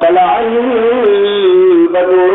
طلع البدر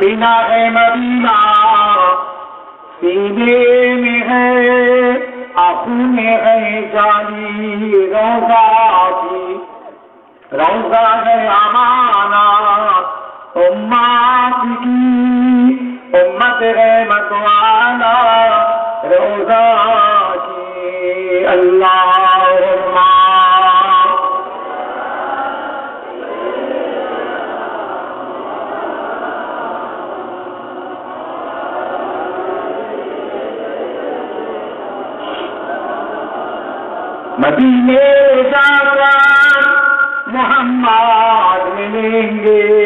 بنا ہے مدینہ۔ سینے میں ہے، آنکھوں میں ہے جانی روزہ کی۔ روزہ ہے امانہ امات کی۔ امت ہے مدینے رضا محمد ملیں گے۔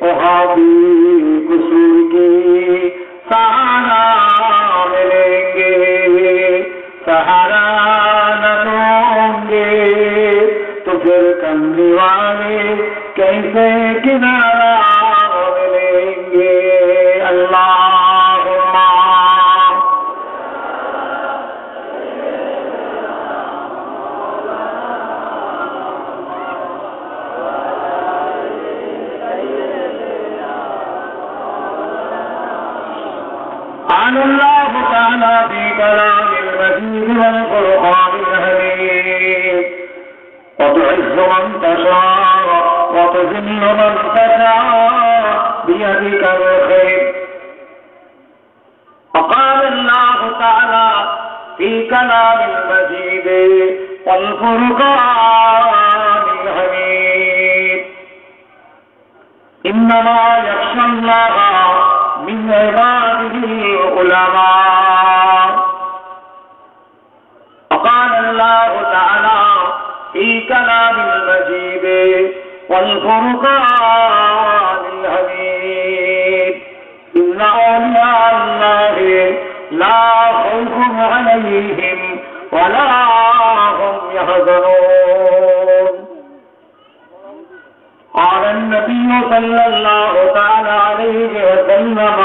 وہابی قصور کی سہارا ملیں گے۔ سہارا نہ دوں گے۔ تو پھر کملی والے کیسے کنارے المجيد والفرقان الحميد. وتعز من تشاء وتذل من تشاء بيدك الخير. وقال الله تعالى في كلام المجيد والفرقان الحميد. إنما يخشى الله من عباده العلماء. الله تعالى في كلام المجيد والفرقان الحميد. إن أولياء الله لا خوف عليهم ولا هم يحزنون. قال النبي صلى الله تعالى عليه وسلم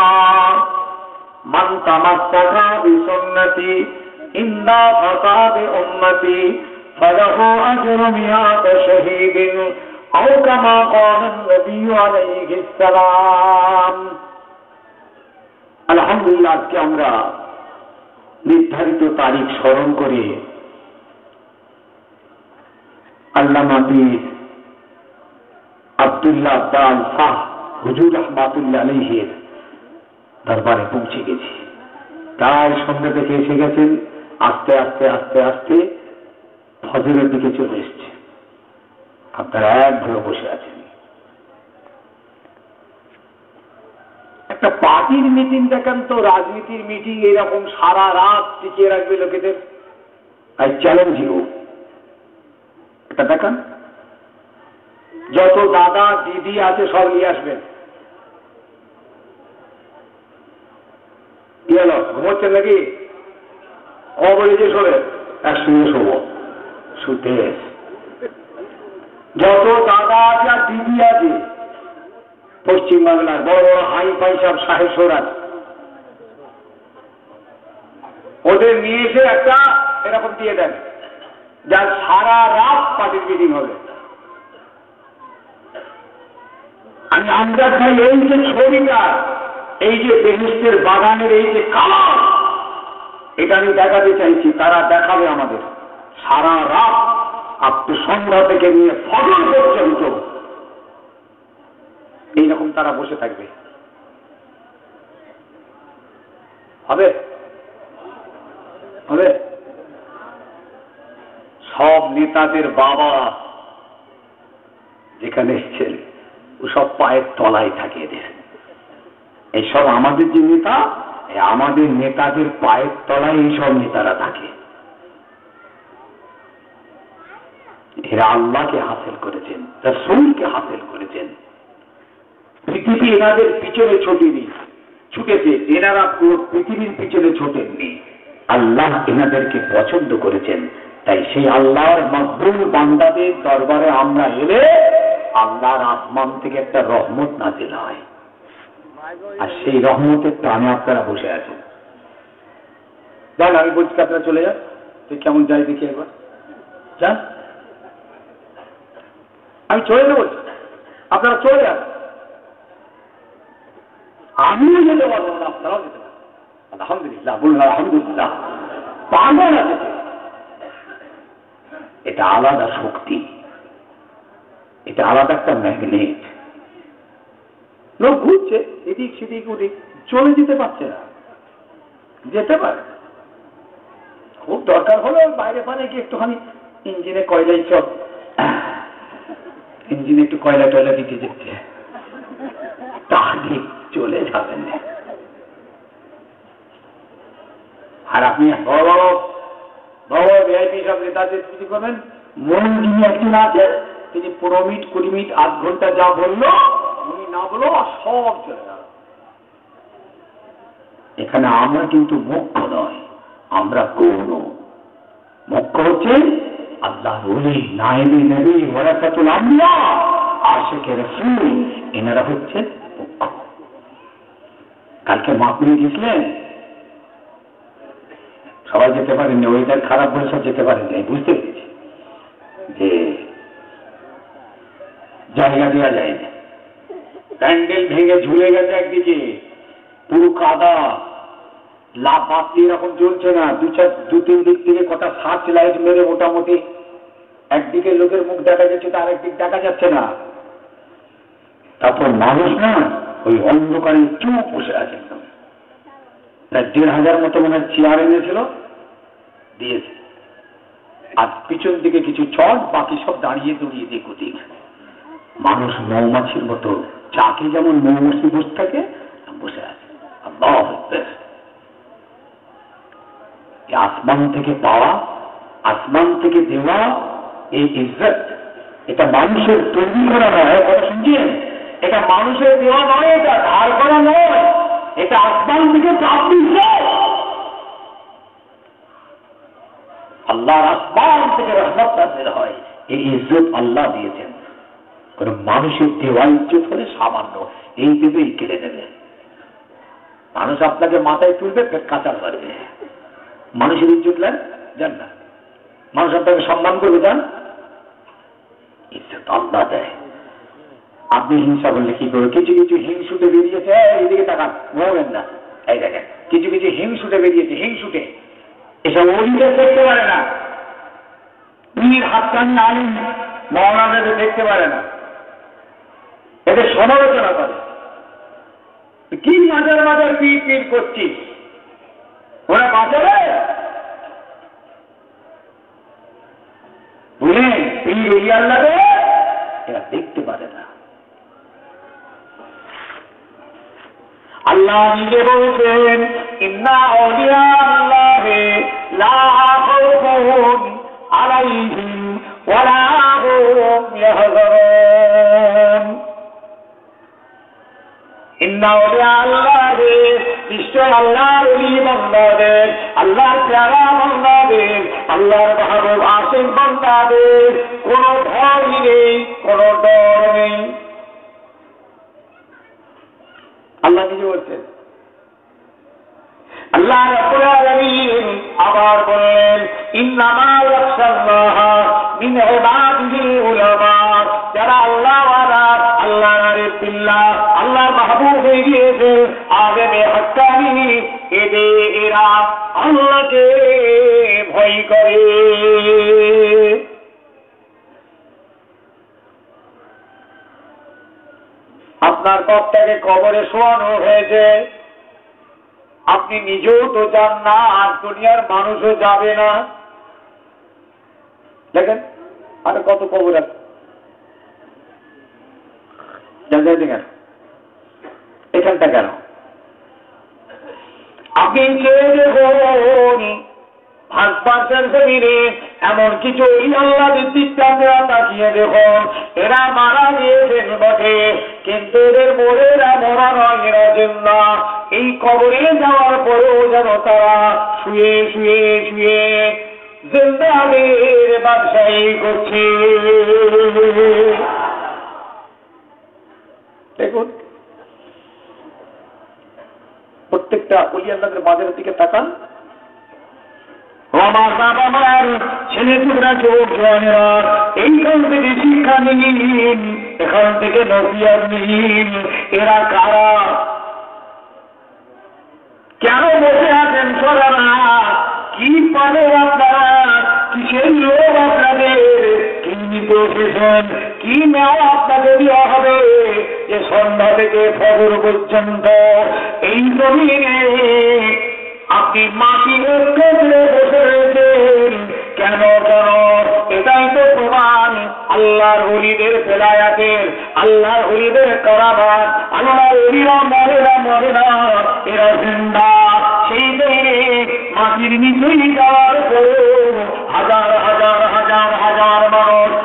من تمسك بسنتي عند فساد أمتي فله أجر مئات شهيد أو كما قال النبي عليه السلام আলহামদুলিল্লাহ আজকে আমরা নির্ধারিত তারিখ স্মরণ করে আল্লামা পীর আবদুল্লাহ আব্বাল শাহ হুজুর রহমাতুল্লাহ আলহের দরবারে পৌঁছে গেছি প্রায় সন্ধ্যা থেকে এসে গেছেন আস্তে আস্তে আস্তে আস্তে ফজরের দিকে চলে এসছে। আপনারা এক ধরে বসে আছেন। একটা পার্টির মিটিং দেখেন তো, রাজনীতির মিটিং এরকম সারা রাত টিকিয়ে রাখবে লোকেদের। আই চ্যালেঞ্জ ইউ এটা দেখান। যত দাদা, দিদি আছে, সব নিয়ে আসবেন। কি ঘুমোচ্ছেন নাকি? যে শোবে একসঙ্গে শোব শুতে যত দাদা আছে আর দিদি আছে বড় বড় হাই সৌরাজ ওদের নিয়ে এসে একটা এরকম দিয়ে দেন, যার সারা রাত পার্টির মিটিং হবে। আমি আন্দাজ এই যে ছবিটা, এই যে বাগানের এই যে কালার এটা আমি দেখাতে চাইছি, তারা দেখাবে আমাদের। সারা রাত সন্ধ্যা থেকে নিয়ে ফজল পর্যন্ত এইরকম তারা বসে থাকবে। হবে? হবে? সব নেতাদের বাবা যেখানে এসছেন সব পায়ের তলায় থাকে এদের এইসব আমাদের যে নেতা আমাদের নেতাদের পায়ের তলায় এইসব নেতারা থাকে। এরা আল্লাহকে হাসিল করেছেন, রসুলকে হাসিল করেছেন। পৃথিবী এনাদের পিছনে ছোটেনি, ছুটেছে, এনারা পুরো পৃথিবীর পিছনে ছোটেননি। আল্লাহ এনাদেরকে পছন্দ করেছেন, তাই সেই আল্লাহর মকবুল বান্দাদের দরবারে আমরা এলে আল্লাহর আসমান থেকে একটা রহমত নাজিল হয়। আর সেই রহমতের টানে আপনারা বসে আছেন। যান, আমি বলছি আপনারা চলে যান? তুই কেমন যাই দেখি একবার। যান। আমি চলে যাব। আপনারা চলে যান। আমিও যেতে পারব না, আপনারাও যেতে পারবেন। আলহামদুলিল্লাহ, বলুন আলহামদুলিল্লাহ। পারব না যেতে। এটা আলাদা শক্তি। এটা আলাদা একটা ম্যাগনেট। লোক ঘুরছে, এদিক সেদিক ওদিক, চলে যেতে পারছে না। যেতে পারে। খুব দরকার হলে বাইরে পারে গিয়ে একটুখানি ইঞ্জিনে কয়লাই চল ইঞ্জিনে একটু কয়লা টয়লা দিতে যেতে তাহলে চলে যাবেন। আর আপনি বড় বড় ভিআইপি সব নেতাদের কিছু করবেন, মন যিনি একজন আছে তিনি পনেরো মিনিট, কুড়ি মিনিট, আধ ঘণ্টা যা বলল উনি না বলো, সব এখানে আমরা কিন্তু মুখ্য নয় আমরা গৌণ। মুখ্য হচ্ছে আল্লাহ রলি নাইবি নবী ওরাকাতুল আম্বিয়া আশেখের রসুল, এনারা হচ্ছে মুখ্য। কালকে মাপুরি গেছিলেন সবাই যেতে পারেনি ওয়েদার খারাপ বলে সব যেতে পারেননি, আমি বুঝতে পেরেছি যে জায়গা দেওয়া যায়নি। প্যান্ডেল ভেঙে ঝুলে গেছে একদিকে। পুরো কাদা। লাভ বাতি এরকম চলছে না। দু চার, দু তিন দিক থেকে কটা সার্চ লাইট মেরে মোটামুটি একদিকে লোকের মুখ দেখা যাচ্ছে তো আরেক দিক দেখা যাচ্ছে না। তারপর মানুষ না ওই অন্ধকারে চুপ বসে আছে প্রায় দেড় হাজার মতো মনে হয় চেয়ার এনেছিল, দিয়েছে। আর পিছন দিকে কিছু চট, বাকি সব দাঁড়িয়ে দড়িয়ে দিয়ে ওদিক মানুষ মৌমাছির মতো চাকে যেমন মৌমাছি বসে থাকে বসে আছে। আসমান থেকে পাওয়া, আসমান থেকে দেওয়া এই ইজ্জত, এটা মানুষের তৈরি করা নয় কথা শুনছেন? এটা মানুষের দেওয়া নয়, এটা ধার করা নয়, এটা আসমান থেকে প্রাপ্তি আল্লাহর আসমান থেকে রহমত হয়। এই ইজ্জত আল্লাহ দিয়েছেন। কোন মানুষের দেওয়া ইজ্জত হলে সামান্য, এই দেবে এই কেড়ে নেবে। মানুষ আপনাকে মাথায় তুলবে, পেট কাঁচা করবে মানুষের ইজ্জত নেন, যান না। মানুষ আপনাকে সম্মান করবে, যান। ইজ্জত আল্লাহ দেয়। আপনি হিংসা বললে কি করবে? কিছু কিছু হিংসুটে বেরিয়েছে এদিকে তাকান, ঘুমাবেন না। এই দেখেন, কিছু কিছু হিংসুটে বেরিয়েছে, হিংসুটে। এসব অভিযোগ দেখতে পারে না। পীর হাতকানি আলিম মৌলানাদের দেখতে পারে না। এদের সমালোচনা করে। কি মাজার মাজার পীর পীর করছিস ওরা বাঁচাবে? বুঝলেন পীর ওই আল্লাহ এরা দেখতে পারে না। আল্লাহ নিজে বলছেন, ইন্না আউলিয়া আল্লাহে লা আলাইহিম ওয়ালা নিশ্চয় আল্লাহর বান্দাদের, আল্লাহর প্যারা বান্দাদের, আল্লাহর মাহবুব আশিক বান্দাদের। কোনো ভয় নেই, কোনো ডর নেই। আল্লাহ নিজে বলছেন, আল্লাহ রাব্বুল আলামিন আবার বললেন, ইন্নামা যারা আল্লাহ আল্লাহ আল্লাহ মাহবুব হয়ে গিয়েছে। আগে হক্কানি এদে এরা আল্লাহকে ভয় করে। আপনার কপটাকে কবরে শোয়ানো হয়েছে। আপনি নিজেও তো যান না, আর দুনিয়ার মানুষও যাবে না। দেখেন, আরে কত কবর আছে। কেন এখানটা কেন? আপনি চেয়ে দেখুন এমন কিছু আপনারা তাকিয়ে দেখুন এরা মারা গিয়েছেন বটে, কিন্তু এদের মরে নয়, এরা জিন্দা। এই কবরে যাওয়ার পরেও যেন তারা শুয়ে শুয়ে শুয়ে জিন্দাদের করছে। দেখুন প্রত্যেকটা আল্লাহদের বাজারের দিকে তাকান। আমার বাবা মার ছেলে টুকরা চোখ এইখান থেকে শিক্ষা নিন, এখান থেকে নিন। এরা কারা? কেন বসে আছেন সরারা কি পাবে আপনারা? কিসের লোক আপনাদের? কি নিতে কি নেওয়া আপনাদের দেওয়া হবে? যে সন্ধ্যা থেকে ফজর পর্যন্ত এই জমিনে আপনি মাটি কেন্দ্রে বসে রয়েছেন। কেন কেন? এটাই তো প্রমাণ। আল্লাহর হলিদের ফেলায়াতের আল্লাহর হলিদের কারাবাদ আল্লাহর হলিরা মরে না মরে না, এরা জিন্দা। সেই দিনে মাটির নিচেই যাওয়ার পরেও হাজার হাজার হাজার হাজার মানুষ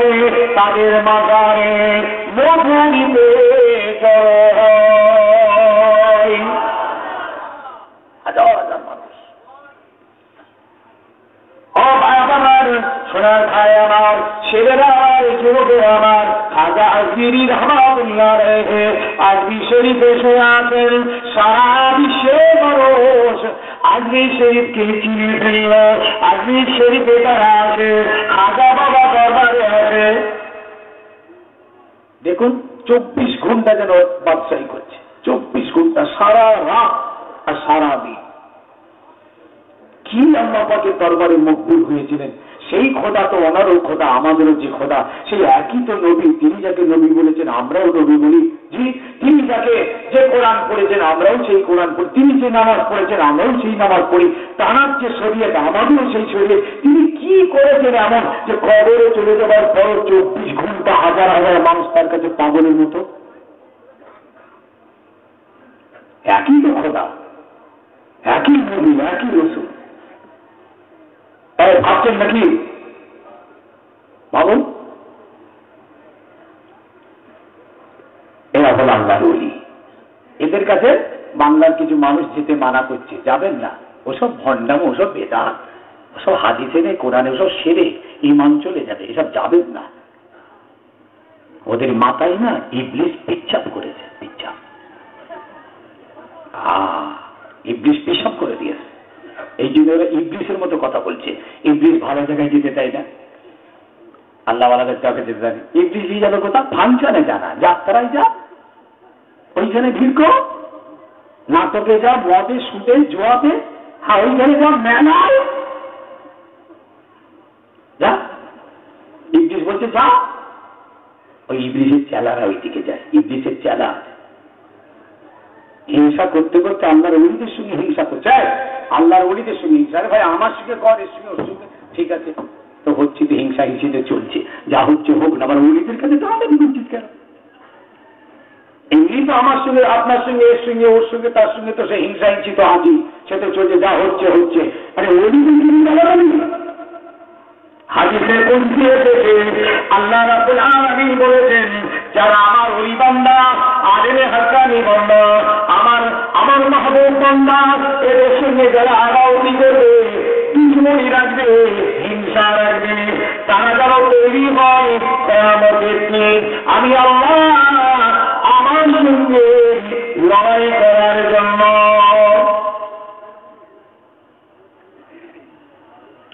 দরবারে তাদের মাজারে মধু নিতে জড়ো হয় হাজার হাজার মানুষ ও ভাই আমার সোনার ভাই আমার ছেলেরা আমার যুবকের আমার, খাজা আজমিরি রহমাতুল্লাহ রেখে আজমি শরীফ এসে আছেন, সারা বিশ্বের মানুষ। আজমি শরীফকে চিনে ফেলল আজমি শরীফে তারা আছে, খাজা বাবা দরবারে আছে। দেখুন, চব্বিশ ঘণ্টা যেন বাদশাহী করছে, চব্বিশ ঘণ্টা সারা রাত আর সারাদিন কি আল্লাহ পাকের দরবারে মকবুল হয়েছিলেন? সেই খোদা তো ওনারও খোদা, আমাদেরও যে খোদা। সেই একই তো নবী, তিনি যাকে নবী বলেছেন, আমরাও নবী বলি। জি, তিনি যাকে যে কোরআন পড়েছেন, আমরাও সেই কোরআন পড়ি। তিনি যে নামাজ পড়েছেন, আমরাও সেই নামাজ পড়ি। তাঁর যে শরীয়ত, আমাদেরও সেই শরীয়ত। তিনি কি করেছেন এমন যে কবরে চলে যাবার পর চব্বিশ ঘণ্টা, হাজার হাজার মানুষ তার কাছে পাগলের মতো? একই তো খোদা। একই নবী, একই তাই ভাবছেন নাকি? ভাবুন এরা হল আল্লাহর ওলি। এদের কাছে বাংলার কিছু মানুষ যেতে মানা করছে, যাবেন না। ওসব ভণ্ডাম, ওসব বেদাত, ওসব হাদিসে নেই, কোরআনে, ওসব সেরে ইমান চলে যাবে, এসব যাবেন না। ওদের মাথায় না ইবলিশ পিচ্ছাপ করেছে, পিচ্ছাপ। ইবলিশ পিসাব করে দিয়েছে। এই জন্য ওরা ইবলিশের মতো কথা বলছে। ইবলিশ ভালো জায়গায় যেতে চাই না। আল্লাহওয়ালাদের কাছে যেতে চাই ইবলিশ নিয়ে যাবে কোথাও ফাংশনে জানা। যাত্রায় যা, ওইখানে ভিড় করো। নাটকে যা, মদে, সুদে জোয়াতে হ্যাঁ ওইখানে যা, মেলায়। যা। ইবলিশ বলছে, যা। ওই ইবলিশের চেলারা ওইদিকে যায়। ইবলিশের চেলা হিংসা করতে করতে আল্লাহর অলিদের সঙ্গে হিংসা করছে। আল্লাহর অলিদের সঙ্গে হিংসা। ভাই, আমার সঙ্গে কর, এর সঙ্গে ওর সঙ্গে। ঠিক আছে, তো হচ্ছে তো হিংসা হিংসিতে চলছে। যা হচ্ছে হোক না, আবার অলিদের কাছে তো আমাদের উচিত কেন? এমনি তো আমার সঙ্গে, আপনার সঙ্গে, এর সঙ্গে, ওর সঙ্গে, তার সঙ্গে তো সে হিংসা হিংসি তো আজই সে তো চলছে, যা হচ্ছে হচ্ছে। আরে অলিদের হাদিসে পৌঁছে এসেছে, আল্লাহ রাবুল আলামিন বলেছেন, যারা আমার ওই বান্দা, আলেমে হাক্কানি বান্দা মাহবুব সঙ্গে যারা দুশ্মনী রাখবে, হিংসা রাখবে, তারা যেন তৈরি হয় আমি আল্লাহ আমার সঙ্গে লড়াই করার জন্য।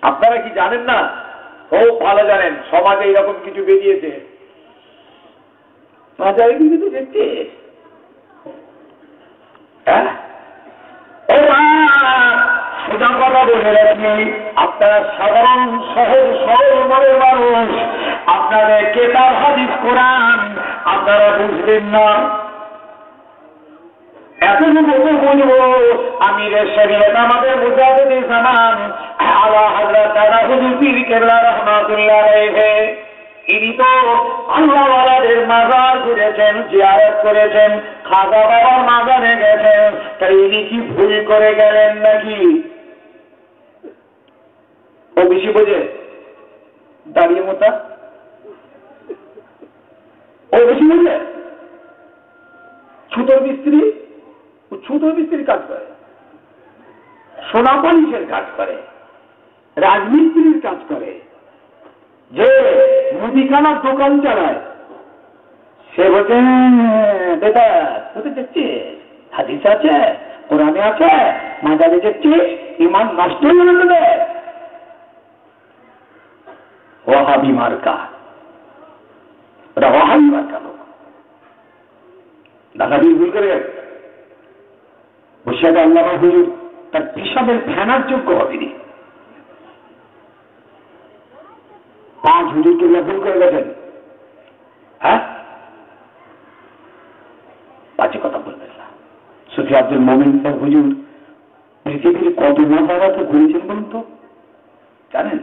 আপনারা কি জানেন না? খুব ভালো জানেন, সমাজে এরকম কিছু বেরিয়েছে। দেখছে। হ্যাঁ? সোজা কথা বলে রাখি। আপনারা সাধারণ সহজ, সরল মনের মানুষ। আপনাদের কেতাব, হাদিস, কোরআন আপনারা বুঝবেন না। এতটুকু বুঝব আমাদের দাদা হুজুর পীর ইনি তো আল্লাহওয়ালাদের মাজার ঘুরেছেন, জিয়ারত করেছেন, খাজা বাবার মাজারে গেছেন, তাই ইনি কি ভুল করে গেলেন নাকি? ও বেশি বোঝে? দাঁড়িয়ে মোতা ও বেশি বোঝে? ছুতোর মিস্ত্রি? ছুতোর মিস্ত্রির কাজ করে। সোনা পলিশের কাজ করে। রাজমিস্ত্রির কাজ করে। যে মুদিখানার দোকান চালায়। সে বলছে, বেটা তুই তো দেখছিস হাদিস আছে, কোরআনে আছে, মাজারে দেখছিস ইমান নষ্ট হয়ে ওয়াহাবি মার্কা ওটা মার্কা লোক। দাদাবি ভুল করে বসে আল্লাহ হুজুর, তার পিসাবের ফ্যানার যোগ্য হবেনি হুজুরকে ভুল করে গেছেন? হ্যাঁ? বাজে কথা বলবেন না। সুফি আব্দুল মোমিন হুজুর, পৃথিবীর কত মাজারাতে ঘুরেছেন বলুন তো? জানেন?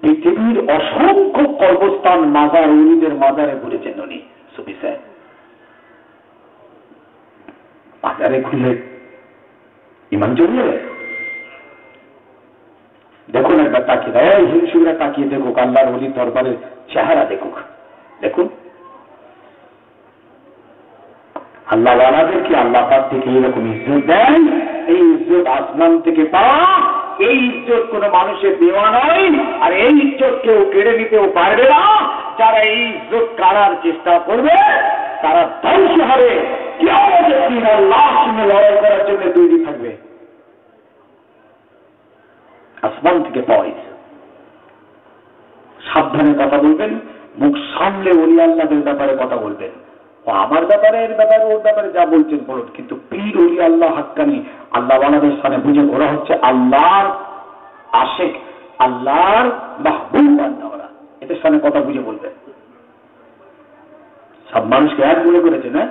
পৃথিবীর অসংখ্য কর্মস্থান মাজার, উনিদের মাজারে ঘুরেছেন উনি, সুফি সাহেব বাজারে ঘুরে ইমান জমিয়ে একবার তাকিয়ে দেয় এই হিংসুরা তাকিয়ে দেখুক, আল্লাহর অলির দরবারের চেহারা দেখুক। দেখুন। আল্লাহ ওয়ালাদেরকে আল্লাহ পাক থেকে এরকম ইজ্জত দেন? এই ইজ্জত আসমান থেকে পাওয়া এই ইজ্জত কোনো মানুষের দেওয়া নয়। আর এই ইজ্জত কেউ কেড়ে নিতেও পারবে না। যারা এই ইজ্জত কাড়ার চেষ্টা করবে, তারা ধ্বংস হবে। কেউ দিন আল্লাহ লড়াই করার জন্য তৈরি থাকবে। আসমান থেকে পাওয়া ইজ্জত। সাবধানে কথা বলবেন, মুখ সামলে অলি আল্লাহদের ব্যাপারে কথা বলবেন। ও আমার ব্যাপারে, এর ব্যাপারে, ওর ব্যাপারে যা বলছেন বলুন, কিন্তু পীর উলি আল্লাহ হাক্কানি, আল্লাহ বানাদের স্থানে বুঝে ওরা হচ্ছে আল্লাহর আশেক, আল্লাহর মাহবুব বান্দা ওরা এদের স্থানে কথা বুঝে বলবেন। সব মানুষকে এক মনে করেছে না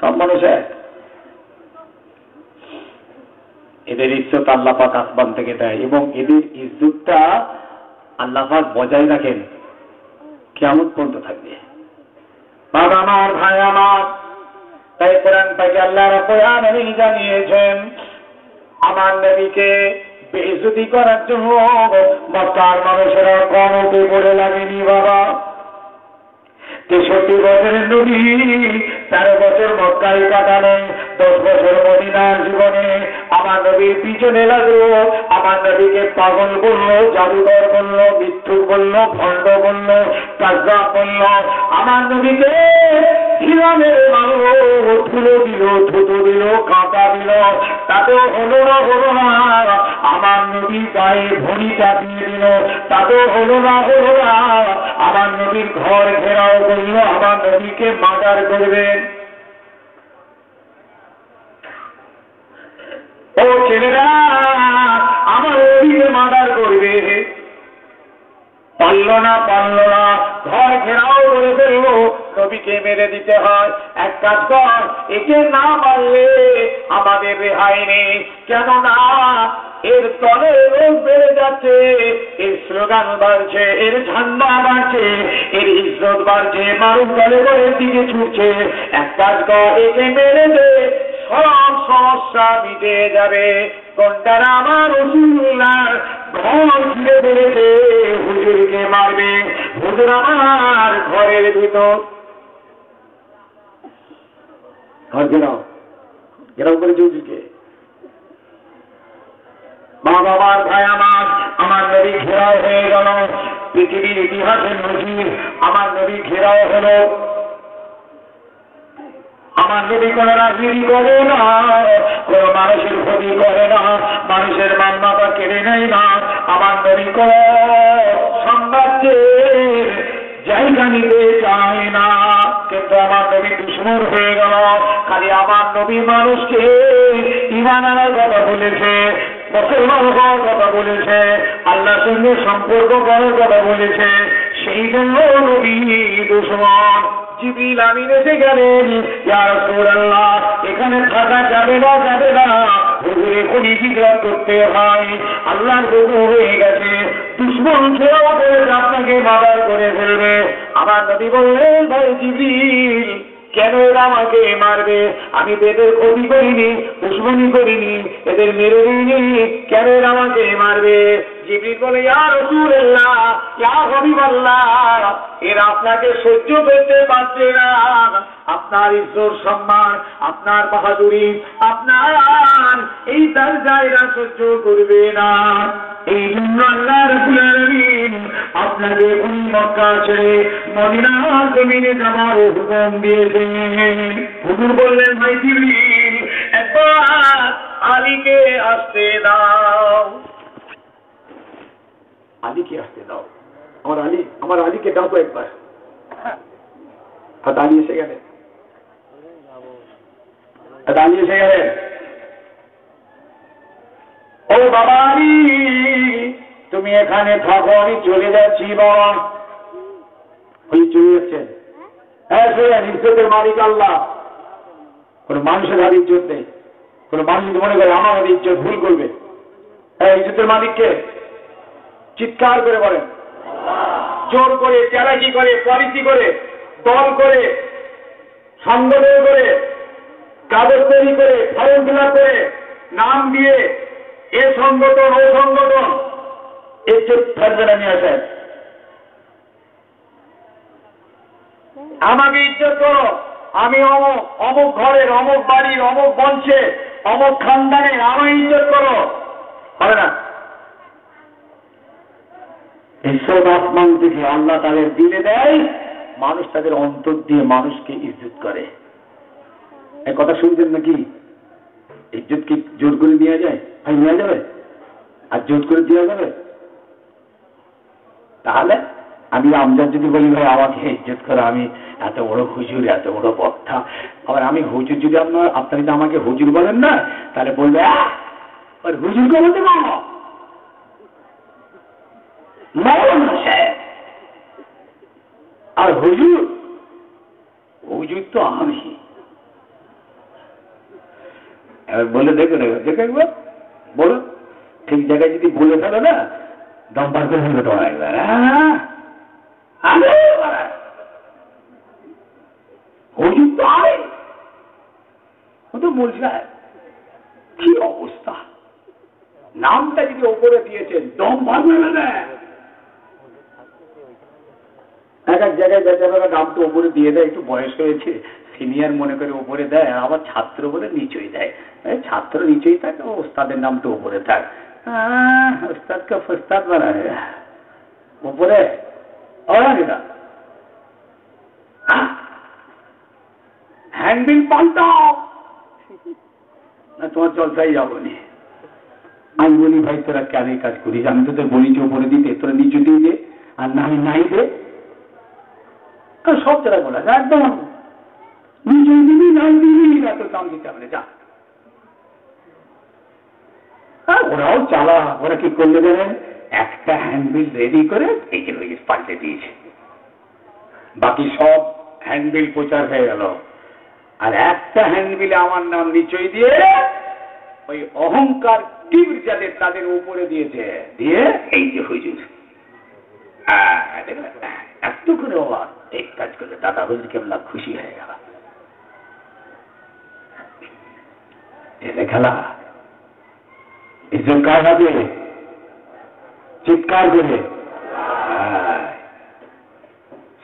সব মানুষ এক। এদের ইজ্জত আল্লাহ পাক আসমান থেকে দেয় এবং এদের ইজ্জতটা আল্লাহ পাক বজায় রাখেন। কেমন পর্যন্ত থাকবে। বাবা আমার, ভাই আমার, তাই কোরআন পাকে আল্লাহ রাব্বুল জানিয়েছেন, আমার নবীকে বেইজ্জতি করার জন্য মক্কার মানুষেরা কম উঠে পড়ে লাগেনি বাবা। তেষট্টি বছরের নবী, তেরো বছর মক্কায় কাটালেন, দশ বছর মদিনার জীবনে আমার নবীর পিছনে লাগল আমার নবীকে পাগল বলল জাদুঘর বলল মৃত্যু বলল, ভণ্ড বলল, কাজা বলল। আমার নবীকে হিরামের মানুষ ধুলো দিল থুতো দিল, কাঁটা দিল। তাতেও হলো না হলো না। আমার নবী গায়ে ভনি চাপিয়ে দিল, তাতেও হলো না হলো না। আমার নবীর ঘর ঘেরাও করল, আমার নবীকে মার্ডার করবেন ও ছেলেরা আমার নবীকে মার্ডার করবে। পারল না পারল না ঘর ঘেরাও করে ফেলল। নবীকে মেরে দিতে হয়। এক কাজ কর, একে না মারলে আমাদের রেহাই নেই। কেননা এর তলে রোগ বেড়ে যাচ্ছে, এর স্লোগান বাড়ছে, এর ঝান্ডা বাড়ছে, এর ইজ্জত বাড়ছে, মানুষ দলে দলের দিকে ছুটছে। এক কাজ কর, একে মেরে দে, সব সমস্যা মিটে যাবে। কোনটারা আমার রসুল্লাহ ঘর ঘিরে বেড়েছে হুজুরকে মারবে। হুজুর আমার ঘরের ভিতর ঘর ঘেরাও ঘেরাও করে হুজুরকে মা বাবার ভাই আমার আমার নবী ঘেরাও হয়ে গেল। পৃথিবীর ইতিহাসের নজির আমার নবী ঘেরাও হলো। আমার নবী কোন রাজনীতি করে না, কোন মানুষের ক্ষতি করে না, মানুষের মান্যতা কেড়ে নেয় না। আমার নবী কোন সাম্রাজ্যের জায়গা নিতে চায় না। কিন্তু আমার নবী দুশ্মন হয়ে গেল। খালি আমার নবী মানুষকে ইমান আনার কথা বলেছে মুসলমান হওয়ার কথা বলেছে, আল্লাহর সঙ্গে সম্পর্ক করার কথা বলেছে। সেই জন্য নবী দুশ্মন। জিবিল আমিন এসে গেলেন আল্লাহ এখানে থাকা যাবে না যাবে না। হুজুর করতে হয় আল্লাহ হয়ে গেছে, দুশ্মন করে আপনাকে মাদার করে ফেলবে। আমার নবী বললেন, ভাই জিবিল কেন এরা আমাকে মারবে? আমি তো এদের ক্ষতি করিনি, দুশ্মনী করিনি, এদের মেরে দিইনি, কেন এরা আমাকে মারবে? জিবির বলে এরা আপনাকে সহ্য করতে পারছে না। আপনার ইজ্জত, সম্মান, আপনার বাহাদুরি, আপনার এই তার জায়গা সহ্য করবে না। এই জন্য আল্লাহ আপনাকে কোন মক্কা ছেড়ে মদিনা জমিনে যাওয়ার হুকুম দিয়েছে হুকুর বললেন, ভাই জিবরিল, একবার আলীকে আসতে দাও। আলীকে আসতে দাও। আমার আলী, আমার আলীকে তো একবার। আর দাঁড়িয়ে এসে গেলে দাঁড়িয়ে এসে গেলে ও বাবা তুমি এখানে থাকো, আমি চলে যাচ্ছি বাবা। ওই চলে যাচ্ছেন। হ্যাঁ শোনেন, ইজ্জতের মালিক আল্লাহ। কোন মানুষের হার ইজ্জত নেই। কোন মানুষ মনে করে আমার হার ইজ্জত ভুল করবে। হ্যাঁ ইজ্জতের মালিককে চিৎকার করে বলেন। জোর করে, চ্যালাকি করে, পলিসি করে, দল করে, সংগঠন করে, কাগজ তৈরি করে, ফর্ম ফিল করে, নাম দিয়ে এ সংগঠন, ও সংগঠন। এর যে ফেরবেনা নিয়ে আসেন আমাকে ইজ্জত করো। আমি অমুক অমুক ঘরের, অমুক বাড়ির, অমুক বংশে অমুক খানদানের আমার ইজ্জত করো। হবে না। ঈশ্বর আসমান থেকে আল্লাহ তাদের দিলে দেয় মানুষ তাদের অন্তর দিয়ে মানুষকে ইজ্জত করে। এই কথা শুনছেন নাকি? ইজ্জত কি জোর করে দেওয়া যায়? ভাই নেওয়া যাবে? আর জোর করে দেওয়া যাবে? তাহলে আমি আমজাদ যদি বলি ভাই আমাকে ইজ্জত করে আমি এত বড় হুজুর এত বড় বক্তা। আবার আমি হুজুর যদি আপনার আপনার যদি আমাকে হুজুর বলেন না তাহলে বলবে "আহ, ওর হুজুরকে বলতে পারো মৌলানা সাহেব আর হুজুর হুজুর তো আমি। বলে দেখুন দেখো একবার বলো ঠিক জায়গায় যদি বলে ফেলো না দম বার করে ফেলবে তোমার একবার। হ্যাঁ? হুজুর তো আমি। ও তো বলছি না, কি অবস্থা? নামটা যদি ওপরে দিয়েছেন দম করে ফেলবে। এক এক জায়গায় বেচারা নাম তো ওপরে দিয়ে দেয় একটু বয়স হয়েছে সিনিয়র মনে করে ওপরে দেয় আর আবার ছাত্র বলে নিচেই দেয়। ছাত্র নিচেই থাকে ওস্তাদের নাম তো ওপরে থাক। আহ, ওস্তাদকে ফোস্তাদ বানায়। ওপরে অরানিদা হ্যান্ডবিল পাল্টাও না তোমার জলসাই যাব নি। আমি বলি ভাই তোরা কেন কাজ করিস? আমি তো তোর বলি যে ওপরে দিতে তোরা নিচু দিয়ে দে আর না হয় নাই দে। সব জায়গায় বলা যায় একদম নিজে দিবি নাই দিবি এত দাম দিতে হবে যা। ওরাও চালা ওরা কি করলে একটা হ্যান্ডবিল রেডি করে পাল্টে দিয়েছে। বাকি সব হ্যান্ডবিল প্রচার হয়ে গেল। আর একটা হ্যান্ডবিলে আমার নাম নিচয় দিয়ে ওই অহংকার টিপ যাদের তাদের উপরে দিয়েছে। দিয়ে এই যে হুজুর। আহ, দেখলে? এত করে বাবা ঠিক কাজ করলে দাদা হুজুর কেমন খুশি হয়ে গেল। এলে খেলা। কাজ হবে। চিৎকার করে।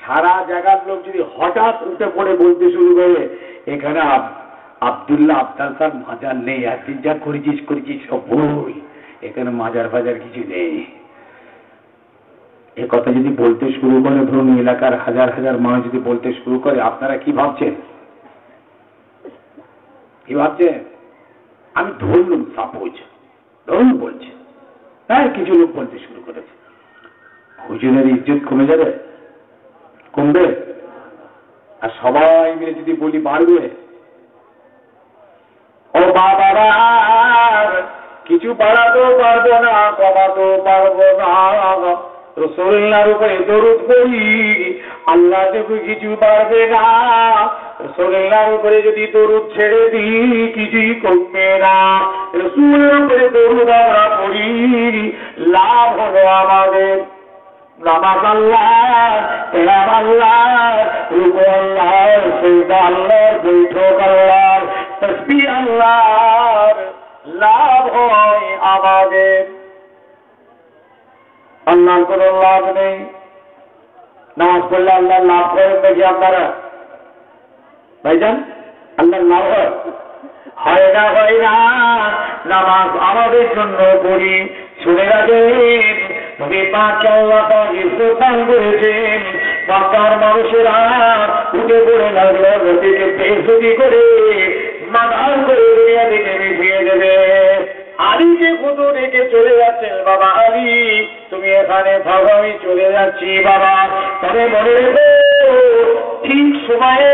সারা জায়গার লোক যদি হঠাৎ উঠে পড়ে বলতে শুরু করে, এখানে আব- আবদুল্লাহ আবদাল খান মাজার নেই, একদিন যা করেছিস করেছিস, সব বই এখানে মাজার ফাজার কিছু নেই। এ কথা যদি বলতে শুরু করে, ধরুন এলাকার হাজার হাজার মানুষ যদি বলতে শুরু করে, আপনারা কি ভাবছেন? কি ভাবছেন? আমি ধরলুম সাপোজ ধরুন বলছে। হ্যাঁ কিছু লোক বলতে শুরু করেছে। হুজুরের ইজ্জত কমে যাবে? কমবে? আর সবাই মিলে যদি বলি বাড়বে? ও বাবারা কিছু বাড়াতেও পারব না, কমাতেও পারব না। রসুল্লার উপরে দরুদ করি আল্লাহ যদি কিছু পারবে না। রসুল্লার উপরে যদি দরুদ ছেড়ে দিই কিছুই কমবে না। রসুলের উপরে দরুদ আমরা পড়ি, লাভ হলো আমাদের। আল্লাহ লাভ হয় আমাদের। আল্লাহর কোনো লাভ নেই। নামাজ পড়লে আল্লাহর লাভ করেন নাকি আপনারা। ভাইজান, আল্লাহর লাভ হয়? হয় না হয় না। নামাজ আমাদের জন্য পড়ি শুনে রাখেন আল্লাহ মানুষেরা উঠে পড়ে লাগল করে মাথার করে দেবে। আলীকে খুঁজো রেখে চলে যাচ্ছেন বাবা আলী তুমি এখানে থাকো, আমি চলে যাচ্ছি বাবা। তবে মনে রেখো, ঠিক সময়ে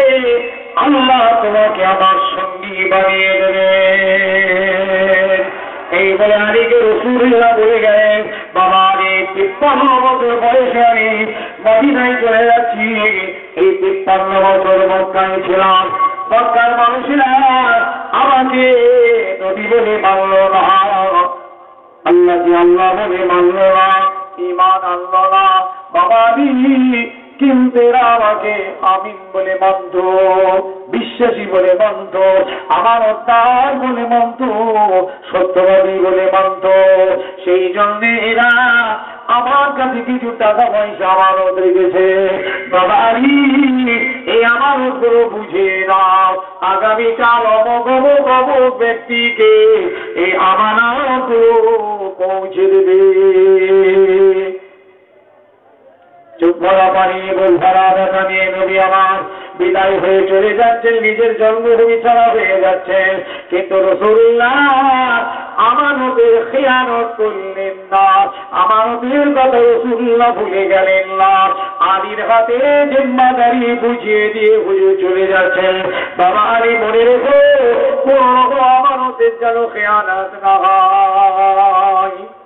আল্লাহ তোমাকে আমার সঙ্গী বানিয়ে দেবে। এই বলে আলীকে রসুল্লাহ বলে গেলেন বাবা আলী তিপ্পান্ন বছর বয়সে আমি মদিনায় চলে যাচ্ছি। এই তিপ্পান্ন বছর মক্কায় ছিলাম। মক্কার মানুষেরা আমাকে নদী বলে মানল না। আল্লাহ আল্লাহ বলে মানল না ইমান আনল না। বাবা কিন্তু এরা আমাকে আমিন বলে মানত, বিশ্বাসী বলে মানত, আমার অত্যার বলে মানত, সত্যবাদী বলে মানত। সেই জন্যে এরা আমার কাছে কিছু টাকা পয়সা আমানত রেখেছে বাবা আলী এই আমানতগুলো বুঝে না আগামীকাল অমক অমক ব্যক্তিকে এই আমানত পৌঁছে দেবে চুপ ভরা পানি বল ভরা ব্যথা নিয়ে নবী আমার বিদায় হয়ে চলে যাচ্ছেন, নিজের জন্মভূমি ছাড়া হয়ে যাচ্ছেন। কিন্তু রসুল্লাহ আমানতের খেয়ানত করলেন না। আমানতের কথা রসুল্লাহ ভুলে গেলেন না। আলীর হাতে জিম্মাদারি বুঝিয়ে দিয়ে বুঝে চলে যাচ্ছেন। বাবা আলী, মনে রেখো কোন আমানতের যেন খেয়ানত না হয়।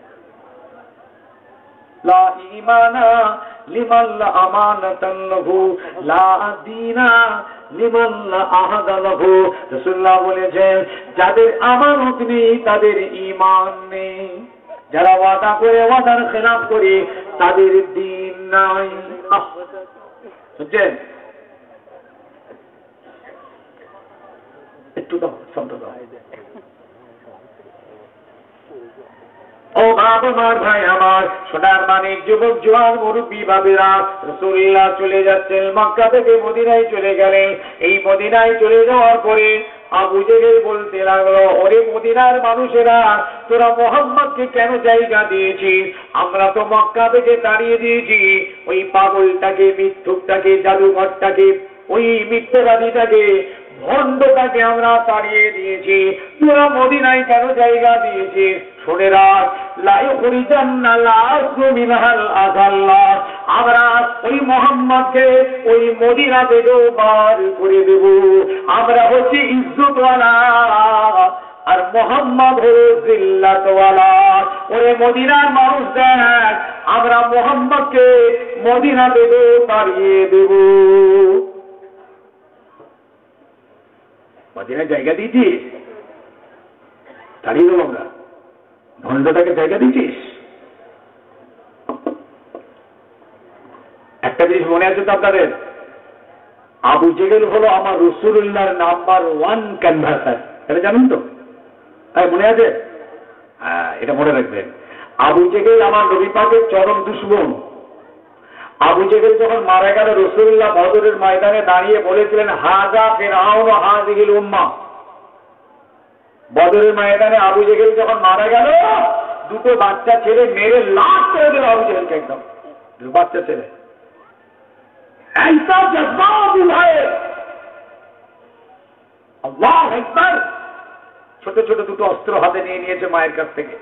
বলেছেন, যাদের আমানত নেই, তাদের ঈমান নেই। যারা ওয়াদা করে, ওয়াদার খেলাফ করে, তাদের দিন নাই। শুনছেন? একটু দাও শব্দ দাও। ও বাবা আমার ভাই আমার, সোনার মানিক যুবক, জোয়ান, মুরব্বী বাবেরা রসুল্লাহ চলে যাচ্ছেন মক্কা থেকে মদিনায় চলে গেলেন। এই মদিনায় চলে যাওয়ার পরে আবু জেহেল বলতে লাগল, ওরে মদিনার মানুষেরা, তোরা মোহাম্মদকে কেন জায়গা দিয়েছিস? আমরা তো মক্কা থেকে তাড়িয়ে দিয়েছি। ওই পাগলটাকে, মিথ্যুকটাকে, জাদুঘরটাকে, ওই মিথ্যাবাদীটাকে, ভণ্ডটাকে আমরা তাড়িয়ে দিয়েছি। তোরা মদিনায় কেন জায়গা দিয়েছিস? শুনে আমরা ওই মোহাম্মদকে ওই মদিনা থেকেও বার করে দেব। আমরা হচ্ছে ইজ্জতওয়ালা, আর মোহাম্মদ হলো জিল্লাতওয়ালা। ওরে মদিনার মানুষ দেখ, আমরা মোহাম্মদকে মদিনা থেকেও তাড়িয়ে দেব। মদিনায় জায়গা দিয়েছি? তাড়িয়ে দেবো আমরা। ভণ্ডটাকে জায়গা দিয়েছিস? একটা জিনিস মনে আছে তো আপনাদের? আবু জেগেল হলো আমার রসুল্লাহর নাম্বার ওয়ান ক্যানভাসার। এটা জানেন তো? হ্যাঁ মনে আছে? হ্যাঁ এটা মনে রাখবেন। আবু জেগেল আমার নবী পাকের চরম দুশ্মন। আবু জেগেল যখন মারা গেল রসুল্লাহ বদরের ময়দানে দাঁড়িয়ে বলেছিলেন, হাজা ফেরাউন হাজিল উম্মা। বদরের ময়দানে আবু জেগেল যখন মারা গেল দুটো বাচ্চা ছেলে মেরে লাশ করে দিল আবু জেগেলকে একদম দুটো বাচ্চা ছেলে ऐसा जज्बा दिल है আল্লাহ একবার ছোট ছোট দুটো অস্ত্র হাতে নিয়ে নিয়েছে মায়ের কাছ থেকে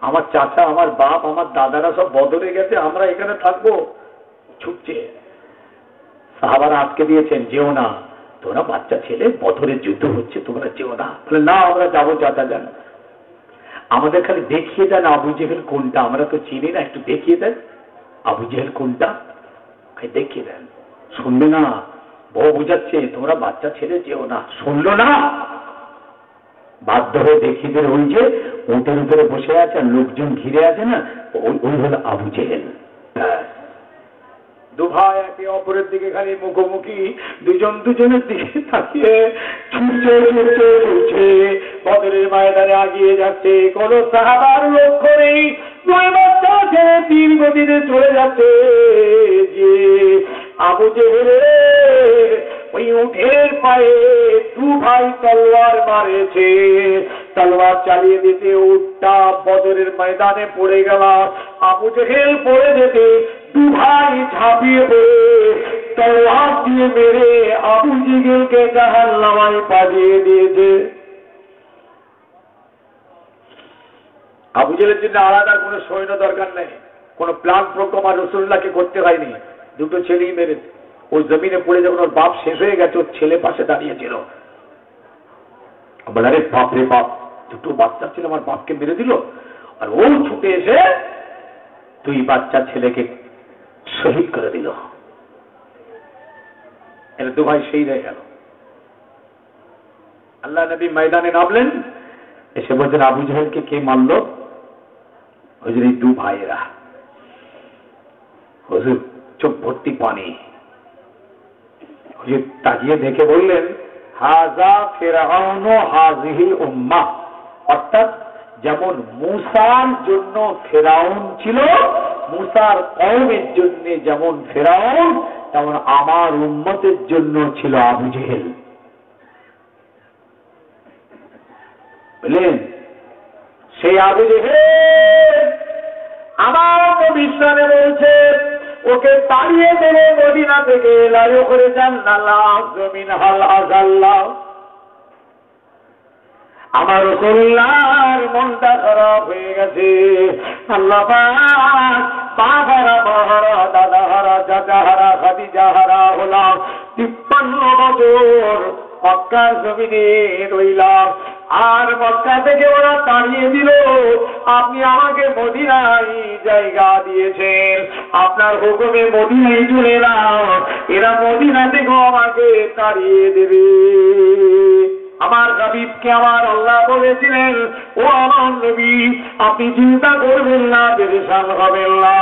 আমার চাচা আমার বাপ আমার দাদারা সব বদলে গেছে আমরা এখানে থাকবো ছুটছে সাহাবারা আটকে দিয়েছেন যেও না তোরা বাচ্চা ছেলে, বদরের যুদ্ধ হচ্ছে, তোমরা যেও না। বলে, না, আমরা যাব চাচা যান আমাদের খালি দেখিয়ে দেন আবু জেহেল কোনটা, আমরা তো চিনি না, একটু দেখিয়ে দেন। আবু জেহেল কোনটা? দেখিয়ে দেন। শুনবে না, বউ বুঝাচ্ছে, তোমরা বাচ্চা ছেলে যেও না। শুনলো না? বাধ্য হয়ে দেখিয়ে দিল ওই যে উঁটের উপরে বসে আছে, আর লোকজন ঘিরে আছে না, ওই ওই হলো আবু জেহেল। ব্যাস। দু ভাই একে অপরের দিকে খালি মুখোমুখি, দুজন দুজনের দিকে তাকিয়ে ছুটছে ছুটছে ছুটছে, বদরের ময়দানে আগিয়ে যাচ্ছে। কোন সাহাবার লক্ষ্য নেই দুই বাচ্চা ছেড়ে তিন গতিতে চলে যাচ্ছে। যে আবু জেহেলে ওই উঠের পায়ে দু ভাই তলোয়ার মারেছে। তলোয়ার চালিয়ে দিতে উঠটা বদরের ময়দানে পড়ে গেল। আবু জেহেল পড়ে যেতে দু ভাই ঝাঁপিয়ে পড়ে। তলোয়ার দিয়ে মেরে আবু জাহান পাঠিয়ে দিয়েছে। আবু জেলের জন্য আলাদা কোনো সৈন্য দরকার নেই। কোনো প্ল্যান প্রোগ্রাম আর রসুল্লাহকে করতে হয়নি। দুটো ছেলেই মেরেছে ওই জমিনে পড়ে যখন ওর বাপ শেষ হয়ে গেছে, ওর ছেলে পাশে দাঁড়িয়েছিল। বলে, আরে বাপ রে বাপ, দুটো বাচ্চা ছিল আমার বাপকে মেরে দিল। আর ও ছুটে এসে দুই বাচ্চা ছেলেকে শহীদ করে দিল। এটা দু ভাই সেই হয়ে গেল। আল্লাহ নবী ময়দানে নামলেন। এসে বলছেন, আবু জাহেলকে কে মারল? হুজুর, এই দু ভাইয়েরা। হুজুর চোখ ভর্তি পানি। তাকিয়ে দেখে বললেন হাজা ফেরাউন হাজিহিল উম্মা। অর্থাৎ যেমন মুসার জন্য ফেরাউন ছিল, মুসার কওমের জন্য যেমন ফেরাউন তেমন আমার উম্মতের জন্য ছিল আবু জেহেল। বুঝলেন সেই আবু জেহেল, আমার বিশ্বাসে বলছে ওকে তাড়িয়ে দেবে মদিনা থেকে লাইও করে জমিন হাল আজাল্লাহ আমার রসুল্লাহর মনটা খারাপ হয়ে গেছে। আল্লাহ পা হারা মা হারা হারা চাচা হারা হারা হলাম তিপ্পান্ন বছর মক্কার জমিনে রইলাম। আর মক্কা থেকে ওরা তাড়িয়ে দিল, আপনি আমাকে মদিনায় জায়গা দিয়েছেন। আপনার হুকুমে মদিনায় চলে এলাম। এরা মদিনা থেকেও আমাকে তাড়িয়ে দেবে। আমার হাবিবকে আমার আল্লাহ বলেছিলেন, ও আমার নবী, আপনি চিন্তা করবেন না, পেরেশান হবেন না।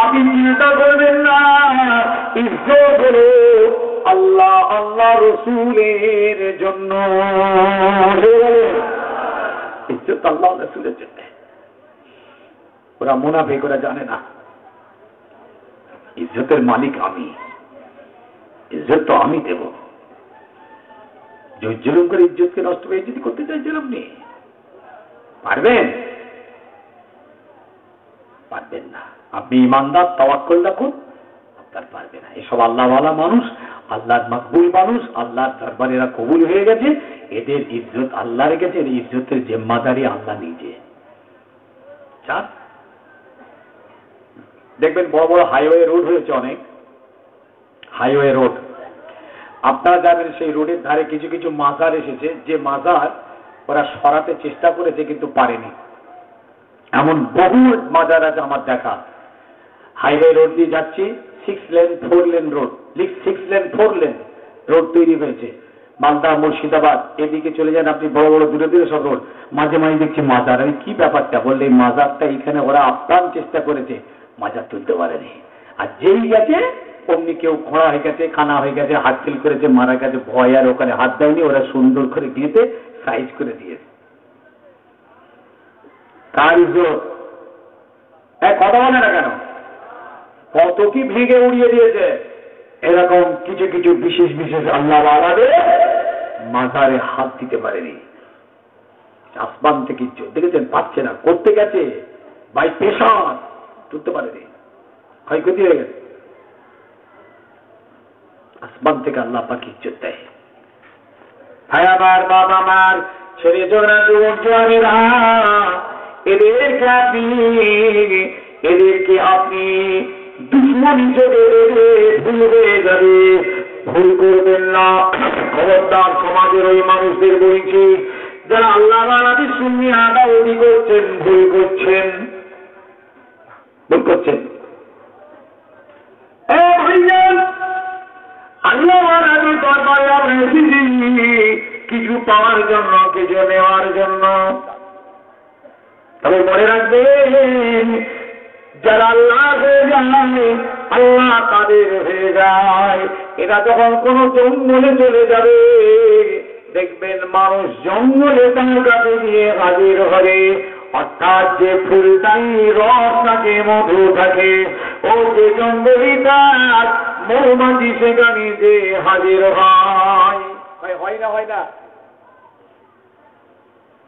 আপনি চিন্তা করবেন না, ইজ্জত হলো আল্লাহ আল্লাহ রসুলের জন্য। ইজ্জত আল্লাহ রসুলের জন্য। ওরা মুনাফিক, ওরা জানে না। ইজ্জতের মালিক আমি। ইজ্জত তো আমি দেব। জুলুম করে ইজ্জতকে নষ্ট করে যদি করতে চাইছেন আপনি পারবেন? পারবেন না। আপনি ইমানদার, তাওয়াক্কল রাখুন, আপনার পারবে না। এসব আল্লাহওয়ালা মানুষ, আল্লাহর মকবুল মানুষ, আল্লাহর দরবারেরা কবুল হয়ে গেছে। এদের ইজ্জত আল্লাহ রেখেছে এর ইজ্জতের জিম্মাদারি আল্লাহ নিজে। চার দেখবেন বড় বড় হাইওয়ে রোড হয়েছে অনেক। হাইওয়ে রোড আপনারা জানেন সেই রোডের ধারে কিছু কিছু মাজার এসেছে। যে মাজার ওরা সরাতে চেষ্টা করেছে কিন্তু পারেনি। এমন বহু মাজার আছে আমার দেখা। হাইওয়ে রোড দিয়ে যাচ্ছি six lane four lane road six lane four lane road তৈরি হয়েছে। মালদা, মুর্শিদাবাদ, এদিকে চলে যান আপনি বড় বড় দূরে দূরে সব রোড মাঝে মাঝে দেখছি মাজার। আমি কি ব্যাপারটা? বললে এই মাজারটা এখানে ওরা আপ্রাণ চেষ্টা করেছে। মাজার তুলতে পারেনি। আর যেই গেছে, অমনি কেউ খোঁড়া হয়ে গেছে, খানা হয়ে গেছে, হাত ফিল করেছে, মারা গেছে, ভয় আর ওখানে হাত দেয়নি, ওরা সুন্দর করে দিয়েছে সাইজ করে দিয়েছে। কার ইজ্জত। এক কথা বলে না কেন? কত কি ভেঙে উড়িয়ে দিয়েছে। এরকম কিছু কিছু বিশেষ বিশেষ আল্লাহ আলাদে মাজারে হাত দিতে পারেনি। আসমান থেকে দেখেছেন? পাচ্ছে না। করতে গেছে। বাই পেশান তুলতে পারেনি। ক্ষয়ক্ষতি হয়ে গেছে। আসমান থেকে আল্লাহ পাখি ইজ্জত দেয়। ভাই, আমার বাবা মার ছেলে জোয়ানেরা এদেরকে আপনি এদেরকে আপনি দুশ্মনী চলে ভুল হয়ে যাবে। ভুল করবেন না। খবরদার সমাজের ওই মানুষদের বলছি, যারা আল্লাহ আলাদির সঙ্গে আদাউদি করছেন, ভুল করছেন ভুল করছেন কিছু পাওয়ার জন্য, কিছু নেওয়ার জন্য। তবে মনে রাখবেন, যারা আল্লাহ হয়ে যায়, আল্লাহ তাদের হয়ে যায়। এরা যখন কোন জঙ্গলে চলে যাবে, দেখবেন মানুষ জঙ্গলে তার কাছে গিয়ে হাজির হবে অর্থাৎ যে ফুলটাই রস থাকে, মধু থাকে, ও যে জঙ্গলিটা মৌমাছি সেখানে যে হাজির হয়। হয় না হয় না?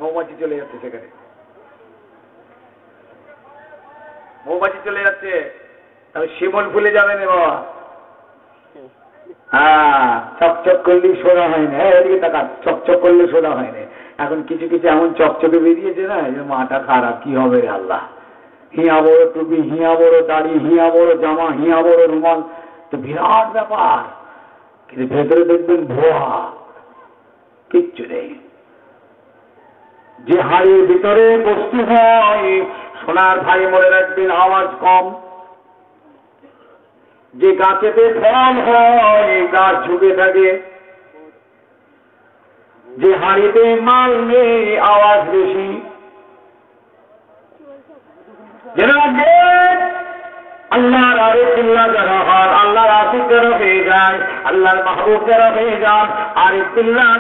মৌমাছি চলে যাচ্ছে সেখানে। মৌমাছি চলে যাচ্ছে। তবে শিমন ভুলে যাবেন বাবা। হ্যাঁ চকচক করলে সোনা হয় না। হ্যাঁ এদিকে টাকা চকচক করলে সোনা হয় না। এখন কিছু কিছু এমন চকচকে বেরিয়েছে না যে মাটা খারাপ, কি হবে আল্লাহ? হিয়া বড় টুপি, হিয়া বড় দাড়ি, হিয়া বড় জামা, হিয়া বড় রুমাল, তো বিরাট ব্যাপার। কিন্তু ভেতরে দেখবেন ভুয়া, কিচ্ছু নেই। যে হাড়ির ভিতরে বস্তু হয়, সোনার ভাই মনে রাখবেন আওয়াজ কম। যে গাছেতে ফল হয়, গাছ ঝুঁকে থাকে। যে হাড়িতে মাল নেই, আওয়াজ বেশি। আল্লাহর যারা হন আল্লাহর যারা হয়ে আল্লাহর মাহবুব যারা হয়ে যান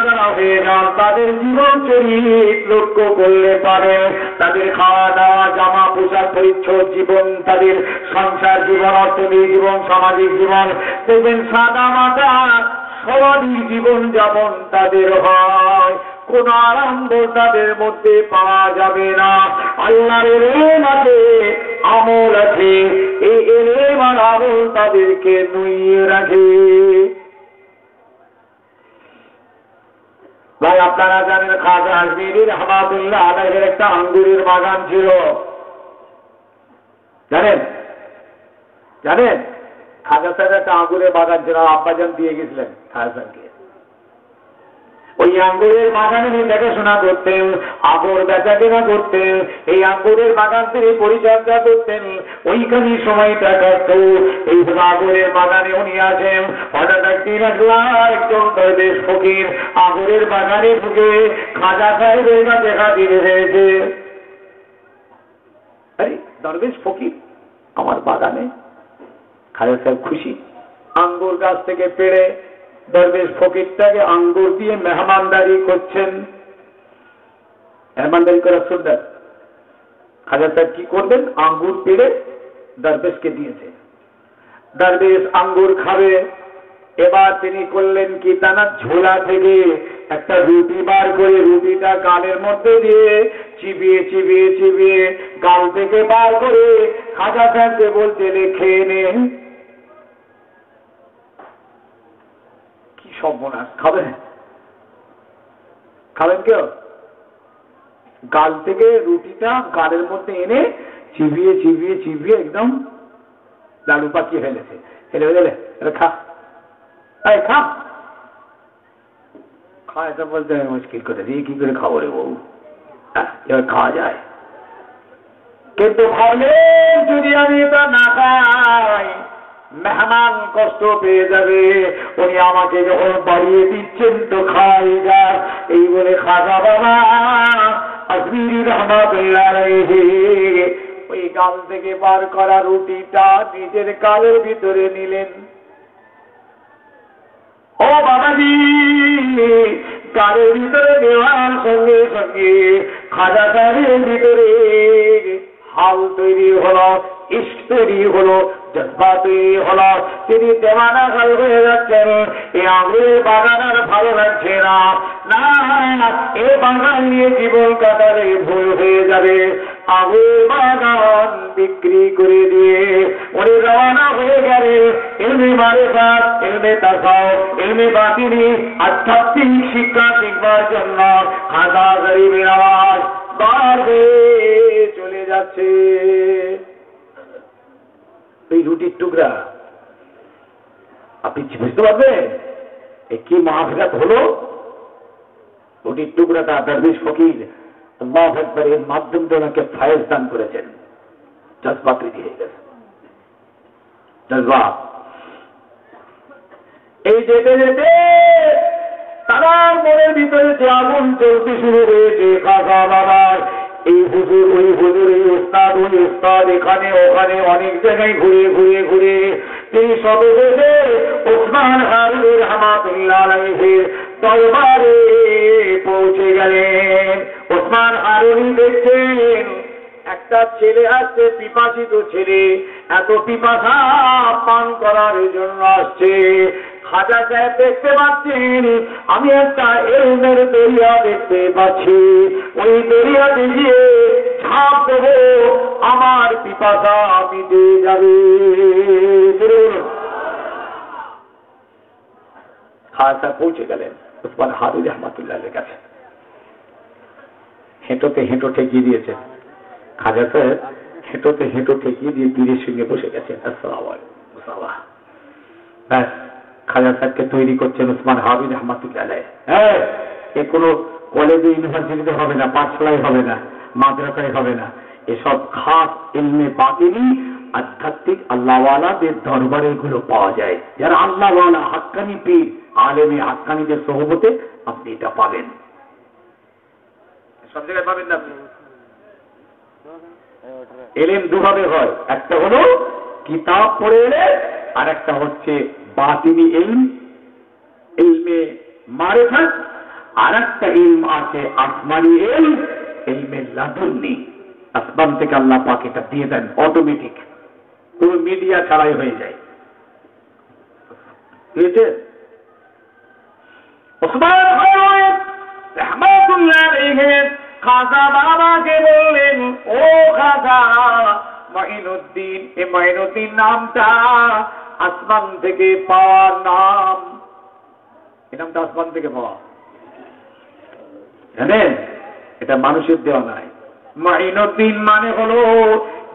যারা হয়ে যান, তাদের জীবন চরিত লক্ষ্য করলে পারে। তাদের খাওয়া দাওয়া, জামা পোশাক পরিচ্ছদ জীবন, তাদের সংসার জীবন, অর্থনৈতিক জীবন, সামাজিক জীবন, দেখবেন সাদা মাতা স্বাভাবিক জীবন যেমন তাদের হয়। কোন আনন্দ তাদের মধ্যে পাওয়া যাবে না। আল্লাহর আছে, আমল আছে। এই এলেম আর আমল তাদেরকে নুইয়ে রাখে। ভাই, আপনারা জানেন খাজা আজমির রহমাতুল্লাহ আলহের একটা আঙ্গুরের বাগান ছিল। জানেন? জানেন? খাজা সাহেব একটা বাগান ছিল আব্বাজান দিয়ে গেছিলেন খাজা সাহেবকে ওই আঙ্গুরের বাগানে দেখাশোনা করতেন আঙুর বেচা কেনা করতেন, এই আঙ্গুরের বাগান তিনি পরিচর্যা করতেন। ওইখানে সময়টা কাটত, এই আঙুরের বাগানে উনি আছেন। হঠাৎ একদিন একজন দরবেশ ফকির আঙুরের বাগানে ঢুকে খাজা সাহেবের কাছে হাজির হয়েছে। আরে, দরবেশ ফকির, আমার বাগানে খাজা সাহেব খুশি। আঙ্গুর গাছ থেকে পেড়ে দরবেশ ফকিরটাকে আঙ্গুর দিয়ে মেহমানদারি করছেন। মেহমানদারি করার সুন্দর খাজা সাহেব কি করবেন? আঙ্গুর পেড়ে দরবেশকে দিয়েছে। দরবেশ আঙ্গুর খাবে। এবার তিনি করলেন কি? তানা ঝোলা থেকে একটা রুটি বার করে রুটিটা গালের মধ্যে দিয়ে চিবিয়ে চিবিয়ে চিবিয়ে গাল থেকে বার করে খাজা সাহেবকে বলতে খেয়ে নে। সর্বনাশ খাবেন? খাবেন কেউ? গাল থেকে রুটিটা গালের মধ্যে এনে চিবিয়ে চিবিয়ে চিবিয়ে একদম লালু পাকিয়ে ফেলেছে। ফেলে ফেলে খা। খা। খাওয়া এটা বলতে আমি মুশকিল করে দিয়ে কি করে খাব রে বউ? এবার খাওয়া যায়। কিন্তু ভাবলেন যদি আমি এটা না খাই মেহমান কষ্ট পেয়ে যাবে। উনি আমাকে যখন বাড়িয়ে দিচ্ছেন তো খাই যা এই বলে খাজা বাবা ওই গাল থেকে বার করা রুটিটা নিজের কালের ভিতরে নিলেন। ও বাবাজি কালের ভিতরে নেওয়ার সঙ্গে সঙ্গে খাজা কালের ভিতরে হাল তৈরি হলো, ইস্ক তৈরি হলো, জজ্বা তৈরি হলো। তিনি দেওয়ানা হাল হয়ে যাচ্ছেন, এ আঙুরের বাগান আর ভালো লাগছে না। না, এ বাগান নিয়ে জীবন কাটালে ভুল হয়ে যাবে। আঙুর বাগান বিক্রি করে দিয়ে উনি রওনা হয়ে গেলে এমনি মারেফাত এমনি এমনি বাতিনি আধ্যাত্মিক শিক্ষা শিখবার জন্য গরিবের আওয়াজ হয়ে চলে যাচ্ছে। এই রুটির টুকরা, আপনি বুঝতে পারবেন? কি মাহফিরাত হলো? রুটির টুকরাটা দরবেশ ফকির। একবার এর মাধ্যম দিয়ে ওনাকে দান করেছেন। তৈরি হয়ে গেছে। জজবা। এই যেতে যেতে তারার মনের ভিতরে যে আগুন চলতে শুরু হয়েছে, কাকা বাবার এই হুজুর, ওই হুজুর, এই ওস্তাদ, ওই ওস্তাদ, এখানে, ওখানে, অনেক জায়গায় ঘুরে ঘুরে ঘুরে তিনি সর্বশেষে উসমান হারুর রহমাতুল্লাহ দরবারে পৌঁছে গেলেন। ওসমান হারুনি দেখছেন, একটা ছেলে আসছে, পিপাসিত ছেলে, এত পিপাসা পান করার জন্য আসছে। খাজা সাহেব দেখতে পাচ্ছেন, আমি একটা এলমের দরিয়া দেখতে পাচ্ছি। ওই দরিয়াতে গিয়ে ঝাঁপ দেবো, আমার পিপাসা মিটে যাবে। খাজা পৌঁছে গেলেন, উসমান হারুজ রহমাতুল্লাহের কাছে। হেঁটোতে হেঁটো ঠেকিয়ে দিয়েছেন। খাজা সাহেব হেঁটোতে হেঁটো ঠেকিয়ে দিয়ে পীরের সঙ্গে বসে গেছেন। আসসালাম ব্যাস। খাজা সাহেবকে তৈরি করছেন উসমান হাবিব রহমাতুল্লাহ হ্যাঁ এ কোনো কলেজে, ইউনিভার্সিটিতে হবে না, পাঠশালায় হবে না, মাদ্রাসায় হবে না। এসব খাস এলমে বাতিনি, আধ্যাত্মিক আল্লাহওয়ালাদের দরবারে এগুলো পাওয়া যায়। যারা আল্লাহওয়ালা, হাক্কানি পীর, আলেমে হাক্কানিদের সহবতে আপনি এটা পাবেন। সব জায়গায় পাবেন না আপনি? দুভাবে হয়। একটা হলো কিতাব পড়ে এলে আর একটা হচ্ছে বাতিনি ইলম, ইলমে মারেফাত আর একটা ইলম আছে আসমানি ইলম, ইলমে লাদুন্নি। আসমান থেকে আল্লাহ পাক এটা দিয়ে দেন অটোমেটিক পুরো মিডিয়া ছাড়াই হয়ে যায়। মাইনুদ্দিন নামটা আসমান থেকে পাওয়া নাম। এ নামটা আসমান থেকে পাওয়া। জানেন? এটা মানুষের দেওয়া নাই। মাইনুদ্দিন মানে হলো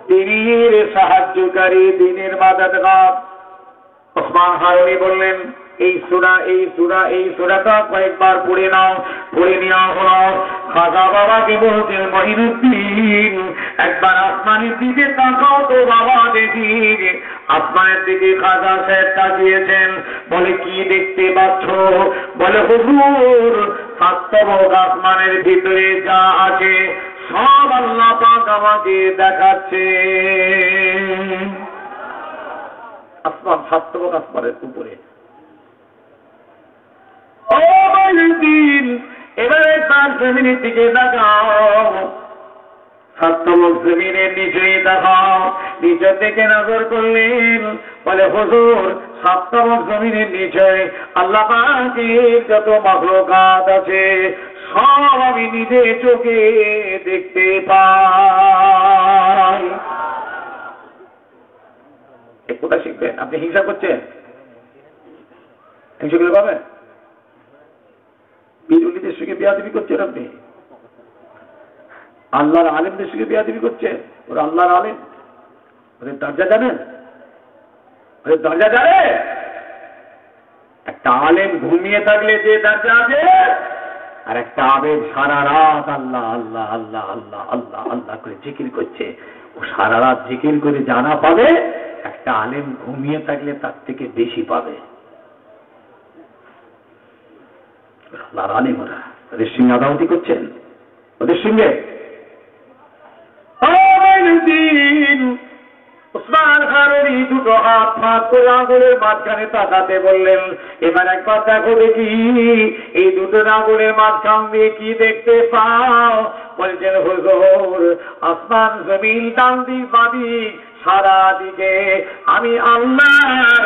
দিনের সাহায্যকারী, দিনের মাদাদগার ওসমান হারুনি বললেন এই সুরা এই সুরা, এই সুরাটা কয়েকবার পড়ে নাও, পড়ে নেওয়া হলো। খাজা বাবাকে বলছেন, মহিনুদ্দিন, একবার আসমানের দিকে তাকাও তো বাবা দেখি। আসমানের দিকে খাজা সাহেব তাকিয়েছেন, বলে, কি দেখতে পাচ্ছ? বলে, হুজুর সাতবক আসমানের ভিতরে যা আছে, সব আল্লাহ পাক আমাকে দেখাচ্ছে। আসমান সাতবক আসমানের উপরে। এবারে তার জমিনের দিকে দেখাও সপ্তমক জমিনের নিচে দেখাও নিচের দিকে নজর করলেন। বলে, হুজুর সপ্তমক জমিনের নিচে আল্লাহ পাকের যত মাখলুকাত আছে, সব আমি নিজে চোখে দেখতে পাই। কোথায় শিখবেন? আপনি হিংসা করছেন? হিংসা করে পাবেন? বিজুলিদের সঙ্গে বিয়াদবি করছেন আপনি আল্লাহর আলেমদের সঙ্গে বিয়াদবি করছে। ওরা আল্লাহর আলেম। ওদের দরজা জানেন? ওদের দরজা জানে? একটা আলেম ঘুমিয়ে থাকলে যে দরজা আছে, আর একটা আবেদ সারা রাত আল্লাহ আল্লাহ আল্লাহ আল্লাহ আল্লাহ আল্লাহ করে জিকির করছে। ও সারা রাত জিকির করে জানা পাবে, একটা আলেম ঘুমিয়ে থাকলে তার থেকে বেশি পাবে। আল্লাহর ওরা ওদের সঙ্গে আদামতি করছেন। ওদের সঙ্গে এবার একবার দেখো দেখি, এই দুটো আঙুলের মাঝখান দিয়ে কি দেখতে পাও? বলছেন, হুজুর, আসমান জমিন, ডান দিক বাদিক সারা দিকে। আমি আল্লাহর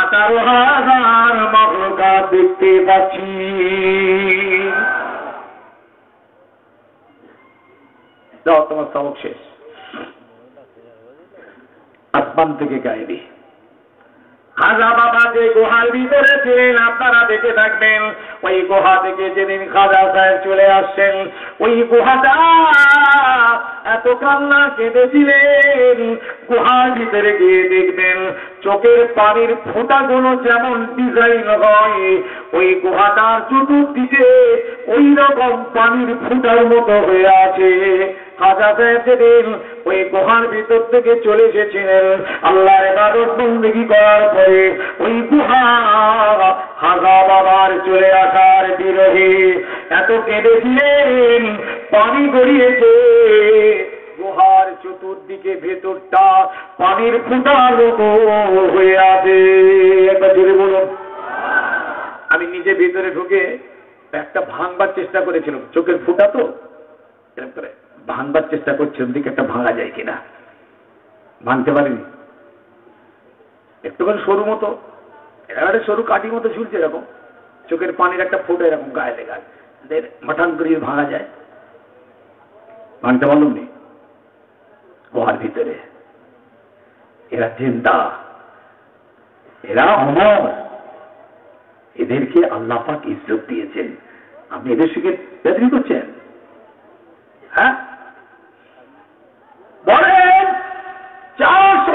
আঠারো হাজার মহলকা দেখতে পাচ্ছি। যাও, তোমার সবক শেষ। আসমান থেকে গায়েবি। খাজা বাবা যে গুহার ভিতরে ছিলেন, আপনারা দেখে থাকবেন, ওই গুহা থেকে যেদিন খাজা সাহেব চলে আসছেন, ওই গুহাটা এত কান্না কেঁদেছিলেন গুহার ভিতরে গিয়ে দেখবেন চোখের পানির ফোঁটাগুলো যেমন ডিজাইন হয়, ওই গুহাটার চতুর্দিকে ওই রকম পানির ফোঁটার মতো হয়ে আছে। খাজা সাহেব ওই গুহার ভিতর থেকে চলে এসেছিলেন আল্লাহ এবাদত বন্দিগি করার পরে ওই গুহা হাজা বাবার চলে আসার বিরোধী। এত কেঁদেছিলেন, পানি গড়িয়েছে। গুহার চতুর্দিকে ভেতরটা পানির ফুটার হয়ে আছে। একবার জোরে বলুন। আমি নিজে ভেতরে ঢুকে একটা ভাঙবার চেষ্টা করেছিলাম। চোখের ফুটা তো? এরকম করে ভাঙবার চেষ্টা করছি, ওদিকে একটা ভাঙা যায় কিনা। ভাঙতে পারিনি। একটুখানি সরু মতো, একেবারে সরু কাটি মতো ঝুলছে এরকম। চোখের পানির একটা ফোটো এরকম গায়ে লেগা মাঠান করে ভাঙা যায়। ভাঙতে পারলাম নি? গুহার ভিতরে। এরা চিন্তা এরা অমর। এদেরকে আল্লাহ পাক ইজ্জত দিয়েছেন। আপনি এদের সঙ্গে বেদরি করছেন? হ্যাঁ? বলেন চার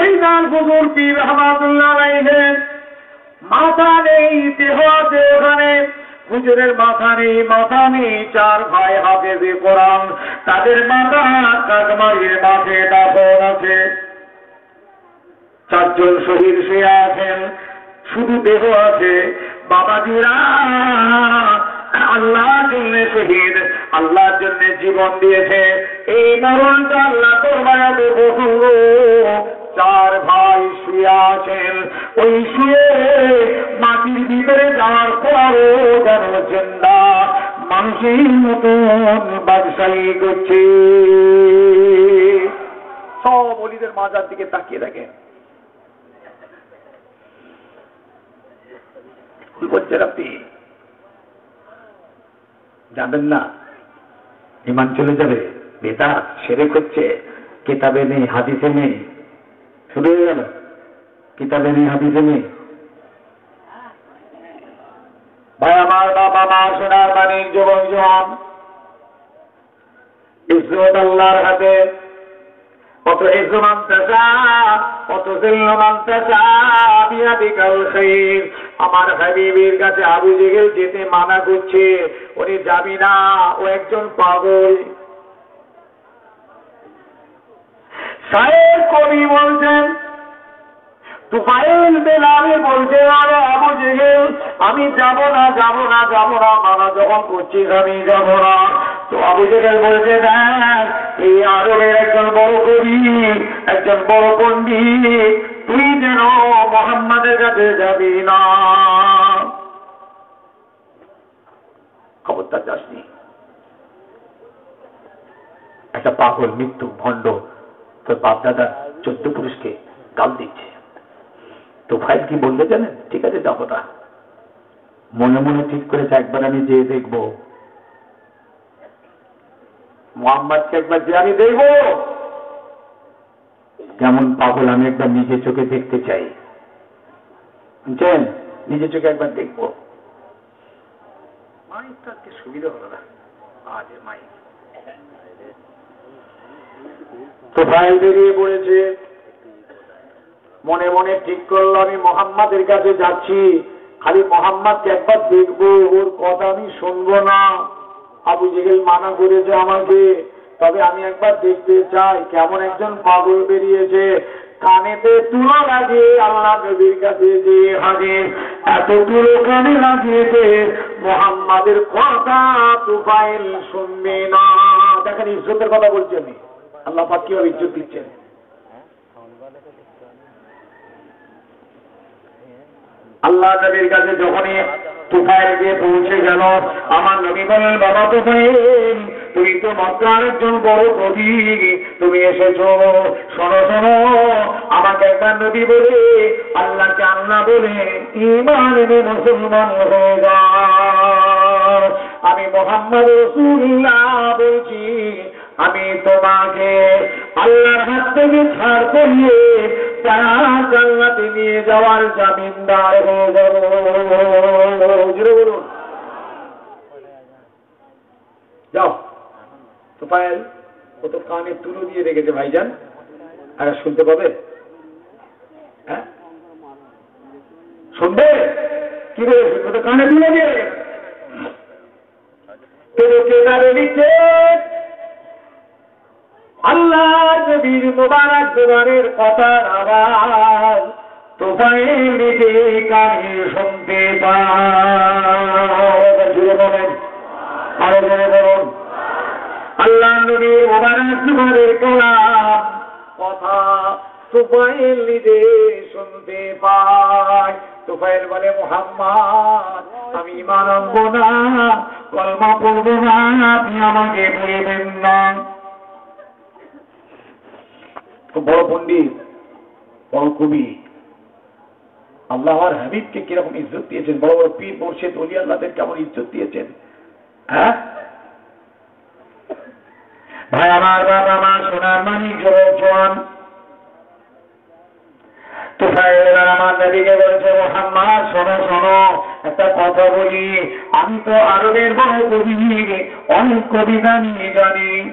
পীর রহমাতুল্লাহ মাথা নেই, দেহ ওখানে। হুজুরের মাথা নেই মাথা নেই চার ভাই হাফেজে কোরআন। তাদের মাথা কাকমারির মাঠে দাফন আছে। চারজন শহীদ শুয়ে আছেন, শুধু দেহ আছে। বাবাজিরা, আল্লাহর জন্য শহীদ, আল্লাহর জন্য জীবন দিয়েছে। এই মরণটা আল্লাহ তোর মায়া চার ভাই শুয়ে ওই শুয়ে মাটির ভিতরে যাওয়ার পরও যেন জেন্দা মানুষের মতন ব্যবসায়ী করছে। সব অলিদের মাজার দিকে তাকিয়ে দেখেন। যাবেন না? ইমান চলে যাবে। বেদা সেরে করছে। কেতাবে নেই, হাদিসে নেই। শুরু হয়ে গেল কিতাবে নেই, হাদিসে নেই। ভাই, আমার বাবা মা সোনার মানিক যুবক জওয়ান ইসরত আল্লাহর হাতে কত তাসা কত জিল্লমান আমার কাছে আবু জেগেল যেতে মানা করছে, উনি যাবি না ও একজন পাগল। সাহেব কবি বলছেন, তুফাইল বেলামে বলছে আরে আবু জেগেল আমি যাব না যাব না যাব না মানা যখন করছিস, আমি যাব না। তো আবু জেগেল বলছে এই আরবের একজন বড় কবি, একজন বড় পণ্ডিত, তুই যেন মোহাম্মদের কাছে যাবি না। খবরটা যাসনি। একটা পাগল মৃত্যু ভণ্ড তোর বাপদাদার চোদ্দ পুরুষকে গাল দিচ্ছে। তো ভাই কি বললে জানেন? ঠিক আছে যাব না মনে মনে ঠিক করেছে একবার আমি যেয়ে দেখব। মোহাম্মদকে একবার যে আমি দেখব। কেমন পাগল আমি একবার নিজে চোখে দেখতে চাই। বুঝছেন? নিজে চোখে একবার দেখব। মাইকটা সুবিধা হলো না। আজ মাইক। তো বেরিয়ে পড়েছে। মনে মনে ঠিক করল, আমি মোহাম্মদের কাছে যাচ্ছি। খালি মোহাম্মদকে একবার দেখব, ওর কথা আমি শুনব না। আবু জেগেল মানা করেছে আমাকে। তবে আমি একবার দেখতে চাই, কেমন একজন পাগল বেরিয়েছে। কানেতে তুলো লাগিয়ে আল্লাহ নবীর কাছে যে হাজির এত তুলো কানে লাগিয়েছে? মোহাম্মদের কথা তুফাইল শুনবে না। দেখেন ইজ্জতের কথা বলছি আমি। আল্লাহ পাক কীভাবে ইজ্জত দিচ্ছেন? আল্লাহ নবীর কাছে যখনই তুফাইল গিয়ে পৌঁছে গেল, আমার নবী বলেন বাবা তুফাইল তুমি তো মক্কার একজন বড় কবি, তুমি এসেছ। শোনো শোনো, আমাকে একবার নবী বলে, আল্লাহকে আল্লাহ বলে, ইমান এনে মুসলমান হয়ে যাও আমি মোহাম্মদ রসুল্লাহ বলছি আমি তোমাকে আল্লাহর হাত থেকে ছাড় করিয়ে জান্নাতে নিয়ে যাওয়ার জামিনদার হয়ে যাব। বলুন। যাও। তো পায়েল ও তো কানে তুলো দিয়ে রেখেছে ভাইজান। আর শুনতে পাবে? হ্যাঁ? শুনবে? কি রে কানে তুলে দিয়ে? তোর কেদারে নিচ্ছে আল্লাহ নবীর মোবারক জোবানের কথার আওয়াজ শুনতে জোরে আল্লাহ শুনতে বলে, মোহাম্মদ, আমি ইমান না, কলমা পড়ব না, আপনি আমাকে বলবেন না। খুব বড় পণ্ডিত, বড় কবি। আল্লাহর হাবিবকে কীরকম ইজ্জত দিয়েছেন? বড় বড় পীর মুর্শিদ অলি আল্লাহদের কেমন ইজ্জত দিয়েছেন? হ্যাঁ? ভাই, আমার বাবা সোনার এবার আমার বলেছে আমি তো আরবের কবি, অনেক কবিতা নিয়ে জানি।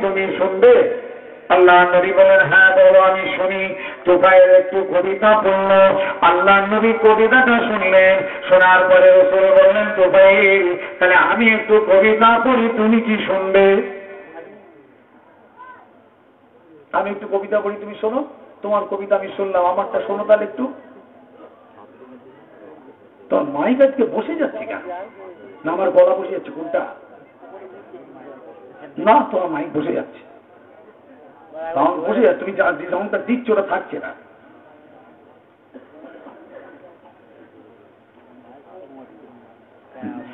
তুমি শুনবে? আল্লাহ নবী বলেন হ্যাঁ বলো, আমি শুনি। তোফাইল একটু কবিতা পড়ল আল্লাহ নবী কবিতাটা শুনলেন। শোনার পরে রসুল বললেন তোফাইল তাহলে আমি একটু কবিতা পড়ি, তুমি কি শুনবে? আমি একটু কবিতা পড়ি, তুমি শোনো। তোমার কবিতা আমি শুনলাম, আমারটা শোনো তাহলে একটু। তোর মাইক আজকে বসে যাচ্ছে কেন? না, আমার গলা বসে যাচ্ছে, কোনটা? না তোমার মাইক বসে যাচ্ছে। তখন বুঝে তুমি দিচ্ছ, ওটা থাকছে না।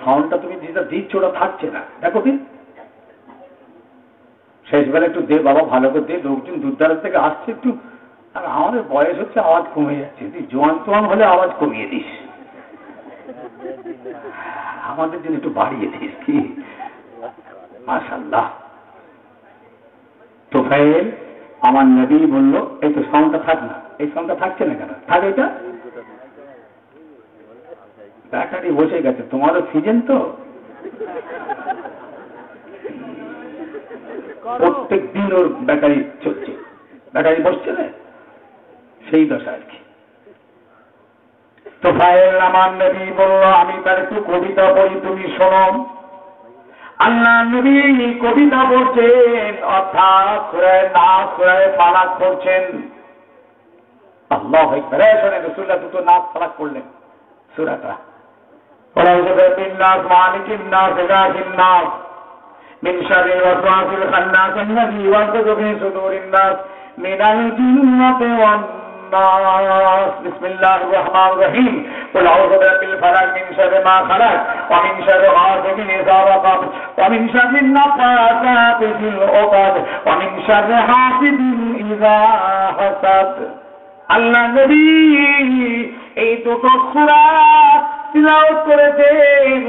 সাউন্ডটা তুমি যেটা দিচ্ছ, ওটা থাকছে না। দেখো দিন শেষবেলা একটু দে, বাবা ভালো করে দে, লোকজন দুর্দার থেকে আসছে একটু। আর আমাদের বয়স হচ্ছে, আওয়াজ কমে যাচ্ছে। তুই জোয়ান তোয়ান হলে আওয়াজ কমিয়ে দিস। আমাদের জন্য একটু বাড়িয়ে দিস, কি? মাসাল্লাহ তোফাইল আমার নবী বলল এই তো সাউন্ডটা থাক না। এই সাউন্ডটা থাকছে না কেন? থাক এটা? ব্যাটারি বসে গেছে তোমারও সিজন তো? প্রত্যেক দিন ওর ব্যাটারি চলছে। ব্যাটারি বসছে না? সেই দশা আর কি। তো ফাইল আমার নবী বলল আমি তার একটু কবিতা বলি তুমি শোনো। আল্লাহ নবী কবিতা পড়ছেন অর্থাৎ সুরায় না সুরায় ফালাক পড়ছেন আল্লাহ একবারে শোনেন রসুল্লাহ দুটো নাচ ফালাক করলেন সুরাটা ونعوذ بالناس مالك الناس إله الناس من شر الوسواس الخناس الذي يوسوس في صدور الناس من الجنة والناس بسم الله الرحمن الرحيم قل أعوذ برب الفلق من شر ما خلق ومن شر غاسق إذا وقب ومن شر النفاثات في العقد ومن شر حاسد إذا حسد আল্লাহ নবী এই দুটো সুরা তিলাওয়াত করেছেন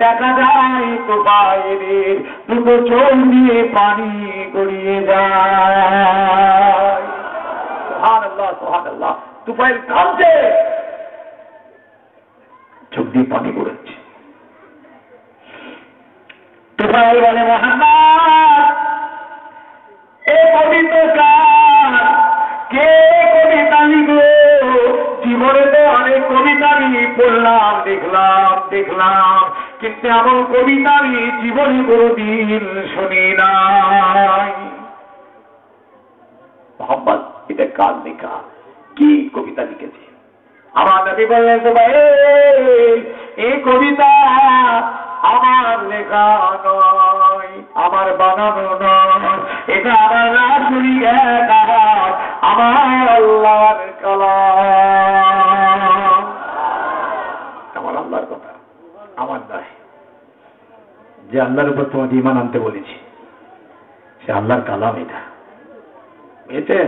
দেখা যায় তো বাইরের দুটো চোখ দিয়ে পানি গড়িয়ে যায় সুবহানাল্লাহ সুবহানাল্লাহ। তুফাইল কাঁদছে চোখ দিয়ে পানি গড়াচ্ছে তুফাইল বলে, মোহাম্মদ, এ কবিতা কে কবিতা লিখলো? জীবনে তো অনেক কবিতা আমি পড়লাম, দেখলাম দেখলাম। কিন্তু এমন কবিতা আমি জীবনে কোনদিন শুনি নাই। মোহাম্মদ এটা কার লেখা। কি কবিতা লিখেছে? আমার নবী বললেন তো ভাই এই কবিতা আমার লেখা নয়, আমার বানানো নয়। এটা আমার রাসুলি আমার আল্লাহর কালাম। আমার আল্লাহর কথা, আমার নয়। যে আল্লাহর উপর তোমাকে ইমান আনতে বলেছি, সে আল্লাহর কালাম এটা। বুঝেছেন?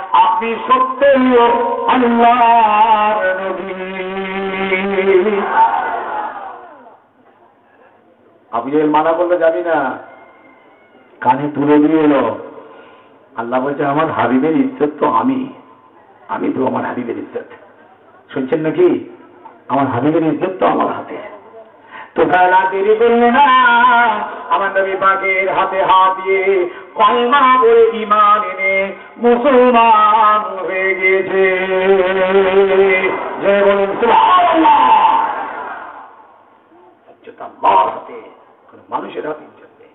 আপনি সত্যই আল্লাহর নবী। আবু জেহেল মানা করলে যাবি না? কানে তুলে দিয়ে এলো। আল্লাহ বলছে, আমার হাবিবের ইজ্জত তো আমি। আমি তো আমার হাবিবের ইজ্জত। শুনছেন নাকি? আমার হাবিবের ইজ্জত তো আমার হাতে। দেরি না, আমার নবী হাতে হাত দিয়ে কলমা বলে ইমান এনে মুসলমান হয়ে বলুন মানুষের হাতে ইজ্জত নেই।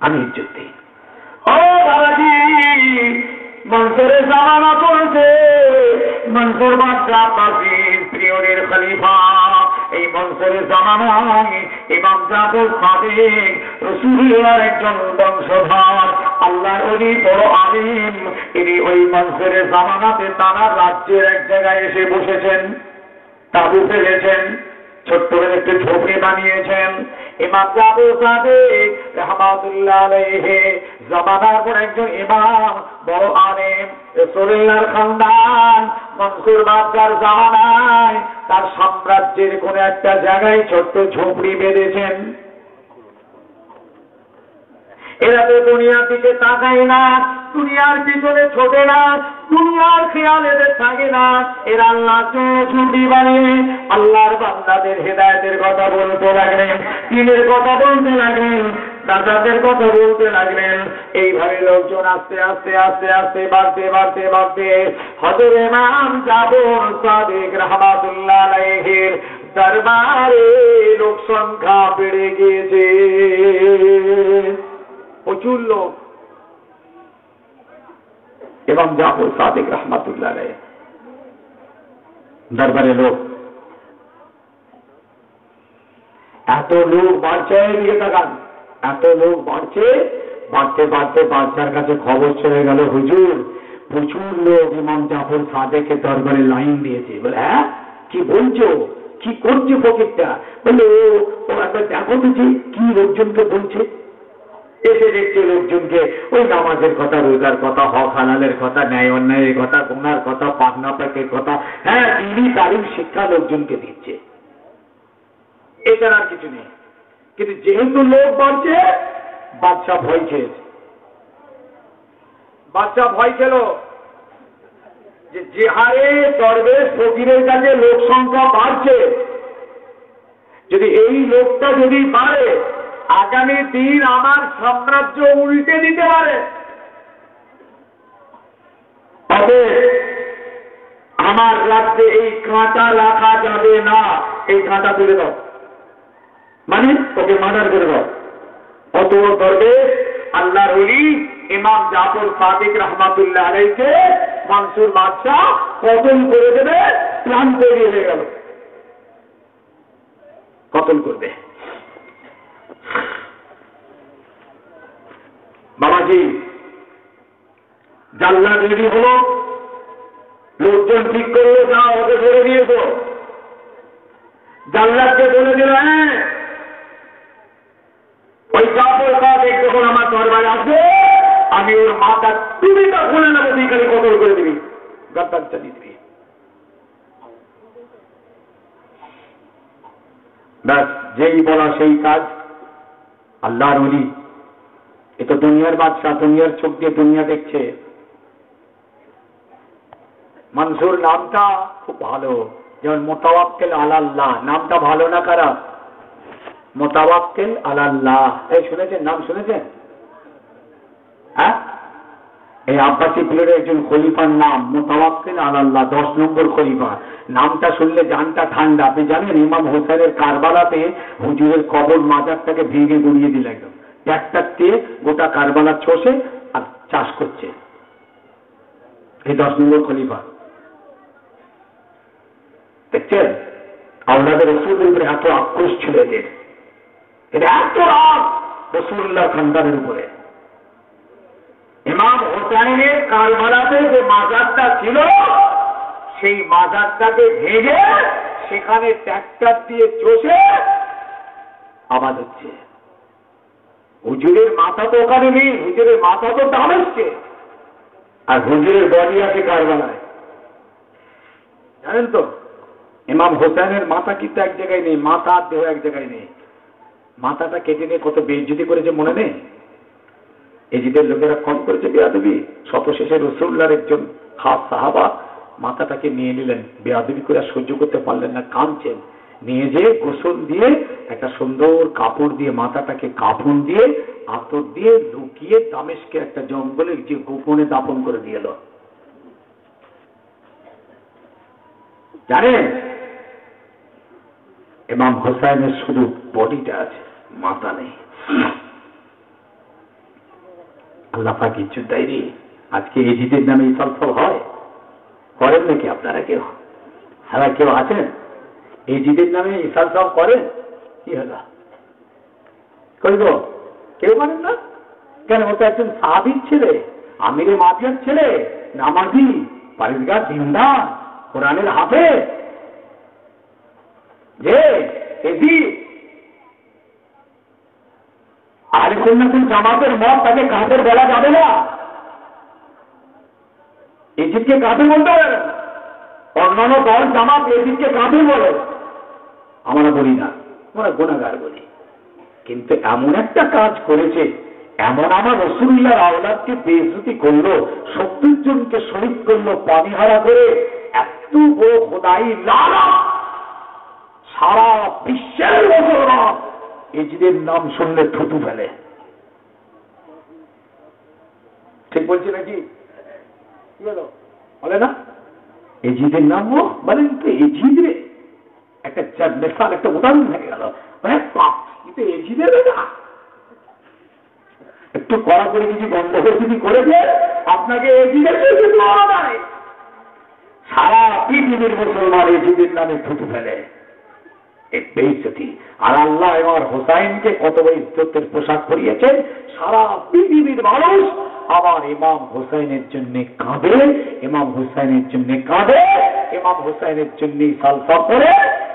আমি ইজ্জত দিই। ও বাবাজি মনসুরের জামানা চলছে মনসুর বাদশা কাসির প্রিয়রের খলিফা। এই মনসুরের জামানায় ইমাম জাফর সাদেক রসুলের একজন বংশধর, আল্লাহর উনি বড় আলিম। ইনি ওই মনসুরের জামানাতে তারা রাজ্যের এক জায়গায় এসে বসেছেন, তাবু ফেলেছেন, ছোট্ট একটু ঝোপড়ি বানিয়েছেন। ইমাম জাবু সাদেক রহমাতুল্লাহ আলাইহি, জামানার পর একজন ইমাম, বড় আলেম, রাসূলুল্লাহর খানদান, মনসুর বাদশার জামানায়, তার সাম্রাজ্যের কোন একটা জায়গায় ছোট্ট ঝুপড়ি বেঁধেছেন। এরা তো দুনিয়ার দিকে তাকায় না, দুনিয়ার পিছনে ছোটে না, দুনিয়ার খেয়াল এদের থাকে না, এরা আল্লাহ ছুটি বানিয়ে আল্লাহর বান্দাদের হেদায়তের কথা বলতে লাগলেন, দিনের কথা বলতে লাগলেন দাদাদের কথা বলতে লাগলেন। এইভাবে লোকজন আস্তে আস্তে আস্তে আস্তে, বাড়তে বাড়তে বাড়তে হজর ইমাম জাবর সাদেক রহমাতুল্লাহ আলাইহির দরবারে লোক সংখ্যা বেড়ে গিয়েছে। প্রচুর লোক। এবং জাফর সাদিক রহমাতুল্লাহ রায় দরবারে লোক। এত লোক বাড়ছে দিকে তাকান। এত লোক বাড়ছে, বাড়তে বাড়তে বাচ্চার কাছে খবর চলে গেল, হুজুর, প্রচুর লোক ইমাম জাফর সাদেকের দরবারে লাইন দিয়েছে। বলে হ্যাঁ? কি বলছো? কি করছে ফকিরটা? বলে, ও একবার দেখো যে কি লোকজনকে বলছে? এসে দেখছে লোকজনকে, ওই নামাজের কথা, রোজার কথা, হক হালালের কথা, ন্যায় অন্যায়ের কথা, গুনার কথা পাকনা পাকের কথা হ্যাঁ তিনি তারিখ শিক্ষা লোকজনকে দিচ্ছে। এছাড়া আর কিছু নেই। কিন্তু যেহেতু লোক বাড়ছে বাচ্চা ভয় খেয়েছে। বাচ্চা ভয় খেল যে হারে দরবেশ ফকিরের কাছে লোক সংখ্যা বাড়ছে। যদি এই লোকটা যদি বাড়ে আগামী দিন আমার সাম্রাজ্য উল্টে দিতে পারে। অতএব আমার রাজ্যে এই কাঁটা রাখা যাবে না। এই কাঁটা তুলে দাও। মানে ওকে মার্ডার করে দাও। অত করবে আল্লাহ রলি ইমাম জাফর সাদিক রহমাতুল্লাহ আলাইকে মানসুর বাদশাহ কতল করে দেবে, প্রাণ তৈরি হয়ে গেল। কতল করবে? বাবাজি জাল্লা রেডি হলো, লোকজন ঠিক করল, যা ওকে ধরে নিয়েছো জানলাকে বলে দিল হ্যাঁ ওই কাপড় সাহেব যখন আমার দরবারে আসবে, আমি ওর মাথা টুপিটা খুলে নেব, তুই খালি কতল করে দিবি। গদ্দার চালিয়ে দিবি। ব্যাস, যেই বলা সেই কাজ, আল্লাহর অলি এ তো দুনিয়ার বাদশাহ, দুনিয়ার চোখ দিয়ে দুনিয়া দেখছে। মনসুর নামটা খুব ভালো। যেমন মোতাবাক্কেল আলাল্লাহ, নামটা ভালো না খারাপ? মোতাবাক্কেল আলাল্লাহ। এই শুনেছেন? নাম শুনেছেন? হ্যাঁ? এই আব্বাসী পিরিয়ডের একজন খলিফার নাম মোতাবাক্কেল আলাল্লাহ, দশ নম্বর খলিফা। নামটা শুনলে জানটা ঠান্ডা। আপনি জানেন, ইমাম হোসেনের কারবালাতে হুজুরের কবর মাজারটাকে ভেঙে গুড়িয়ে দিল একদম। ট্র্যাক্টার দিয়ে গোটা কারবালা চষে আর চাষ করছে। এই দশ নম্বর খলিফা। দেখছেন? আপনাদের রসুলের উপরে এত আক্রোশ ছিল এদের। এটা এত রাগ রসুল্লাহ খানদানের উপরে। ইমাম হোসাইনের কারবালাতে যে মাজারটা ছিল, সেই মাজারটাকে ভেঙে সেখানে ট্র্যাক্টর দিয়ে চষে আবাদ হচ্ছে। হুজুরের মাথা তো ওখানে নেই, হুজুরের মাথা তো দামেশকে। আর হুজুরের বডি আছে কারবালায় জানেন তো, ইমাম হোসেনের মাথা কিন্তু এক জায়গায় নেই, মাথা আর দেহ এক জায়গায় নেই। মাথাটা কেটে নিয়ে কত বেজ্জুতি করেছে মনে নেই? এজিদের লোকেরা কম করেছে বেয়াদবি। শতশেষে রসুল্লার একজন খাস সাহাবা মাথাটাকে নিয়ে নিলেন। বেয়াদবি করে সহ্য করতে পারলেন না, কাঁদছেন। নিয়ে যে গোসল দিয়ে একটা সুন্দর কাপড় দিয়ে, মাথাটাকে কাপড় দিয়ে, আতর দিয়ে লুকিয়ে দামেশকে একটা জঙ্গলে যে গোপনে দাপন করে দিয়ে এলো। জানেন, ইমাম হোসাইনের শুধু বডিটা আছে, মাথা নেই। আল্লাহ কিচ্ছু দেয়নি আজকে এজিদের নামে এই সলফল হয়। করেন নাকি আপনারা কেউ? হ্যাঁ কেউ আছেন? এজিদের নামে ইসাল সব করেন কি হলো? করব কেউ করেন না? কেন, ও তো একজন সাহাবির ছেলে আমিরে মাতিয়ার ছেলে, নামাজি পারিসগার দিনদার কোরআনের হাফে যে এজি আরে সুন্নাতুল জামাতের মত তাকে কাফের বলা যাবে না। এজিদকে কাফের বলতে পারে অন্যান্য দল জামাত এজিদকে কাফের বলে। আমরা বলি না, আমরা গুণাগার বলি। কিন্তু এমন একটা কাজ করেছে, এমন আমার রসুল্লাহ আওলাদকে বেজুতি করল, সত্তর জনকে শহীদ করল পানিহারা করে, এত বড় লালা সারা বিশ্বের মুসলমান এজিদের নাম শুনলে থুতু ফেলে। ঠিক বলছি নাকি? বলো না? এজিদের নাম বলেন তো, এজিদ রে একটা একটা উদাহরণ হয়ে গেল। মানে এসি দেবে না। একটু কড়া করে যদি করেছে আপনাকে সারা পৃথিবীর মুসলমান এসিদের নামে ফেলে। আর আল্লাহ হোসাইনকে কত ইজ্জতের পোশাক পরিয়েছেন? সারা পৃথিবীর মানুষ আমার ইমাম হোসাইনের জন্য কাঁদে, ইমাম হোসাইনের জন্য কাঁদে, ইমাম হোসাইনের জন্য সালফা করে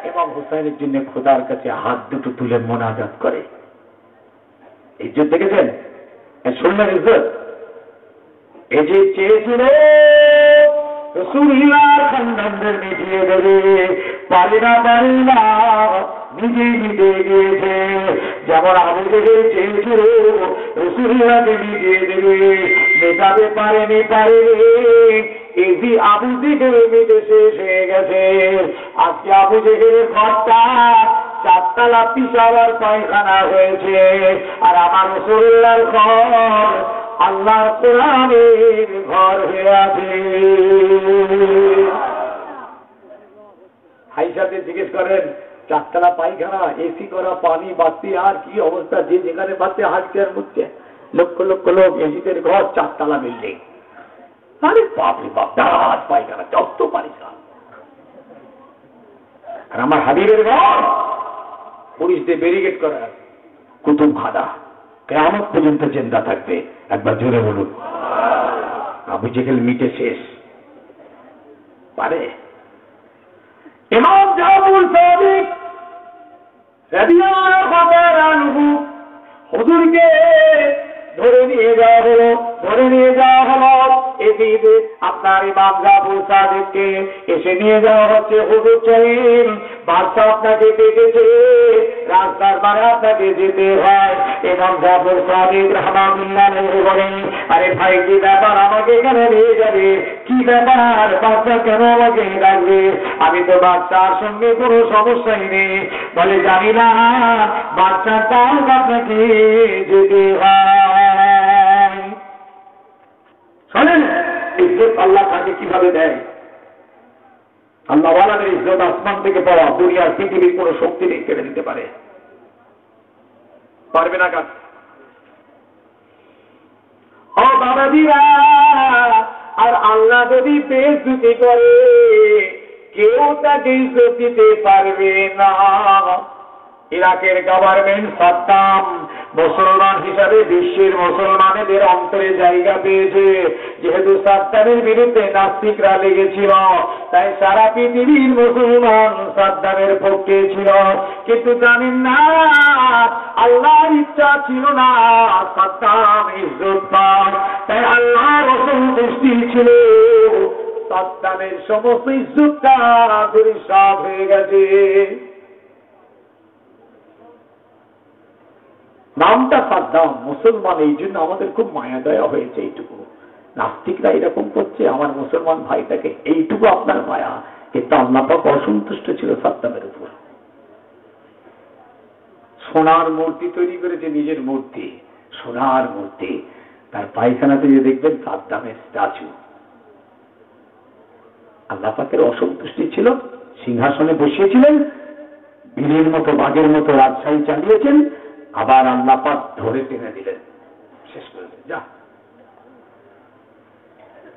ইমাম হোসাইনের জন্য খোদার কাছে হাত দুটো তুলে মোনাজাত করে। ইজ্জত দেখেছেন? শুনলেন ইজ্জত। এই যে চেয়েছিল মিটিয়ে যেমন দেবে পারেনি পারে এই যে আবু জেগে মিটে শেষ হয়ে গেছে। আজকে আবু জেগের ঘরটা, চারতলা পিসাবার পায়খানা হয়েছে। আর আমার রসুল্লাহর ঘর আল্লাহ কোরআনের ঘর হয়ে আছে। ভাই সাথে জিজ্ঞেস করেন, চারতলা পায়খানা, এসি করা, পানি বাতি আর কি অবস্থা? যে যেখানে বাতি হাঁটছে আর মুচ্ছে লক্ষ লক্ষ লোক এসিদের ঘর, চারতলা বিল্ডিং। আরে বাপরে বাপ দাঁড়াত পায়খানা, যত আর আমার হাবিবের ঘর পুলিশদের ব্যারিকেড করা কুতুব খাদা পর্যন্ত চিন্তা থাকবে। একবার জোরে বলুন। আবু জেহেল মিটে শেষ। পারে? ইমাম সাদিক রাদিয়াল্লাহু হুজুরকে ধরে নিয়ে যাওয়া হলো। ধরে নিয়ে যাওয়া হলো। এদিকে আপনার ইমাম জাফর সাদিককে এসে নিয়ে যাওয়া হচ্ছে হুজুর চলেন বাদশা আপনাকে ডেকেছে। রাস্তার পারে আপনাকে যেতে হয়। ইমাম বলেন আরে ভাই, কি ব্যাপার আমাকে এখানে নিয়ে যাবে? কি ব্যাপার? বাচ্চা কেন আমাকে লাগবে আমি তো বাচ্চার সঙ্গে কোনো সমস্যাই নেই। বলে, জানি না বাচ্চার তাও আপনাকে যেতে হয়। শোনেন ইজ্জত আল্লাহ তাকে কীভাবে দেয়? আল্লাহ ওয়ালাদের ইজ্জত আসমান থেকে পাওয়া, দুনিয়ার পৃথিবীর কোনো শক্তি নেই, কেড়ে দিতে পারে। পারবে না কাজ। ও বাবাজিরা, আর আল্লাহ যদি দিতে করে, কেউ তাকে ইজ্জত দিতে পারবে না। ইরাকের গভর্নমেন্ট সাদ্দাম মুসলমান হিসাবে বিশ্বের মুসলমানেদের অন্তরে জায়গা পেয়েছে। যেহেতু সাদ্দামের বিরুদ্ধে নাস্তিকরা লেগেছিল, তাই সারা পৃথিবীর মুসলমান সাদ্দামের পক্ষে ছিল। কিন্তু জানেন না, আল্লাহর ইচ্ছা ছিল না সাদ্দাম ইজ্জত তাই আল্লাহর অসন্তুষ্টি ছিল। সাদ্দামের সমস্ত ইজ্জতটা দুরিসাব হয়ে গেছে। নামটা সাদ্দাম মুসলমান, এই জন্য আমাদের খুব মায়া দয়া হয়েছে এইটুকু। নাস্তিকরা এরকম করছে, আমার মুসলমান ভাইটাকে এইটুকু আপনার মায়া, কিন্তু আল্লাপাক অসন্তুষ্ট ছিল সাদ্দামের উপর। সোনার মূর্তি তৈরি করেছে নিজের মূর্তি, সোনার মূর্তি। তার পায়খানাতে যে দেখবেন সাদ্দামের স্ট্যাচু। আল্লাহ পাকের অসন্তুষ্টি ছিল, সিংহাসনে বসিয়েছিলেন বীরের মতো বাঘের মতো রাজশাহী চালিয়েছেন আবার আল্লাহ পাক ধরে টেনে দিলেন। শেষ করে যা।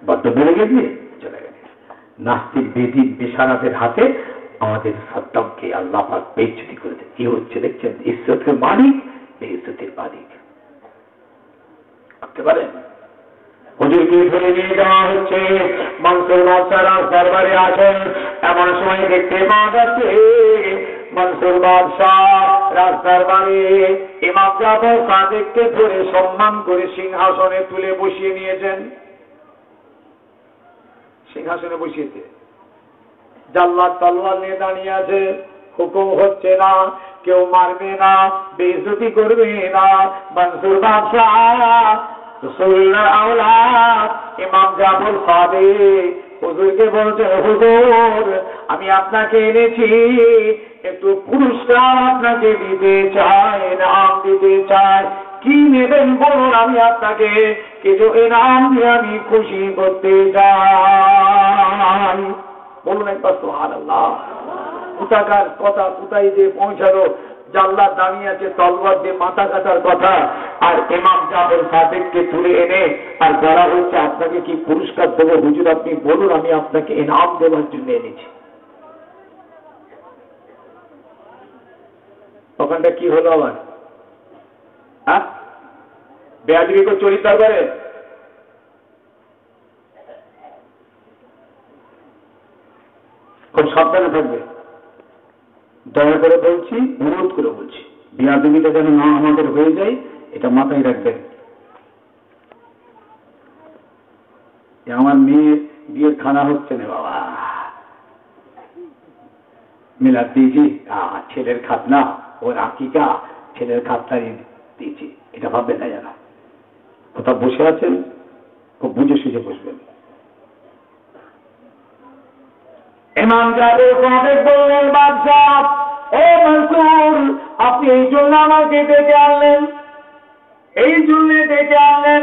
বড্ড বেড়ে গেছে, চলে গেছে। নাস্তিক বেদিক বেসারাদের হাতে আমাদের সাদ্দামকে আল্লাহ পাক বেইজ্জতি করে দেন। কি হচ্ছে দেখছেন ইজ্জতের মালিক বেইজ্জতির মালিক। ভাবতে পারেন? হুজুরকে দরবারে আছেন এমন সময় দেখতে পাওয়া যাচ্ছে মনসুর বাদশাহ, রাস্তার বাড়ি, ইমাম জাফর সাদেককে ধরে সম্মান করে সিংহাসনে তুলে বসিয়ে নিয়েছেন। সিংহাসনে বসিয়েছে জাল্লাদ তল্লাদ নিয়ে দাঁড়িয়ে আছে। হুকুম হচ্ছে না, কেউ মারবে না, বেইজ্জতি করবে না। মনসুর বাদশাহ আমি আপনাকে এনেছি একটু পুরস্কার আপনাকে দিতে চাই, নাম দিতে চাই। কি নেবেন বলুন আমি আপনাকে, কিছু এনাম দিয়ে আমি খুশি করতে চাই। বলুন একবার সোহান আল্লাহ কুটাকার কথা কুটাই দিয়ে পৌঁছালো জাল্লা দাঁড়িয়ে আছে তলবার দিয়ে মাথা কাটার কথা। আর এমাম জাফর সাদেককে তুলে এনে, আর বলা হচ্ছে, আপনাকে কি পুরস্কার দেবো হুজুর, আপনি বলুন, আমি আপনাকে এনাম দেওয়ার জন্য এনেছি। ওখানটা কি হলো আবার? হ্যাঁ? বেয়াদিবি করে চলিত দরবারে খুব সাবধানে থাকবে। দয়া করে বলছি, অনুরোধ করে বলছি, বিয়াদবিটা যেন না আমাদের হয়ে যায়, এটা মাথায় রাখবেন। আমার মেয়ের বিয়ের খানা হচ্ছে না বাবা। মিলাদ দিয়েছি ছেলের খাতনা। ওর আকিকা ছেলের খাতনাই দিয়েছি। এটা ভাববেন না যেন কোথাও বসে আছেন, খুব বুঝে সুঝে বসবেন। আপনি এই জন্য আমাকে ডেকে আনলেন। এই জন্য ডেকে আনলেন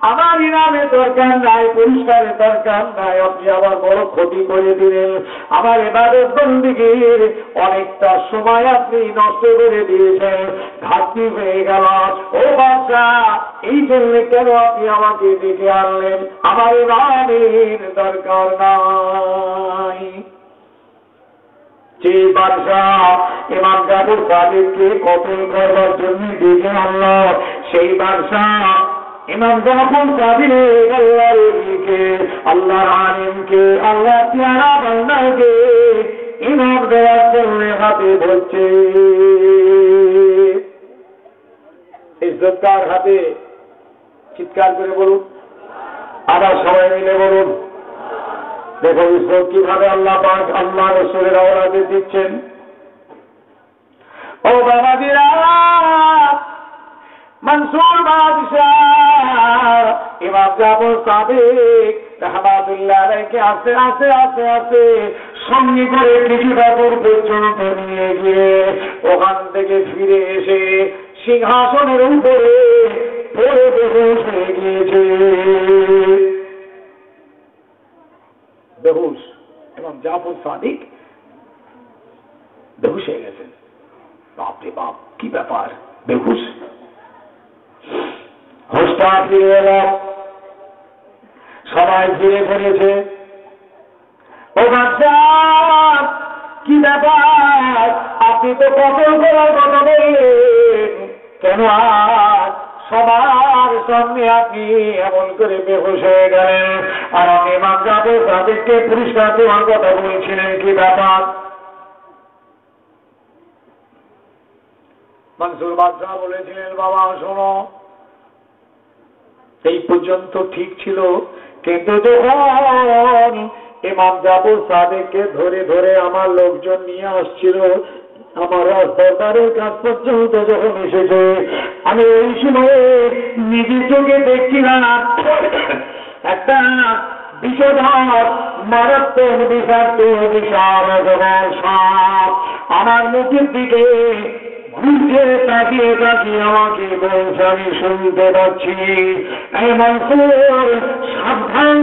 আমার ইনামের দরকার নাই, পুরস্কারের দরকার নাই, আপনি আবার বড় ক্ষতি করে দিলেন। আমার এবারের বন্দিগির অনেকটা সময় আপনি নষ্ট করে দিয়েছেন। ঘাটতি হয়ে গেল। ও বাচ্চা এই জন্য কেন আপনি আমাকে ডেকে আনলেন? আমার ইমামের দরকার নাই। যে বাদশাহ ইমাম জাফর সাহেবকে কতল করবার জন্য ডেকে আনলো, সেই বাদশাহ ইমাম জাফর সাহেব আল্লাহর ওলিকে আল্লাহর আলিমকে, আল্লাহ প্যারা বান্দাকে, ইমাম দেওয়ার জন্য হাতে ধরছে। ইজ্জতকার হাতে? চিৎকার করে বলুন। আবার সবাই মিলে বলুন। দেখো ঈশ্বর কীভাবে আল্লাহ পাক আল্লাহ রসুলের আওলাদে দিচ্ছেন। ও বাবাদিরা মনসুর আলাইকে আস্তে আস্তে আস্তে আস্তে সঙ্গে করে কিছুটা পর্যন্ত নিয়ে গিয়ে ওখান থেকে ফিরে এসে সিংহাসনের উপরে পড়ে বেহুশ হয়ে গিয়েছে। বেহুশ এবং জাফর সাদিক বেহুশ হয়ে গেছেন বাপরে বাপ, কি ব্যাপার? বেহুশ? হোসটা ফিরে এল। সবাই ঘিরে ফেলেছে ও কি ব্যাপার? আপনি তো কতল করার কথা বললেন। কেন আর সবার সামনে আপনি এমন করে বেহুশ হয়ে গেলেন? আর আমি ইমাম তাদেরকে পুরস্কার দেওয়ার কথা বলছিলেন, কি ব্যাপার? মনসুর বাদশাহ বলেছিলেন, বাবা, শোনো, এই পর্যন্ত ঠিক ছিল। কিন্তু যখন ইমাম জাবুর সাদেককে ধরে ধরে আমার লোকজন নিয়ে আসছিল, আমার সরকারের কাছ পর্যন্ত যখন এসেছে, আমি ওই সময়ে নিজের চোখে দেখছিলাম, একটা বিষধর, মারাত্মক বিষাক্ত সাপ আমার মুখের দিকে ঘুরতে তাকিয়ে তাকিয়ে আমাকে বলছে, আমি শুনতে পাচ্ছি। সাবধান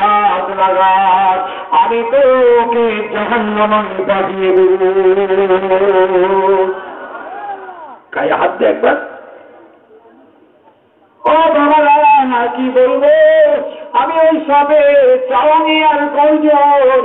হাত আমি তো ওকে পাঠিয়ে দেব। হাত দে একবার। ও বাবা কি বলব? আমি ওই সবে চাওয়ানি আর কৌজোর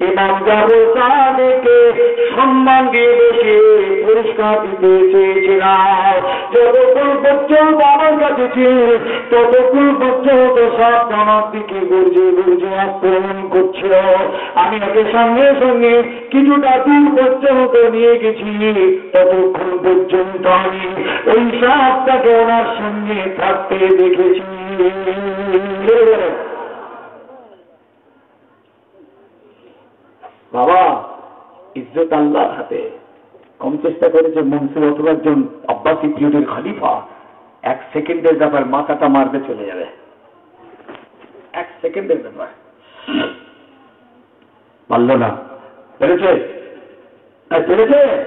ইমাম জাবর সাহেবকে সম্মান দিয়ে বসে পুরস্কার দিতে চেয়েছিলাম। যতক্ষণ পর্যন্ত আমার কাছে ছিল, ততক্ষণ পর্যন্ত সব আমার দিকে গর্জে গর্জে আক্রমণ করছিল। আমি ওকে সঙ্গে সঙ্গে কিছুটা দূর পর্যন্ত নিয়ে গেছি। ততক্ষণ পর্যন্ত আমি ওই সাপটাকে ওনার সঙ্গে থাকতে দেখেছি। বাবা ইজ্জত আল্লাহর হাতে। কম চেষ্টা করেছে মনসুর অথবা একজন আব্বাসি পিরিয়ডের খালিফা। এক সেকেন্ডের ব্যাপার মাথাটা মারতে চলে যাবে। এক সেকেন্ডের ব্যাপার। পারল না। পেরেছে? হ্যাঁ, পেরেছে?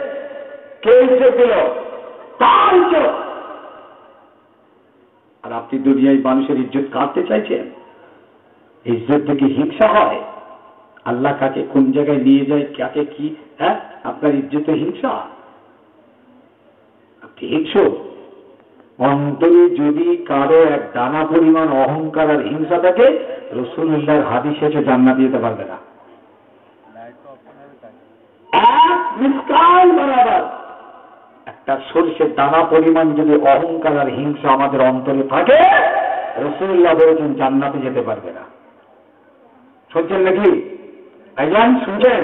কে ইজ্জত দিল? তার ইজ্জত। আর আপনি দুনিয়ায় মানুষের ইজ্জত কাটতে চাইছেন? ইজ্জত থেকে হিংসা হয়। আল্লাহ কাকে কোন জায়গায় নিয়ে যায়, কাকে কি হ্যাঁ? আপনার ইজ্জতে হিংসা। আপনি হিংসু অন্তরে যদি কারও এক দানা পরিমাণ অহংকার আর হিংসা থাকে রসুল্লাহর হাদিস এসে জান্নাত দিতে পারবে না। একটা সর্ষের দানা পরিমাণ যদি অহংকার আর হিংসা আমাদের অন্তরে থাকে রসুল্লাহ বলেছেন জান্নাতে যেতে পারবে না। শুনছেন নাকি? ভাইজান শুনছেন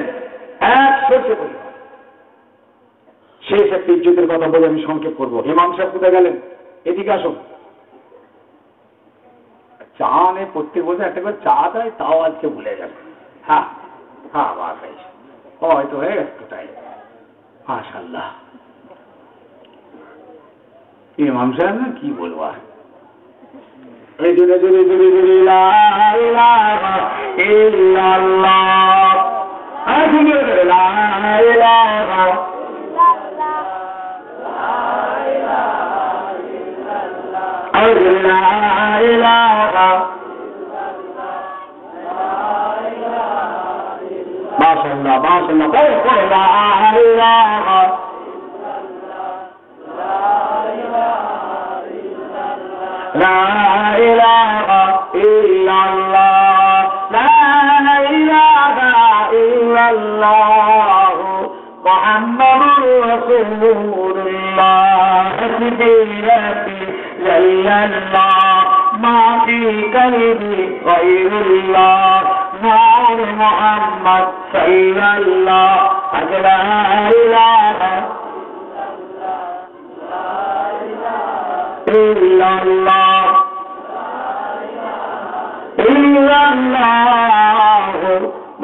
এক সর্ষে পরিমাণ শেষ একটা ইজ্জতের কথা বলে আমি সংক্ষেপ করব। ইমাম সাহেব কোথায় গেলেন? এদিকে আসুন। চা নে প্রত্যেক বছর একটা করে চা দেয়, তাও আজকে ভুলে গেল। হ্যাঁ হ্যাঁ হয়তো হয়ে গেছে তাই মাশাল্লাহ ইমাম সাহেব না কি বলব আর? জুড়ে জুড়ে জুড়ে জুড়ে ইল্লাল্লাহ। لا إله الله محمد رسول الله. سيدتي جل الله. ما في قلبي غير الله. نور محمد صلى الله. لا إله إلا الله. إلا الله.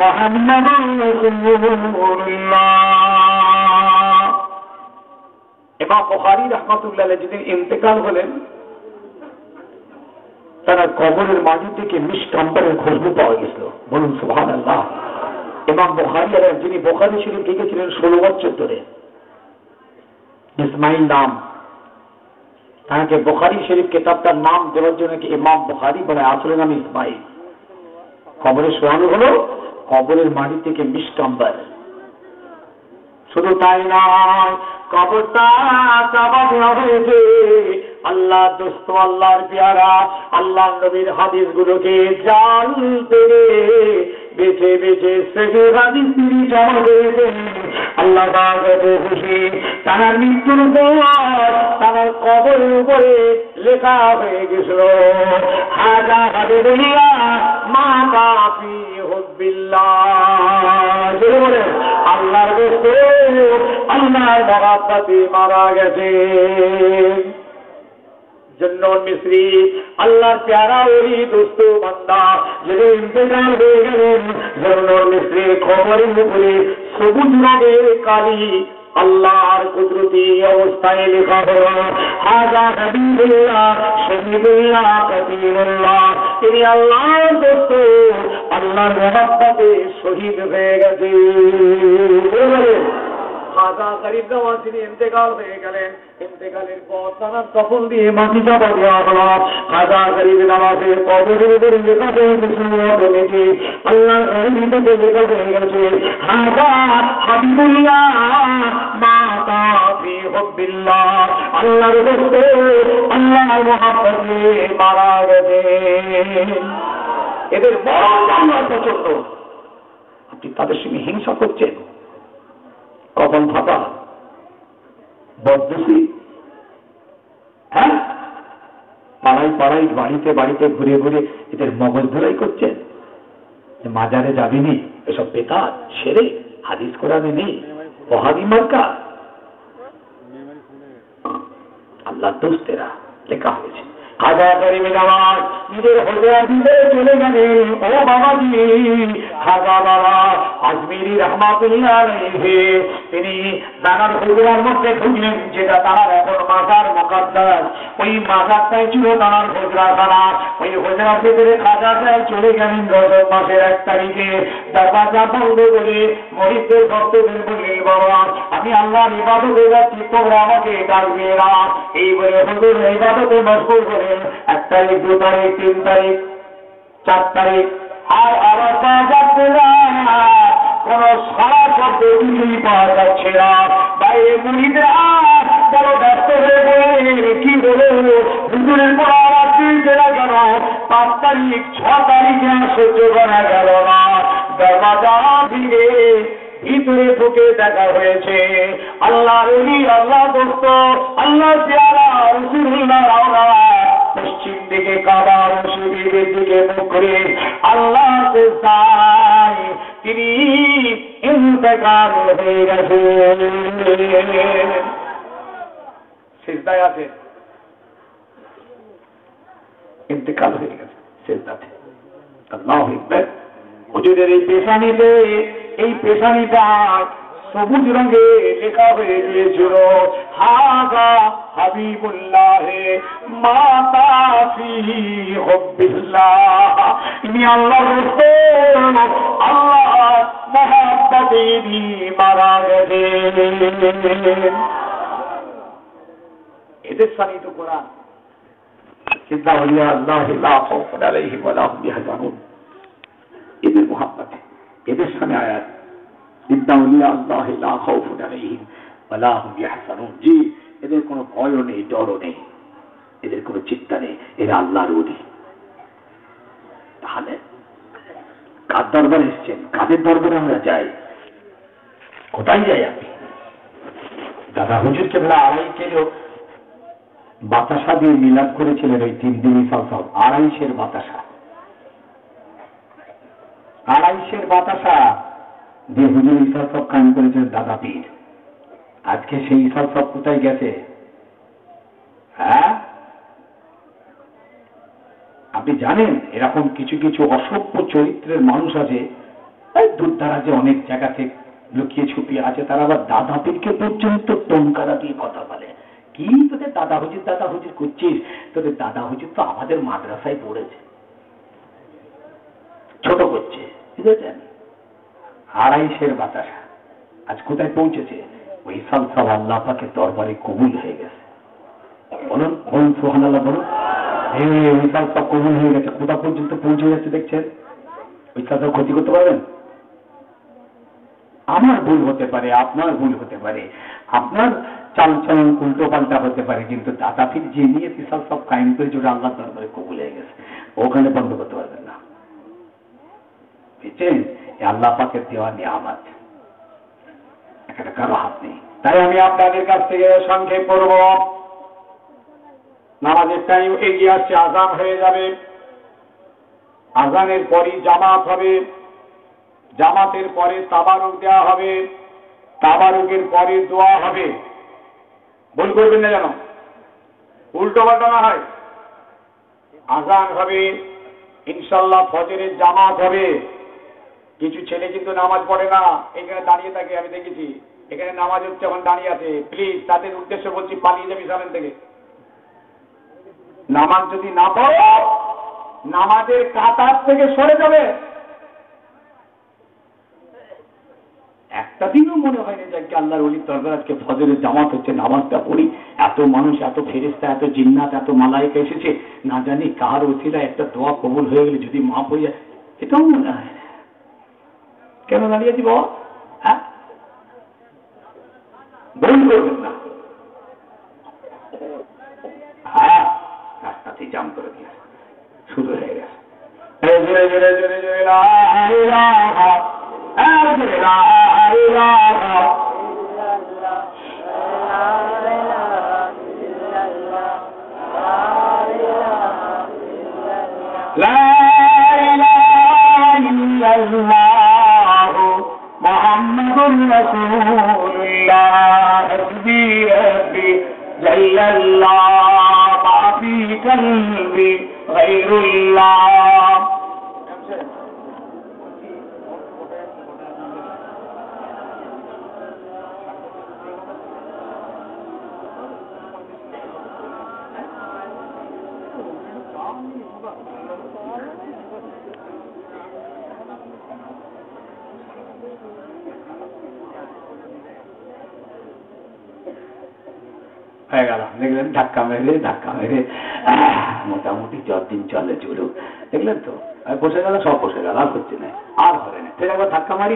محمد رسول الله ইমাম বুখারী রহমতুল্লাহ যেদিন ইন্তেকাল হলেন তারা কবরের মাটি থেকে মিষ্টাম্বরের খুশবু পাওয়া গেছিল বলুন সুহান আল্লাহ ইমাম বুখারী আলেন যিনি বোখারি শরীফ লিখেছিলেন ষোলো বছর ধরে ইসমাইল নাম তাকে বুখারি শরীফ কিতাবটার নাম দেওয়ার জন্য কি ইমাম বুখারি বলে আসলে নাম ইসমাইল কবরে শোয়ানো হলো কবরের মাটি থেকে মিষ্টাম্বার শুধু তাই নয়, কবরটা হয়েছে। আল্লাহ দোস্ত, আল্লাহর পেয়ারা আল্লাহ নবীর হাদিস গুলোকে জাল পেরে বেছে সেগুলো হাদিস তিনি জমা করেছেন আল্লাহ এত খুশি, তার মৃত্যুর পর তার কবরের উপরে লেখা হয়ে গেছিল, হাজা হাজে বলিয়া মা কাফি হব্বিল্লাহ। বলে আল্লাহর দোস্ত আল্লাহর মহাপাতি মারা গেছে। জন্নন মিশ্রি আল্লাহর প্যারা ওরি দোস্ত বান্দা হয়ে গেলেন খবরের সবুজ রঙের কালি, আল্লাহর কুদরতি অবস্থায় লেখা হল, হাজা হাবিবুল্লাহ, শহীদুল্লাহ তিনি আল্লাহর দোস্ত, আল্লাহর শহীদ হয়ে গেছে গরিব ইন্তেকাল হয়ে গেলেন, ইন্তেকালের পর কফন দিয়ে মাটি চাপা দেওয়া গরিব নওয়াজের কবরের আল্লাহ হয়ে গেছে। হাবিবুল্লাহ মা কাফি হব্বিল্লাহ। আল্লাহর আল্লাহর মারা গেছে। এদের বড় আল্লাহর পছন্দ আপনি তাদের সঙ্গে হিংসা করছেন? কখন ফাঁকা বদুসি হ্যাঁ? পাড়ায় পাড়ায়, বাড়িতে বাড়িতে, ঘুরে ঘুরে এদের মগজ ধরাই করছেন মাজারে যাবিনি, এসব বেকার, সেরে, হাদিস কোরআনে নেই ওহাবি মার্কা। আল্লাহ দোস্তেরা লেখা হয়েছে। চলে গেলেন। তার মাসের এক তারিখে। করে মরিদদের ভক্তদের বাবা, আমি আল্লাহর ইবাদতে যাচ্ছি, তোমরা আমাকে ডাকবে না। এই বলে হুজুর, ইবাদতে করেন এক তারিখ দু তারিখ তিন তারিখ চার তারিখ আর আবার পাওয়া যাচ্ছে না কোন সারা পাওয়া যাচ্ছে না বাইরে মুড়িদরা বড় ব্যস্ত হয়ে পড়ে কি বলে হুজুরের পর আবার দেওয়া গেল পাঁচ তারিখ ছ তারিখে সহ্য করা গেল না দরজা ভিড়ে ভিতরে ঢুকে দেখা হয়েছে আল্লাহ রবি আল্লাহ দোস্ত, আল্লাহ পেয়ারা রসুল্লাহ রাওনা পশ্চিম দিকে কাবা মসজিদের দিকে মুখ করে তিনি ইন্তকাল হয়ে গেছে। আছে। ইন্তকাল হয়ে গেছে আল্লাহ এই পেশানিতে, এই পেশানিটা সবুজ রঙে লেখা হয়ে গিয়েছিল হাজা হাবিবুল্লাহ মাতা ফি হব্বিল্লাহ ইনি আল্লাহ রসুল আল্লাহ মহাব্বতে মারা গেছেন এদের সানি তো কোরআন চিন্তা হলিয়া আল্লাহ লা খাউফুন আলাইহিম ওয়া লা হুম ইয়াহজানুন এদের মোহাম্মতে এদের সামনে আয়াত চিন্তা হলিয়া আল্লাহ লা খাউফুন জি, এদের কোনো ভয়ও নেই, ডরও নেই। এদের কোনো চিন্তা নেই, এরা আল্লাহর তাহলে কার এসছেন? কাদের দরবারে আমরা যাই? কোথায় যাই আপনি? দাদা হুজুর কেবলা আড়াই কিলো বাতাসা দিয়ে মিলাপ করেছিলেন ওই তিন দিনই সব আড়াইশের বাতাসা। আড়াইশের বাতাসা। দিয়ে হুজুর ইসাল সব কান করেছেন দাদা পীর। আজকে সেই ইসাল সব কোথায় গেছে? হ্যাঁ? আপনি জানেন, এরকম কিছু কিছু অসভ্য চরিত্রের মানুষ আছে দূরদারাজে অনেক জায়গাতে লুকিয়ে ছুপিয়ে আছে, তারা আবার দাদা পীরকে পর্যন্ত টঙ্কারা দিয়ে কথা বলে। কি তোদের দাদা হুজুর দাদা হুজুর করছিস? তোদের দাদা হুজুর তো আমাদের মাদ্রাসায় পড়েছে। ছোট করছে, বুঝেছেন? আড়াইশের বাতাসা। আজ কোথায় পৌঁছেছে? ওই সব সব আল্লাহ পাকে দরবারে কবুল হয়ে গেছে। বলুন বলুন সোহান আল্লাহ বলুন ওই সব সব কবুল হয়ে গেছে। কোথা পর্যন্ত পৌঁছে যাচ্ছে দেখছেন? ওই সব ক্ষতি করতে পারবেন? আমার ভুল হতে পারে, আপনার ভুল হতে পারে। আপনার চালচলন উল্টো পাল্টা হতে পারে, কিন্তু দাদাফির যে নিয়ে বিশাল সব কায়েম করে জোরে আল্লাহ দরবারে কবুল হয়ে গেছে, ওখানে বন্ধ করতে পারবেন না। বুঝছেন আল্লাহ পাকের দেওয়া নিয়ামত। একটা কারও হাত নেই। তাই আমি আপনাদের কাছ থেকে সংক্ষেপ করব নামাজের টাইম এগিয়ে আসছে, আজান হয়ে যাবে। আজানের পরই জামাত হবে। জামাতের পরে তাবারুক দেওয়া হবে। তাবারুকের পরে দোয়া হবে। ভুল করবেন না যেন। উল্টো পাল্টা না হয়। আজান হবে। ইনশাল্লাহ ফজরের জামাত হবে। কিছু ছেলে কিন্তু নামাজ পড়ে না। এখানে দাঁড়িয়ে থাকে, আমি দেখেছি। এখানে নামাজ হচ্ছে এখন দাঁড়িয়ে আছে। প্লিজ তাদের উদ্দেশ্য বলছি, পালিয়ে যাবি সামনে থেকে। নামাজ যদি না পড়ো, নামাজের কাতার থেকে সরে যাবে। একটা দিনও মনে হয়নি যে আজকে আল্লাহর অলির দরবার আজকে ফজরের জামাত হচ্ছে, নামাজটা পড়ি। এত মানুষ, এত ফেরিস্তা এত জিন্নাত, এত মালাইকা এসেছে। না জানি কার ওসিলা একটা দোয়া কবুল হয়ে গেলে যদি মা পড়ে যায় এটাও মনে হয় না। কেন দাঁড়িয়েছি বাবা হ্যাঁ ভুল করবেন না হ্যাঁ রাস্তাতেই জাম করে দিয়েছে শুরু হয়ে গেছে জোরে জোরে জোরে জোরে লা ইলাহা ইল্লাল্লাহ লা ইলাহা لا إله إلا الله محمد رسول الله حسبي ربي جل الله في قلبي غير الله হয়ে গেল। দেখলেন ধাক্কা মেরে ধাক্কা মেরে মোটামুটি যতদিন চলে চলুক। দেখলেন তো? আর বসে গেল, সব বসে গেল, আর হচ্ছে না। আর হবে না। ফের একবার ধাক্কা মারি।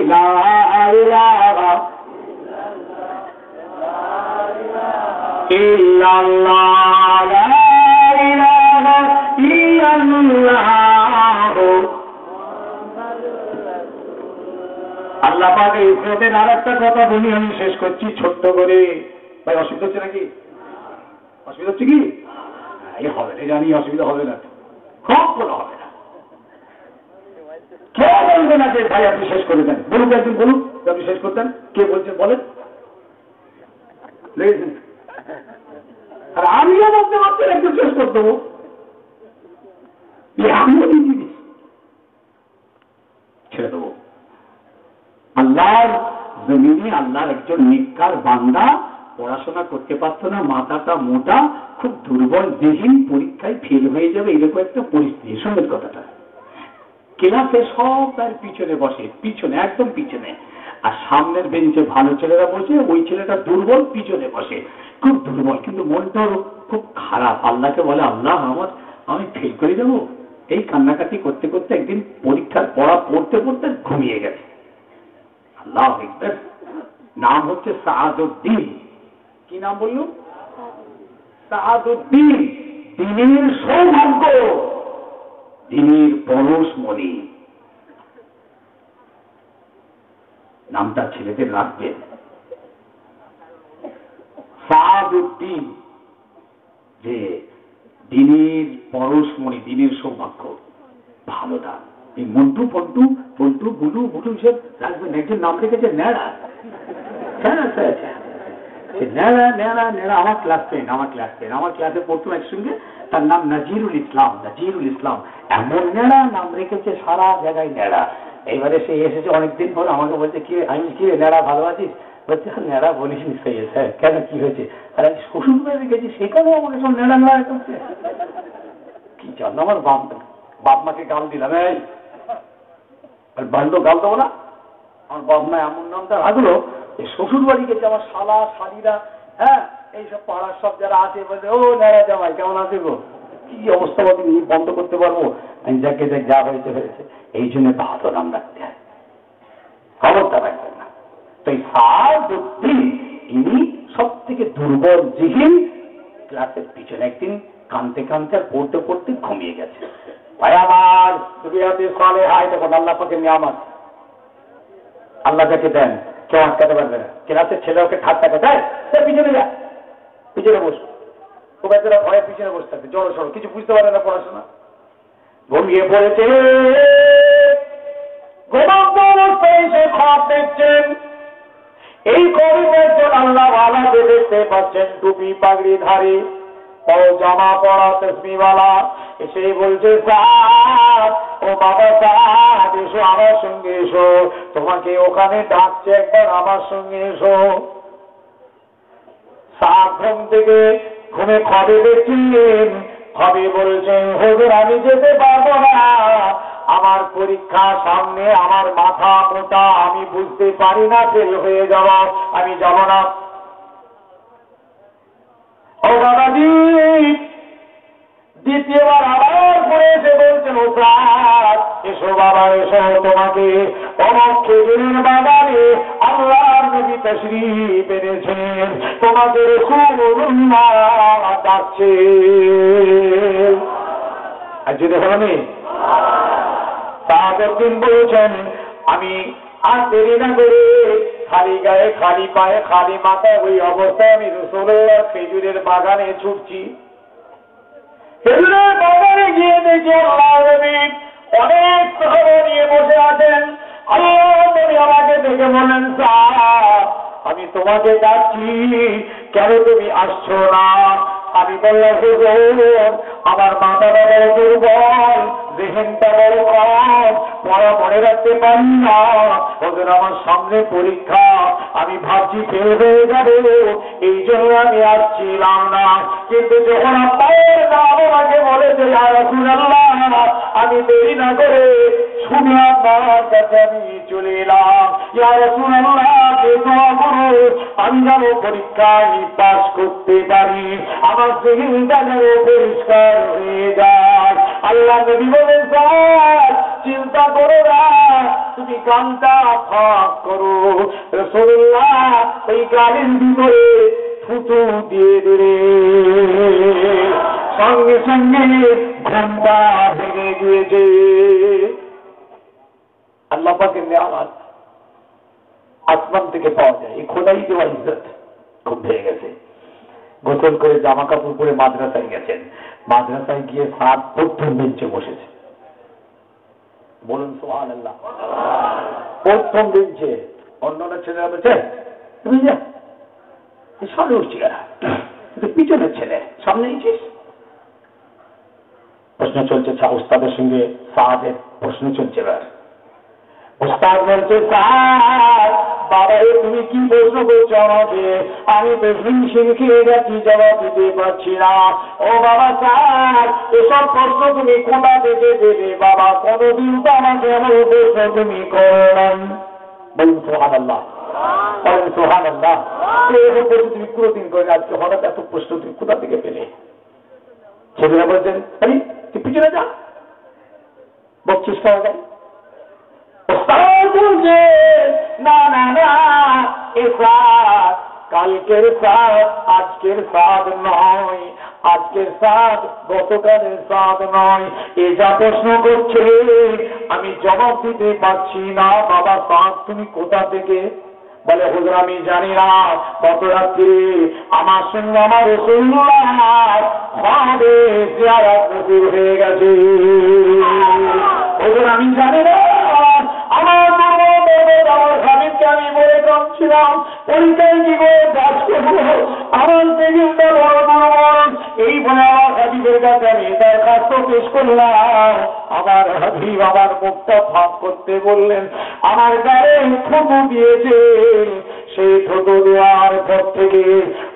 আল্লাহ পাক ইসরাতের আর একটা কথা বলি, আমি শেষ করছি ছোট্ট করে। ভাই, অসুবিধা হচ্ছে নাকি? অসুবিধা হচ্ছে কি? এই হবে না, জানি অসুবিধা হবে না। খুব কোনো হবে না। কে বলবে না যে ভাই আপনি শেষ করে দেন? বলুন একদিন, বলুন আপনি শেষ করতেন। কে বলছেন, বলেন। আর আমিও বলতে পারছেন একদিন শেষ করে দেবো। আমিও জিনিস। ছেড়ে দেবো। আল্লাহর জমিনে আল্লাহর একজন নিকার বান্দা পড়াশোনা করতে পারতো না, মাথাটা মোটা, খুব দুর্বল দেহীন পরীক্ষায় ফেল হয়ে যাবে, এরকম একটা পরিস্থিতি। সঙ্গের কথাটা। ক্লাসে সব তার পিছনে বসে, পিছনে, একদম পিছনে। আর সামনের বেঞ্চে ভালো ছেলেরা বসে, ওই ছেলেটা দুর্বল, পিছনে বসে। খুব দুর্বল, কিন্তু মনটা খুব খারাপ। আল্লাহকে বলে, আল্লাহ, আমার, আমি ফেল করে যাব এই কান্নাকাটি করতে করতে একদিন পরীক্ষার পড়া, পড়তে পড়তে ঘুমিয়ে গেছে। আল্লাহ নাম হচ্ছে সাহাদুদ্দিন কি নাম বলল? সাহাদুদ্দিন দিনের সৌভাগ্য। দিনের পরশমণি নামটা ছেলেদের রাখবেন। সাহাদুদ্দিন যে দিনের পরশ পরশমণি দিনের সৌভাগ্য। ভালো দাম। এই মন্টু, পন্টু পন্টু বুলু বুলু সব রাখবেন। একজন নাম রেখেছে ন্যাড়া। হ্যাঁ স্যার সে ন্যাড়া আমার ক্লাস ফ্রেন্ড আমার ক্লাস ফ্রেন্ড আমার ক্লাসে পড়তো একসঙ্গে তার নাম নাজিরুল ইসলাম নাজিরুল ইসলাম। এমন ন্যাড়া নাম রেখেছে সারা জায়গায় ন্যাড়া এইবারে সে এসেছে অনেকদিন পর আমাকে বলছে কি আমি কি ন্যাড়া ভালো বলছে "হ্যাঁ, ন্যাড়া বলিস নি সেই স্যার কেন কি হয়েছে? আর আমি শ্বশুর বাড়ি গেছি সেখানেও আমাকে সব ন্যাড়া ন্যাড়া করছে। কি জানো আমার বাপ বাপ মাকে গাল দিলাম এই? আর বাল্য গাল দেবো না? আমার বাপ মা এমন নামটা রাখল এই শ্বশুর বাড়ি গেছে আমার শালা, শালিরা হ্যাঁ? এইসব পাড়ার সব যারা আছে বলছে ও নেড়া জামাই, কেমন আছে গো? কি অবস্থা বলি বন্ধ করতে পারব? আমি যাকে যাক যা হয়েছে হয়েছে, এই জন্য বাহাদুর নাম রাখতে হয়। খবরটা রাখবেন না। তো এই সাহায্যুদ্দিন ইনি সব থেকে দুর্বল, জিহিন, ক্লাসের পিছনে একদিন কানতে কানতে আর পড়তে পড়তে ঘুমিয়ে গেছে। ভাই আমার দুনিয়াতে সালে হাই দেখুন, আল্লাহ পাকে নিয়ামত। আল্লাহ যাকে দেন কেউ আটকাতে পারবে না। ক্লাসের ছেলে ওকে ঠাট্টাকে দেয় সে পিছনে যা পিছনে বস। ও বেচারা ভয়ে পিছনে বসে থাকে, জড়ো সড়ো, কিছু বুঝতে পারে না পড়াশোনা। ঘুমিয়ে পড়েছে। এই কবির একজন আল্লাহ আলাদে দেখতে পাচ্ছেন টুপি পাগড়ি ধারে। বড় জামা পড়া তসমিওয়ালা এসে বলছে "স্যার, ও বাবা সাদ এসো আমার সঙ্গে এসো। তোমাকে ওখানে ডাকছে একবার আমার সঙ্গে এসো। সাত ঘুম থেকে ঘুমে খবে দেখছিলেন। খবে বলছেন হুজুর আমি যেতে পারব না। আমার পরীক্ষা সামনে আমার মাথা মোটা আমি বুঝতে পারি না ফেল হয়ে যাব। আমি যাব না। ও বাবাজি, দ্বিতীয়বার আবার ঘুরে এসে বলছেন ও স্যার এসো বাবা, এসো তোমাকে। বাগানে আল্লাহর নবী তশরিফ এনেছেন। তোমাকে ডাকছে। আর হলো তাহাদের বলেছেন, আমি আর দেরি না করে খালি গায়ে, খালি পায়ে, খালি মাথায় ওই অবস্থায় আমি রসুলের খেজুরের বাগানে ছুটছি। খেজুরের বাগানে গিয়ে দেখি আল্লাহ অনেক কথা নিয়ে বসে আছেন। আল্লাহ আমাকে দেখে বলেন আমি তোমাকে ডাকছি। কেন তুমি আসছো না। আমি বললাম আমার মাথা বড় দুর্বল, দেহেনটা বড় কম, পড়া মনে রাখতে পারি না। ওদের আমার সামনে পরীক্ষা, আমি ভাবছি ফেল হয়ে যাবে। এই জন্য আমি আসছিলাম না। কিন্তু যখন আপনার নাম আমাকে বলেছে আমি দেরি না করে শুনে আপনার কাছে আমি চলে এলাম। দোয়া করো, আমি পরীক্ষায় পাস করতে পারি। আমার যেন পরিষ্কার হয়ে যায়। আল্লাহ নবী বলেন চিন্তা করো না। তুমি গানটা ফাঁক করো। রসুল্লাহ ওই গানের ভিতরে ফুটো দিয়ে দিলে। সঙ্গে সঙ্গে ঘণ্টা ভেঙে গিয়েছে। আল্লাহ পাকের নেওয়াজ আসমান থেকে পাওয়া যায়। এই খোদাই দেওয়া ইজ্জত। ভেঙে গেছে। গোসল করে জামা কাপড় পরে মাদ্রাসায় গেছেন। মাদ্রাসায় গিয়ে সাত প্রথম বেঞ্চে বসেছে। বলুন সোহান আল্লাহ প্রথম বেঞ্চে। অন্যরা ছেলেরা বলছে তুমি যা সামনে উঠছি তুই পিছনের ছেলে, সামনে ইছিস প্রশ্ন চলছে উস্তাদের সঙ্গে সাহাদের প্রশ্ন চলছে এবার। উস্তাদ বলছে স্যার বাবা এ তুমি কি প্রশ্ন করছ আমাকে আমি তো হিমশিম খেয়ে যাচ্ছি জবাব দিতে পারছি না। ও বাবা স্যার এসব প্রশ্ন তুমি কোথা থেকে দেবে? বাবা কোনোদিন তো আমাকে এমন প্রশ্ন তুমি করো নাই। বলুন সোহান আল্লাহ বলুন সোহান আল্লাহ এরকম প্রশ্ন তুমি কোনোদিন করে না। আজকে হঠাৎ এত প্রশ্ন তুমি কোথা থেকে পেলে? ছেলেরা বলছেন আরে তুই পিছনে যা। বকছিস কেন যাই বলছে না না না এ কালকের সাদ আজকের সাদ নয় আজকের সাদ গতকালের সাদ নয়। এ যা প্রশ্ন করছে আমি জবাব দিতে পারছি না। বাবা সাদ তুমি কোথা থেকে? বলে হুজুর আমি জানি না। গত রাত্রি আমার সঙ্গে আমার হবে নসিব হয়ে গেছে। হুজুর আমি জানি না। আমার স্বামীকে আমি বলে কাঁদছিলাম পরীক্ষায় কি করে কাজ করব আমার সেদিনটা বড় দুর্বল এই বলে আমার হাবিবের কাছে আমি দরখাস্ত পেশ করলাম আমার হাবিব আমার মুখটা ফাঁক করতে বললেন আমার গায়ে থুতু দিয়েছে সেই থুতু দেওয়ার পর থেকে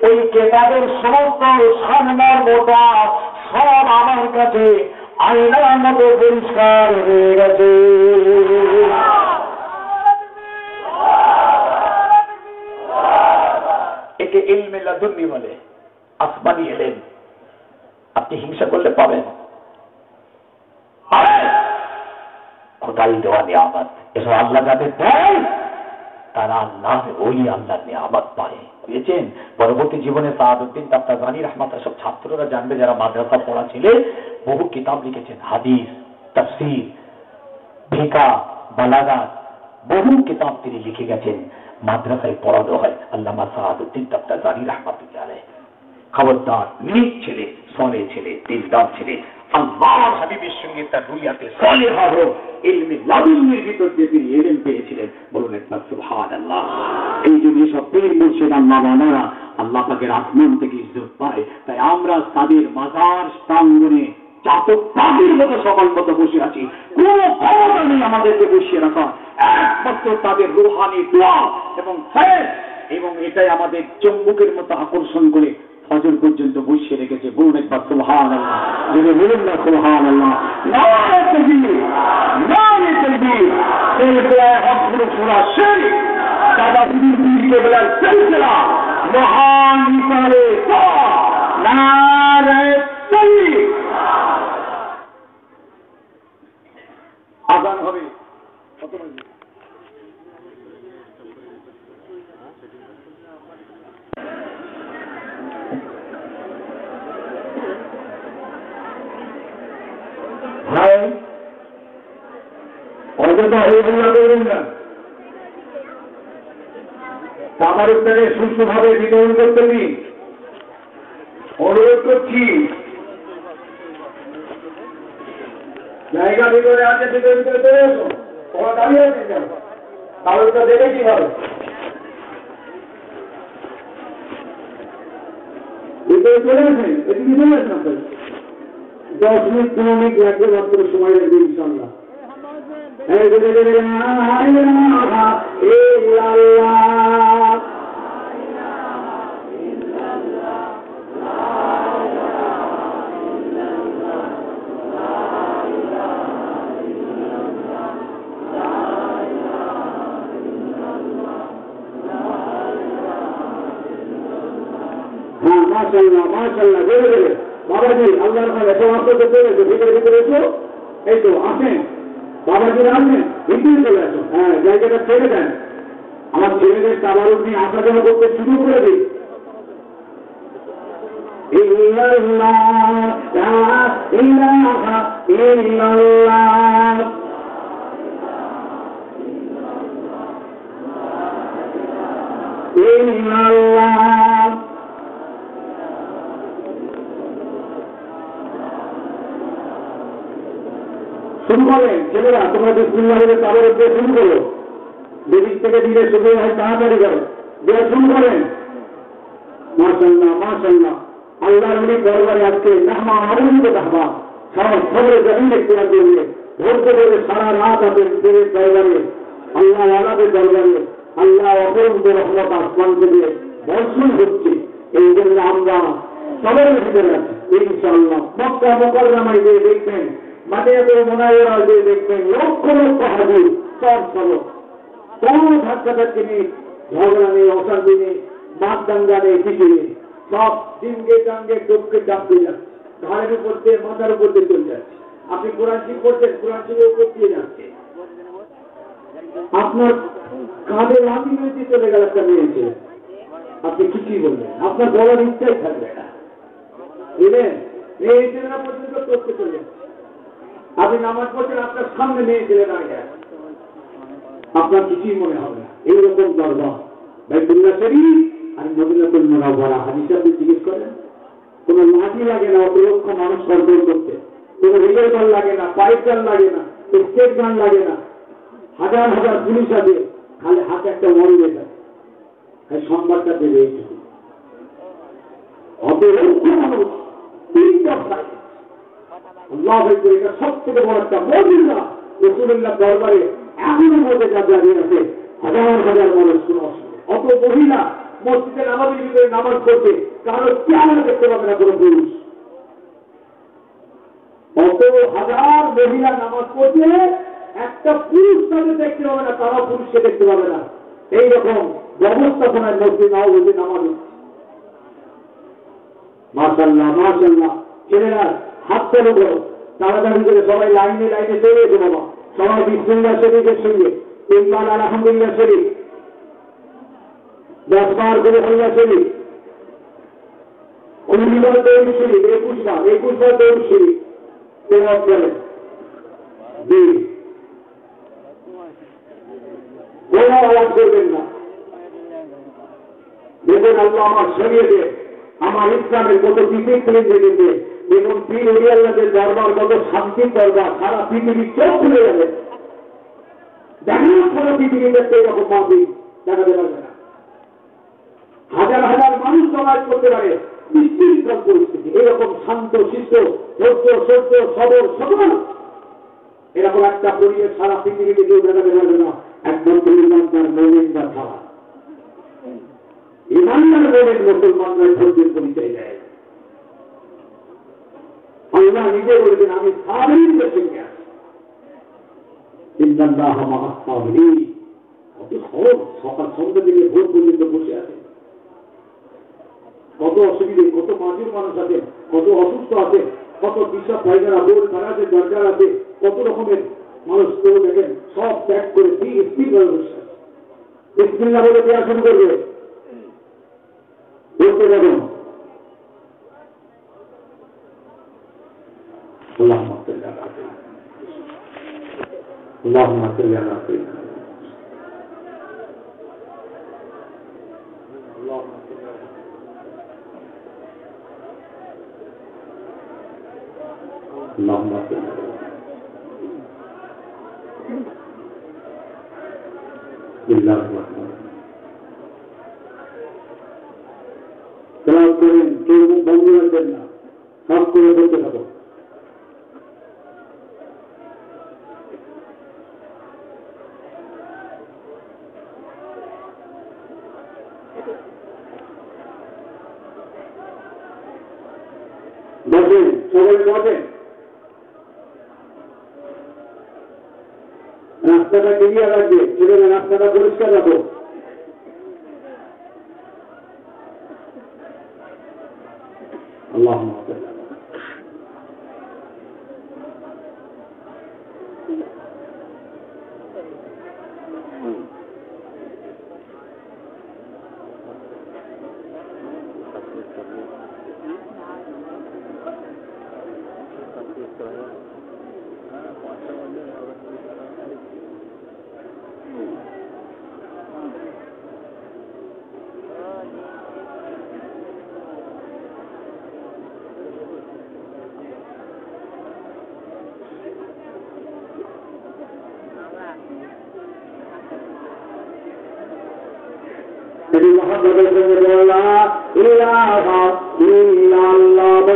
ওই কেতাবের সমস্ত সামনার মোটা সব আমার কাছে আয়নার মতো পরিষ্কার হয়ে গেছে। একে ইলমে লাদুন্নি বলে। আসমানি এলেন। আপনি হিংসা করলে পাবেন। খোদাই দেওয়া নিয়ামত। এসব আল্লাহ যাদের দেয়, তারা আল্লাহ ওই আল্লাহ নিয়ামত পায়। বুঝেছেন? পরবর্তী জীবনে সাহাদুদ্দিন তাপ্তা জানি রহমাত সব ছাত্ররা জানবে, যারা মাদ্রাসা পড়া ছিলেন বহু কিতাব লিখেছেন। হাদিস, তফসির, ফিকা, বালাগাত বহু কিতাব তিনি লিখে গেছেন। মাদ্রাসায় পড়ানো হয় আল্লামা সাহাদুদ্দিন তাপ্তা জানি রহমাতুল্লাহ। খবরদার নিজ ছেলে, সনে ছেলে, দিলদার ছেলে। হাবিবের সঙ্গে তার হলো ইলমে লাদুন্নির ভিতর দিয়ে তিনি এলেম পেয়েছিলেন। বলুন একবার, সুবহানাল্লাহ। এই জন্য সব পীর মুর্শিদ আল্লাহ আল্লাহ পাকের আসমান থেকে ইজ্জত পায়। তাই আমরা তাদের মাজার প্রাঙ্গণে সকল বসে বসিয়ে রাখা একমাত্র তাদের আকর্ষণ করে ফজর পর্যন্ত বসিয়ে রেখেছে। বলুন একবার যদি বলুন না সুবহান আল্লাহ নারে তাকবীর নারে তাকবীর সিলসিলা হকগুলো পুরা সেই দাদা পীর কেবলার সিলসিলা মহান মিসালে নারে তাকবীর আজান হবে। কত বাজে? উত্তরে সুস্থভাবে বিতরণ করতে অনুরোধ করছি জায়গা ভিতরে আছে, ভিতরে ভিতরে চলে আসো তোমার দাবি আছে কেন তাহলে তো দেবে কীভাবে? কি চলে সময় মাশাল্লাহ মাশাল্লাহ বেড়ে বেড়ে বাবাজি আল্লাহর কাছে সমাপ্ত করতে গেছে, ভিতরে ভিতরে এসো। এই তো, আসেন। বাবাজিরা আসেন। ভিতরে চলে আসো। হ্যাঁ জায়গাটা ছেড়ে দেন। আমার ছেলেদের তাবারুক আসা যাওয়া করতে শুরু করে দিই ইল্লাল্লাহ। শুরু করেন ছেলেরা তোমরা বিসমিল্লাহ বলে তাদের দিয়ে শুরু করো। যেদিক থেকে দিলে শুরু হয়, তাড়াতাড়ি করো। দিয়ে শুরু করেন। মাশাল্লাহ মাশাল্লাহ আল্লাহর অনেক দরবারে আজকে নাহমা আনন্দ দাহবা সারা খবরে জমিন দেখতে লাগবে ভোরতে ভোরে সারা রাত আপনি দেবের দরবারে আল্লাহ আলাদের দরবারে আল্লাহ অপরন্ত রহমত আসমান থেকে বর্ষণ হচ্ছে। এই জন্য আমরা সবার ভিতরে আছি ইনশাআল্লাহ। মক্কা মোকাররামায় যে দেখবেন মাটিয়াতে মোনায়রা যে দেখবেন লক্ষ লক্ষ হাজির সব সবক কোনো ধাক্কা ধাক্কি নেই ঝগড়া নেই অশান্তি নেই মাঠ দাঙ্গা নেই কিছু নেই সব দিনকে টাঙ্গে টপকে চাপতে যাচ্ছে। ঘাড়ের উপর দিয়ে, মাথার উপর দিয়ে চলে যাচ্ছে। আপনি কোরআন শিখ করছেন কোরআন শিখের উপর দিয়ে যাচ্ছে। আপনার কাঁধে লাঠি মেয়েছে চলে গেল একটা মেয়ে ছেলে। আপনি কিছুই বলবেন আপনার বলার ইচ্ছাই থাকবে না। বুঝলেন? মেয়ে ছেলেরা পর্যন্ত টপকে চলে আপনি নামাজ পড়ছেন, আপনার সামনে মেয়ে ছেলে দাঁড়িয়ে আপনার কিছুই মনে হবে না। এইরকম দরবার বাইতুল্লাহ শরীফ আর মদিনাতুল মুনাওয়ারা। হাদিসে আপনি জিজ্ঞেস করেন? কোন লাঠি লাগে না অত মানুষ সরবর করতে। কোন রেলের গান লাগে না, পাইপ গান লাগে না, স্টেট গান লাগে না। হাজার হাজার পুলিশ আছে, খালি হাতে একটা মন আছে। এই সংবাদটা দেবে এইটুকু। মানুষ তিনটা দরবারে এখনও মধ্যে যা দাঁড়িয়ে আছে হাজার হাজার মানুষ অত মহিলা মসজিদে নামাজের ভিতরে নামাজ পড়ছে কারও কেমন দেখতে পাবে না কোনো পুরুষ। অত হাজার মহিলা নামাজ পড়ছে একটা পুরুষ তাদের দেখতে পাবে না তারা পুরুষকে দেখতে পাবে না। এইরকম ব্যবস্থাপনায় মসজিদ নামাজ হচ্ছে। মাশাল্লাহ মাশাল্লাহ ছেলেরা হাত চালু করো তাড়াতাড়ি করে সবাই লাইনে লাইনে চলে এসো বাবা। সবাই বিসমুল্লাহ শরীফের সঙ্গে। তিনবার আলহামদুলিল্লাহ শরীফ। দশ বার করে। হল্লা শরীফ, আমার ইসলামের কত ডিসিপ্লিন দেখুন পীর হরিয়াল্লাদের দরবার কত শান্তির দরবার, সারা পৃথিবী চোখ খুলে যাবে দেখেন কোনো পৃথিবীতে তো এরকম দেখাতে পারবে না। হাজার হাজার মানুষ করতে পারে এরকম শান্ত সবর সকল এরকম একটা পরিবেশ সারা পৃথিবীতে কেউ দেখাতে পারবে না। একমাত্র ইমানদার মৌলিকদার ছাড়া ইমানদার মোমেন মুসলমানরা ধৈর্যের পরিচয় দেয়। আল্লাহ নিজে বলেছেন আমি আছি কত সকাল সন্ধ্যা থেকে ভোর পর্যন্ত বসে আছে কত অসুবিধে, কত মাঝের মানুষ আছে, কত অসুস্থ আছে, কত বোল খারাপের দরকার আছে কত রকমের মানুষ দেখেন, সব ত্যাগ করে ঠিক আছে। বলে শুরু করবে। বলতে পারবেন اللهم صل على سيدنا اللهم صل على سيدنا اللهم صل على بسم الله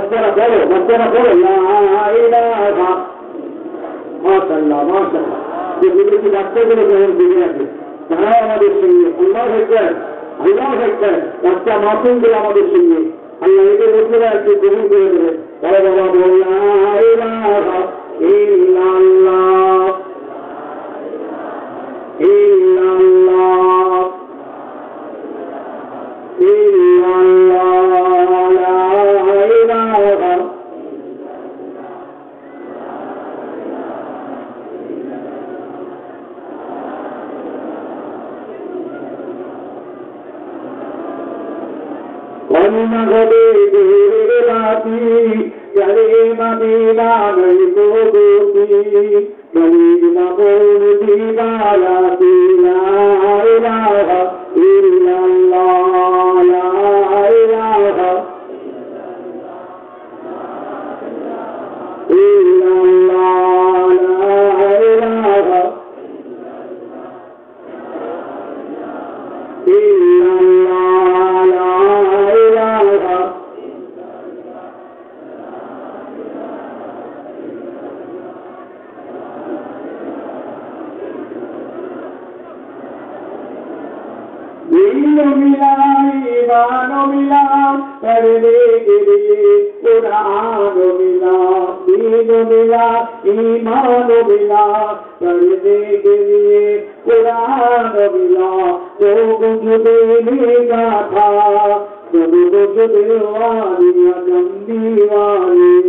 ইল্লাল্লাহ বাচ্চারা বলো বাচ্চারা বলো লা ইলাহা মাশাআল্লাহ মাশাআল্লাহ যে বিদেশি বাচ্চাগুলো যখন দিকে আছে তারাও আমাদের সঙ্গে আল্লাহ একবার আল্লাহ একবার বাচ্চা মাসুমগুলো আমাদের সঙ্গে আল্লাহ এদের লোকেরা একটু গ্রহণ করে দেবে তারা বাবা বলো दीवानी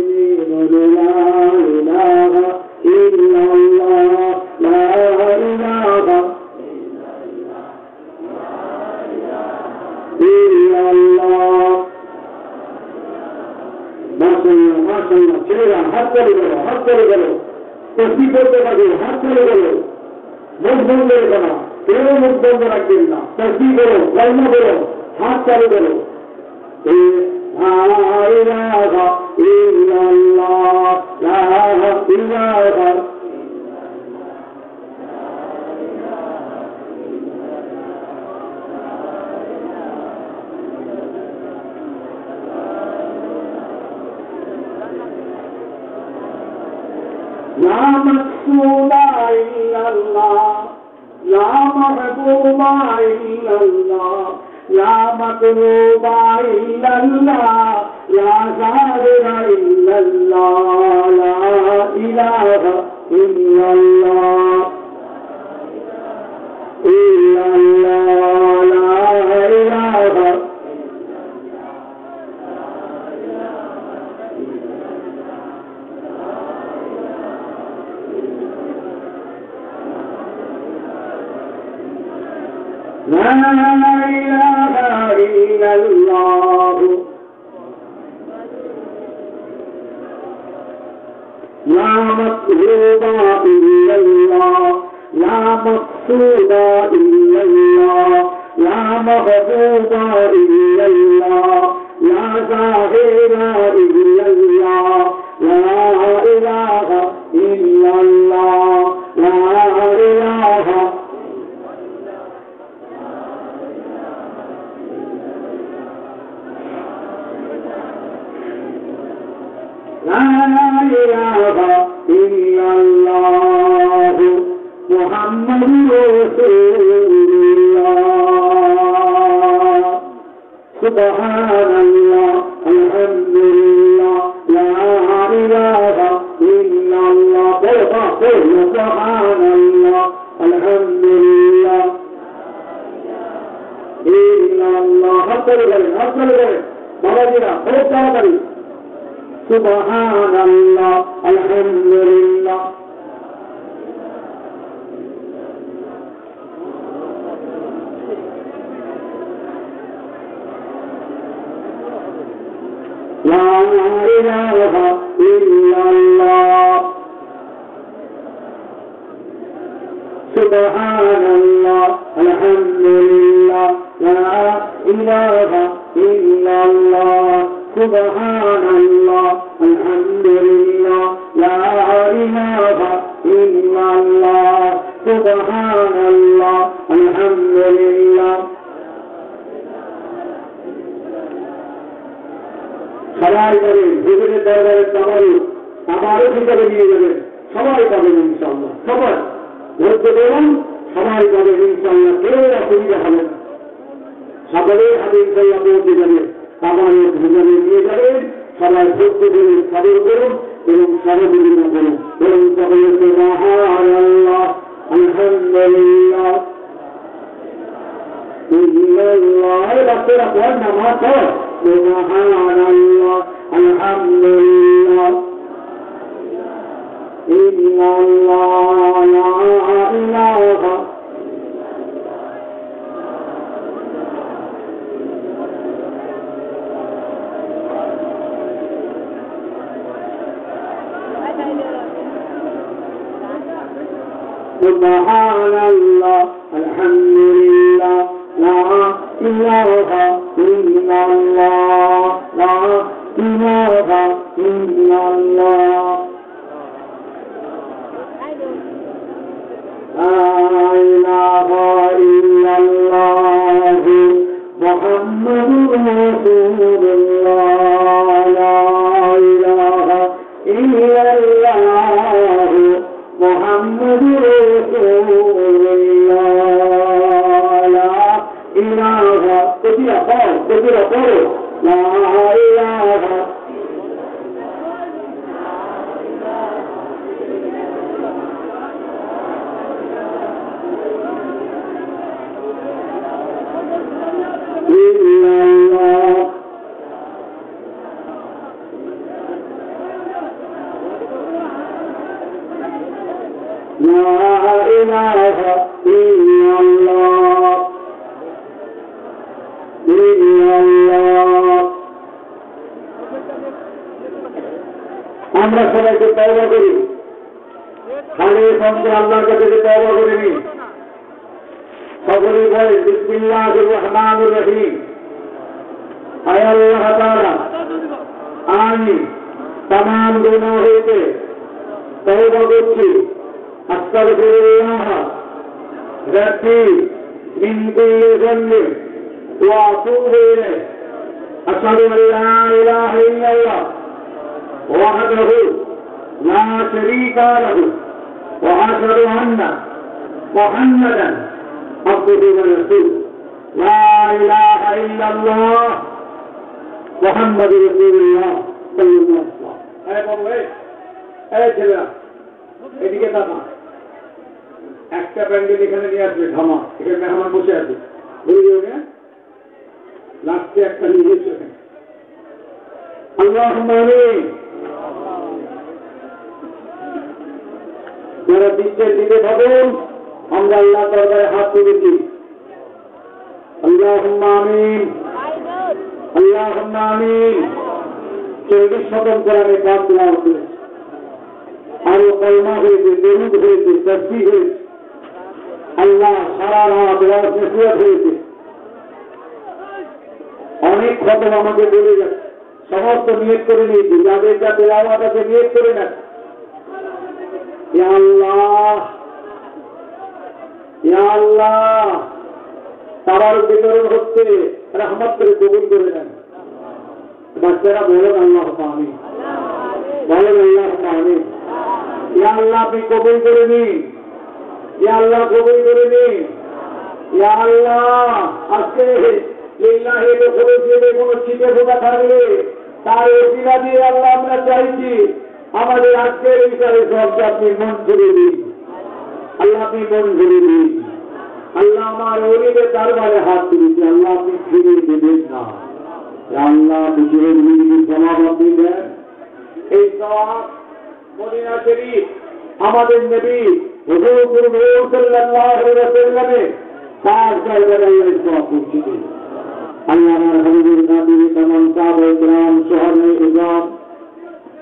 श्री राम हलो हज़ार তসবি করতে পারবে হাত চলে গেল মুখ বন্ধ রেখো না কেউ মুখ বন্ধ রাখবেন না। তসবি করো কর্ম করো হাত চালু করো লা ইলাহা ইল্লাল্লাহ লা ইলাহা لا مقصود إلا الله لا محبوب إلا الله لا مطلوب إلا الله لا ظاهر إلا الله لا إله إلا الله إلا الله لا إله إلا الله لا مطلوب إلا الله لا مقصود إلا الله لا محبوب إلا الله لا ظاهر إلا الله لا إله إلا الله ইলাহা ইল্লাল্লাহু মুহাম্মাদুর রাসূলুল্লাহ সুবহানাল্লাহ আলহামদুলিল্লাহ লা ইলাহা ইল্লাল্লাহ বলো মা, বলো, সুবহানাল্লাহ আলহামদুলিল্লাহ ইল্লাল্লাহ হাত তালি করেন হাত তালি করেন বাবাজিরা سبحان الله الحمد لله لا إله إلا الله. سبحان الله الحمد لله لا إله إلا الله. سبحان الله الحمد لله لا إله إلا الله سبحان الله الحمد لله সবাই করেন হুজুরের দরবারে তাবারু তাবারুক হিসাবে নিয়ে যাবেন সবাই পাবেন ইনশাল্লাহ সবাই ধৈর্য দেবেন সবাই পাবেন ইনশাল্লাহ কেউ অসুবিধা হবে না সকলের হাতে ইনশাল্লাহ পৌঁছে যাবে তাবারুক হিসাবে নিয়ে যাবেন, সবাই ধৈর্য দেবেন সবর করুন এবং সহযোগিতা করুন এবং সকলের আল্লাহ আলহামদুলিল্লাহ। ইল্লাল্লাহ বাচ্চারা পড়। নামাজ سبحان الله الحمد لله لا إله إلا الله. quiero hacer. খালি সঙ্গে আল্লাহর কাছে যে তওবা করে নি সকলেই বলে বিসমিল্লাহির রহমানির রহিম আয় আল্লাহ তাআলা আমি তামাম গুনাহ হইতে তওবা করছি আস্তাগফিরুল্লাহ রাব্বি মিন কুল্লি যানবি ওয়া আতুবু ইলাইহি আশহাদু আন লা ইলাহা ইল্লাল্লাহ وحده لا شريك له وأشهد أن محمدا عبده ورسوله لا إله إلا الله محمد رسول الله صلى الله عليه وسلم এই বাবু এই এই ছেলেরা এদিকে তাকা একটা প্যান্ডেল এখানে নিয়ে আসবে ধামা এখানে মেহমান বসে আছে বুঝে যাবে লাস্টে একটা নিয়ে এসে আল্লাহ যারা দিচ্ছেন দিতে থাকুন আমরা আল্লাহ দরবারে হাত তুলেছি। আল্লাহ আমিন। আল্লাহ আমিন। চল্লিশ শতম কোরআনে পাঁচ দেওয়া হচ্ছে আরও কলমা হয়েছে, দেরুদ হয়েছে তসবি হয়েছে। আল্লাহ সারা রাত রাত হয়েছে অনেক খতম আমাকে বলে যাচ্ছে। সমস্ত নিয়োগ করে নিয়েছি। যাদের যাতে আওয়াজ আছে নিয়োগ করে না আল্লাহ আল্লাহ তার বিতরণ হচ্ছে রহমত করে কবুল করে নেন বাচ্চারা বলেন আল্লাহ আমি বলেন আল্লাহ ইয়া আল্লাহ আপনি কবুল করে নিন ইয়া আল্লাহ কবুল করে নিন ইয়া আল্লাহ আজকে কোনো ছিটে ফোটা থাকলে তার ওসিলা দিয়ে আল্লাহ আমরা চাইছি আমাদের আজকের বিচারে সবকে আপনি করে দিন। আল্লাহ আপনি করে দিন। আল্লাহ আমার অলিদের দরবারে হাত তুলেছি। আল্লাহ আপনি ফিরিয়ে দেবেন না। আল্লাহ বিজয়ের বিজয়ী জবাব আপনি দেন। এই শরীফ আমাদের নবী হুজুর জায়গায় আল্লাহ সওয়াব পৌঁছে আমার হাবিবের নাবী তামাম সাহাবা ইকরাম সোহাবে ইকরাম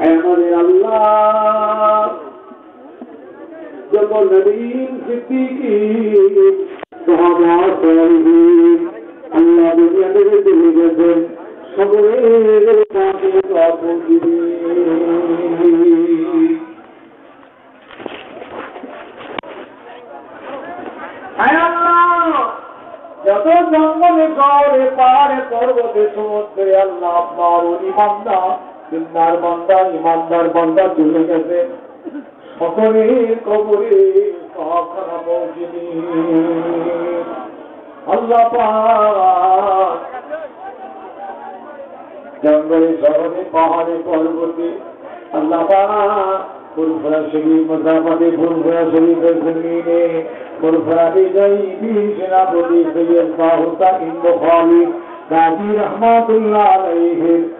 আমাদের আল্লাহ। যত নবীন সিদ্দিকি সাহাবা পাশে যত জঙ্গলে পাহাড়ে, পর্বতে, সমুদ্রে আল্লাহ আপনার ইমানদা ইন্দার বান্দা ইমানদার বান্দা, চলে গেছে। সকলের কবরে আল্লাহ জঙ্গলে, শহরে, পাহাড়ে, পর্বতে আল্লাহ মুসাফাতে বিজয়ী সেনাপতি সৈয়দ গাজী রহমাতুল্লাহ আলাইহির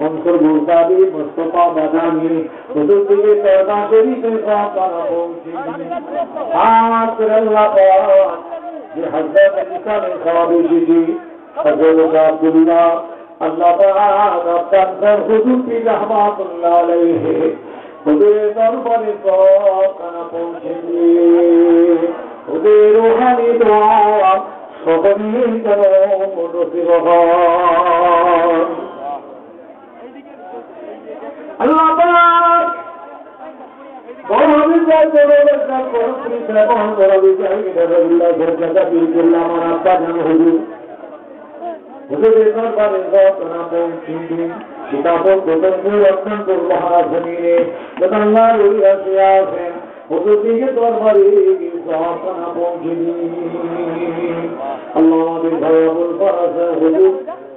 মনসুর মুরতাদি মুস্তফা বাদামি হুজুর থেকে তরবা পৌঁছলি আজ আল্লাহ পাক যে হযরত নিসানে সওয়াবে এসেছি হযরত আব্দুল্লাহ আল্লাহ পাক আপনার হুজুর পীর রহমাতুল্লাহ আলাইহি। হুজুরের দরবারে সখানা পৌঁছে দিয়ে হুজুরের রুহানি দোয়া সকলেই যেন নসিব আল্লাহ পাক বড় বিচার করে বিচার করুন বিচার বড় বিচার করে আল্লাহ জায়গা দিয়ে করলাম আমার আব্বা জান হুজুর হুজুরের দরবারে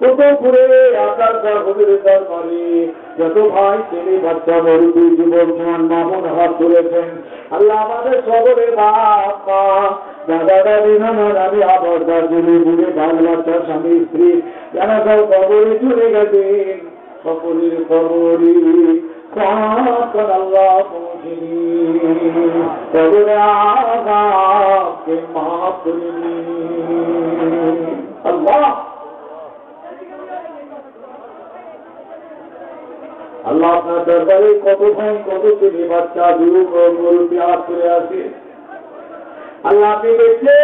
কত পুরে আকার কবরের দরবারে যত ভাই ছেলে বাচ্চা মরুদি যুবক জোয়ান মামুন হাত তুলেছেন। আল্লাহ আমাদের সবরে বাপ দাদা, দাদি, নানা দাদি আবার দার্জিলি বুড়ে বাল বাচ্চা স্বামী, স্ত্রী যারা সব কবরে চলে গেছেন। সকলের কবরে করে আল্লাহ। আল্লাহ আপনার দরবারে কত ভাই, কত ছেলে বাচ্চা পেঁয়াজ করে আসে। আল্লাহ আপনি দেখছে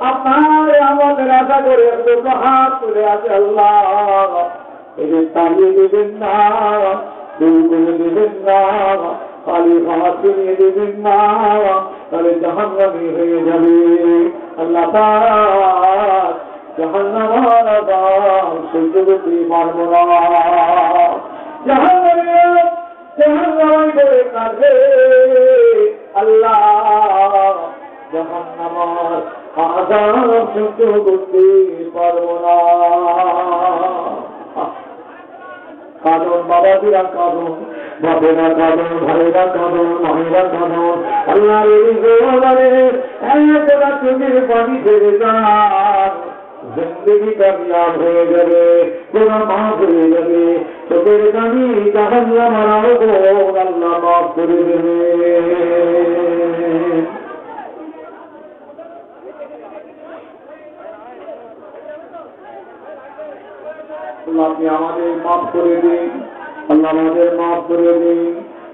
আপনার আমাদের আশা করে দুটো হাত করে আছে আল্লাহ। দূর আল্লাহ জাহান্নামে জাহান্নামাই করে কাঁদবে। আল্লাহ, জাহান্নামার আযাব সহ্য করতে পারব না। কাঁদন বাবাজিরা, কাঁদন। বাপেরা কাঁদন, ভাইরা কাঁদন, মায়েরা কাঁদন। আল্লাহ যান। জিন্দগি কামিয়াব হয়ে যাবে তোরা মাফ হয়ে যাবে চোখের পানি জাহান্নাম মারাও আল্লাহ মাফ করে দেবে আল্লাহ আপনি আমাদের মাফ করে দিন আল্লাহ আমাদের মাফ করে দিন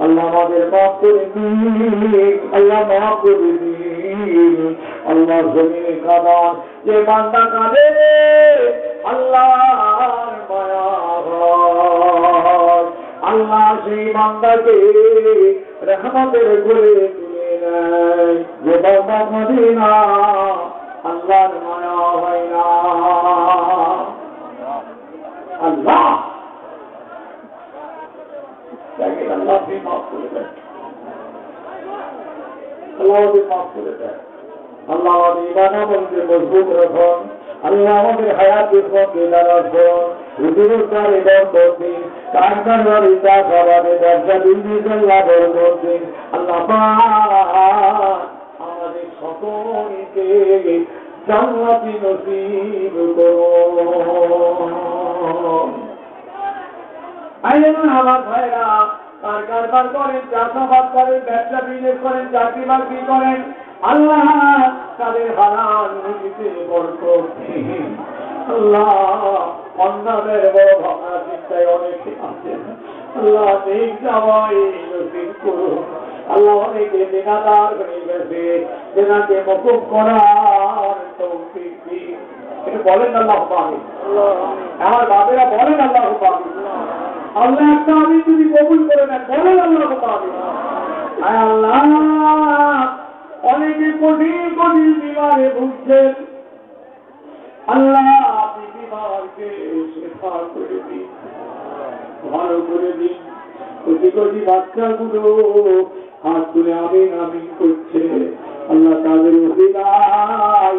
আল্লাহ আমাদের মাফ করে দিন, আল্লাহ মাফ করে দিন। আল্লাহ জমিনে কাদান যে বান্দা কাঁদে আল্লাহ আল্লাহ সেই বান্দাকে রহমতের করে তুলে নেয়। যে বান্দা কাঁদে না, আল্লাহর মায়া হয় না। আল্লাহ দেখেন আল্লাহ আপনি মাফ করে দেন আল্লাহ মাফ করে দেন আল্লাহ আমাদের ইমান আমলকে মজবুত রাখুন আল্লাহ আমাদের হায়াত ইসমকে রাখুন রুটিরোজগার এবং করদিন কারখান বাড়ি চাষাবাদে ব্যবসা বিজনেস আল্লাহ বরকত দিন আল্লাহ আমাদের সকলকে জান্নাতি নসিব করুন আমার ভাইরা কার কারবার করেন চাষাবাদ করেন, ব্যবসা বিজনেস করেন, চাকরি বাকরি করেন, আল্লাহ তাদের হারান রুজিতে আল্লাহ অন্যাদের বড় ভাবনা চিন্তায় অনেকে আছেন। আল্লাহ ঠিক যাওয়াই নসিব করুন। আল্লাহ অনেকে দিনাদার হয়ে গেছে, দিনাকে মকুব করার তৌফিক দিন। এটা বলেন আল্লাহ আমার বাবেরা বলেন আল্লাহ আল্লাহ একটা আমি যদি কবুল করে নেন, বলেন আল্লাহ পাবে আল্লাহ, অনেকে কঠিন কঠিন বিমারে ভুগছেন আল্লাহ, আপনি বিমারকে শেফা করে দিন। ভালো করে দিন। কোটি হাত তুলে আমিন আমিন করছে। আল্লাহ তাদের অভিনয়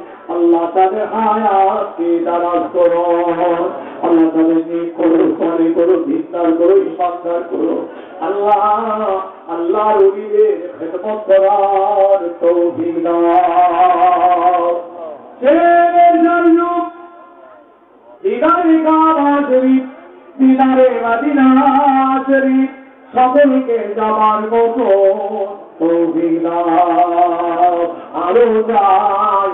আল্লাহ তাদের হায়াতকে দারাজ করো। আল্লাহ তাদের নিয়ে করো করে করো বিস্তার করো ইমানদার করো। আল্লাহ আল্লাহ রবিদের খেদমত সকলকে মতো আরও যাই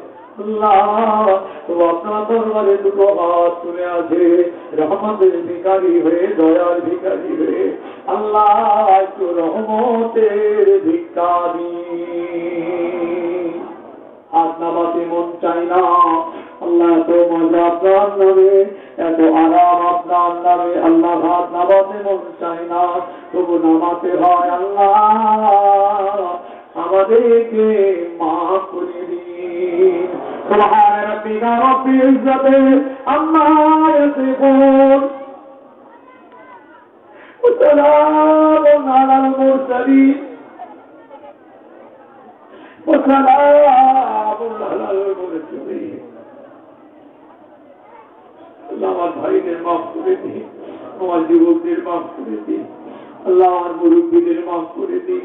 আপনার দরবারে দুটো হাত হয়ে দয়ার ভিকারি হয়ে আল্লাহ একটু রহমতের নামাতে মন চাই না আল্লাহ এত মজা আপনার নামে এত আরাম আপনার নামে আল্লাহ হাত নামাতে মন চাই না তবু নামাতে হয় আল্লাহ আমাদেরকে মাফ করে দিন সুবহান রাব্বিকা রব্বিল ইজ্জাতি আম্মা ইয়াসিফুন وسلام على المرسلين وسلام على المرسلين আল্লাহ আমার ভাইদের মাফ করে দিন আমার যুবকদের মাফ করে দিন আল্লাহ আমার মুরব্বীদের মাফ করে দিন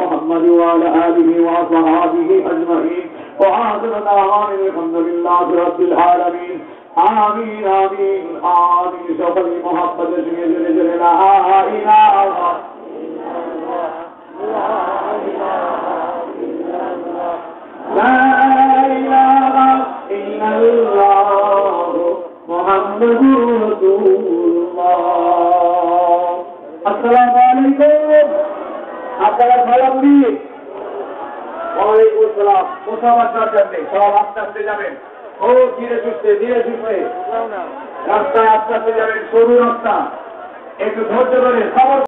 محمد وعلى آله وصحابه أجمعين. وآخر دعوانا الحمد لله رب العالمين. آمين آمين آمين. سوف محمد جل جل لا إله لا إله إلا الله. محمد رسول الله. السلام عليكم. আপনারা সালাম দিন ওয়ালাইকুম আসসালাম। কোথাও বাচ্চার জন্য সব আস্তে আস্তে যাবেন। ও ধীরে সুস্থে ধীরে সুস্থে। রাস্তায় আস্তে আস্তে যাবেন সরু রাস্তা। একটু ধৈর্য ধরে সবার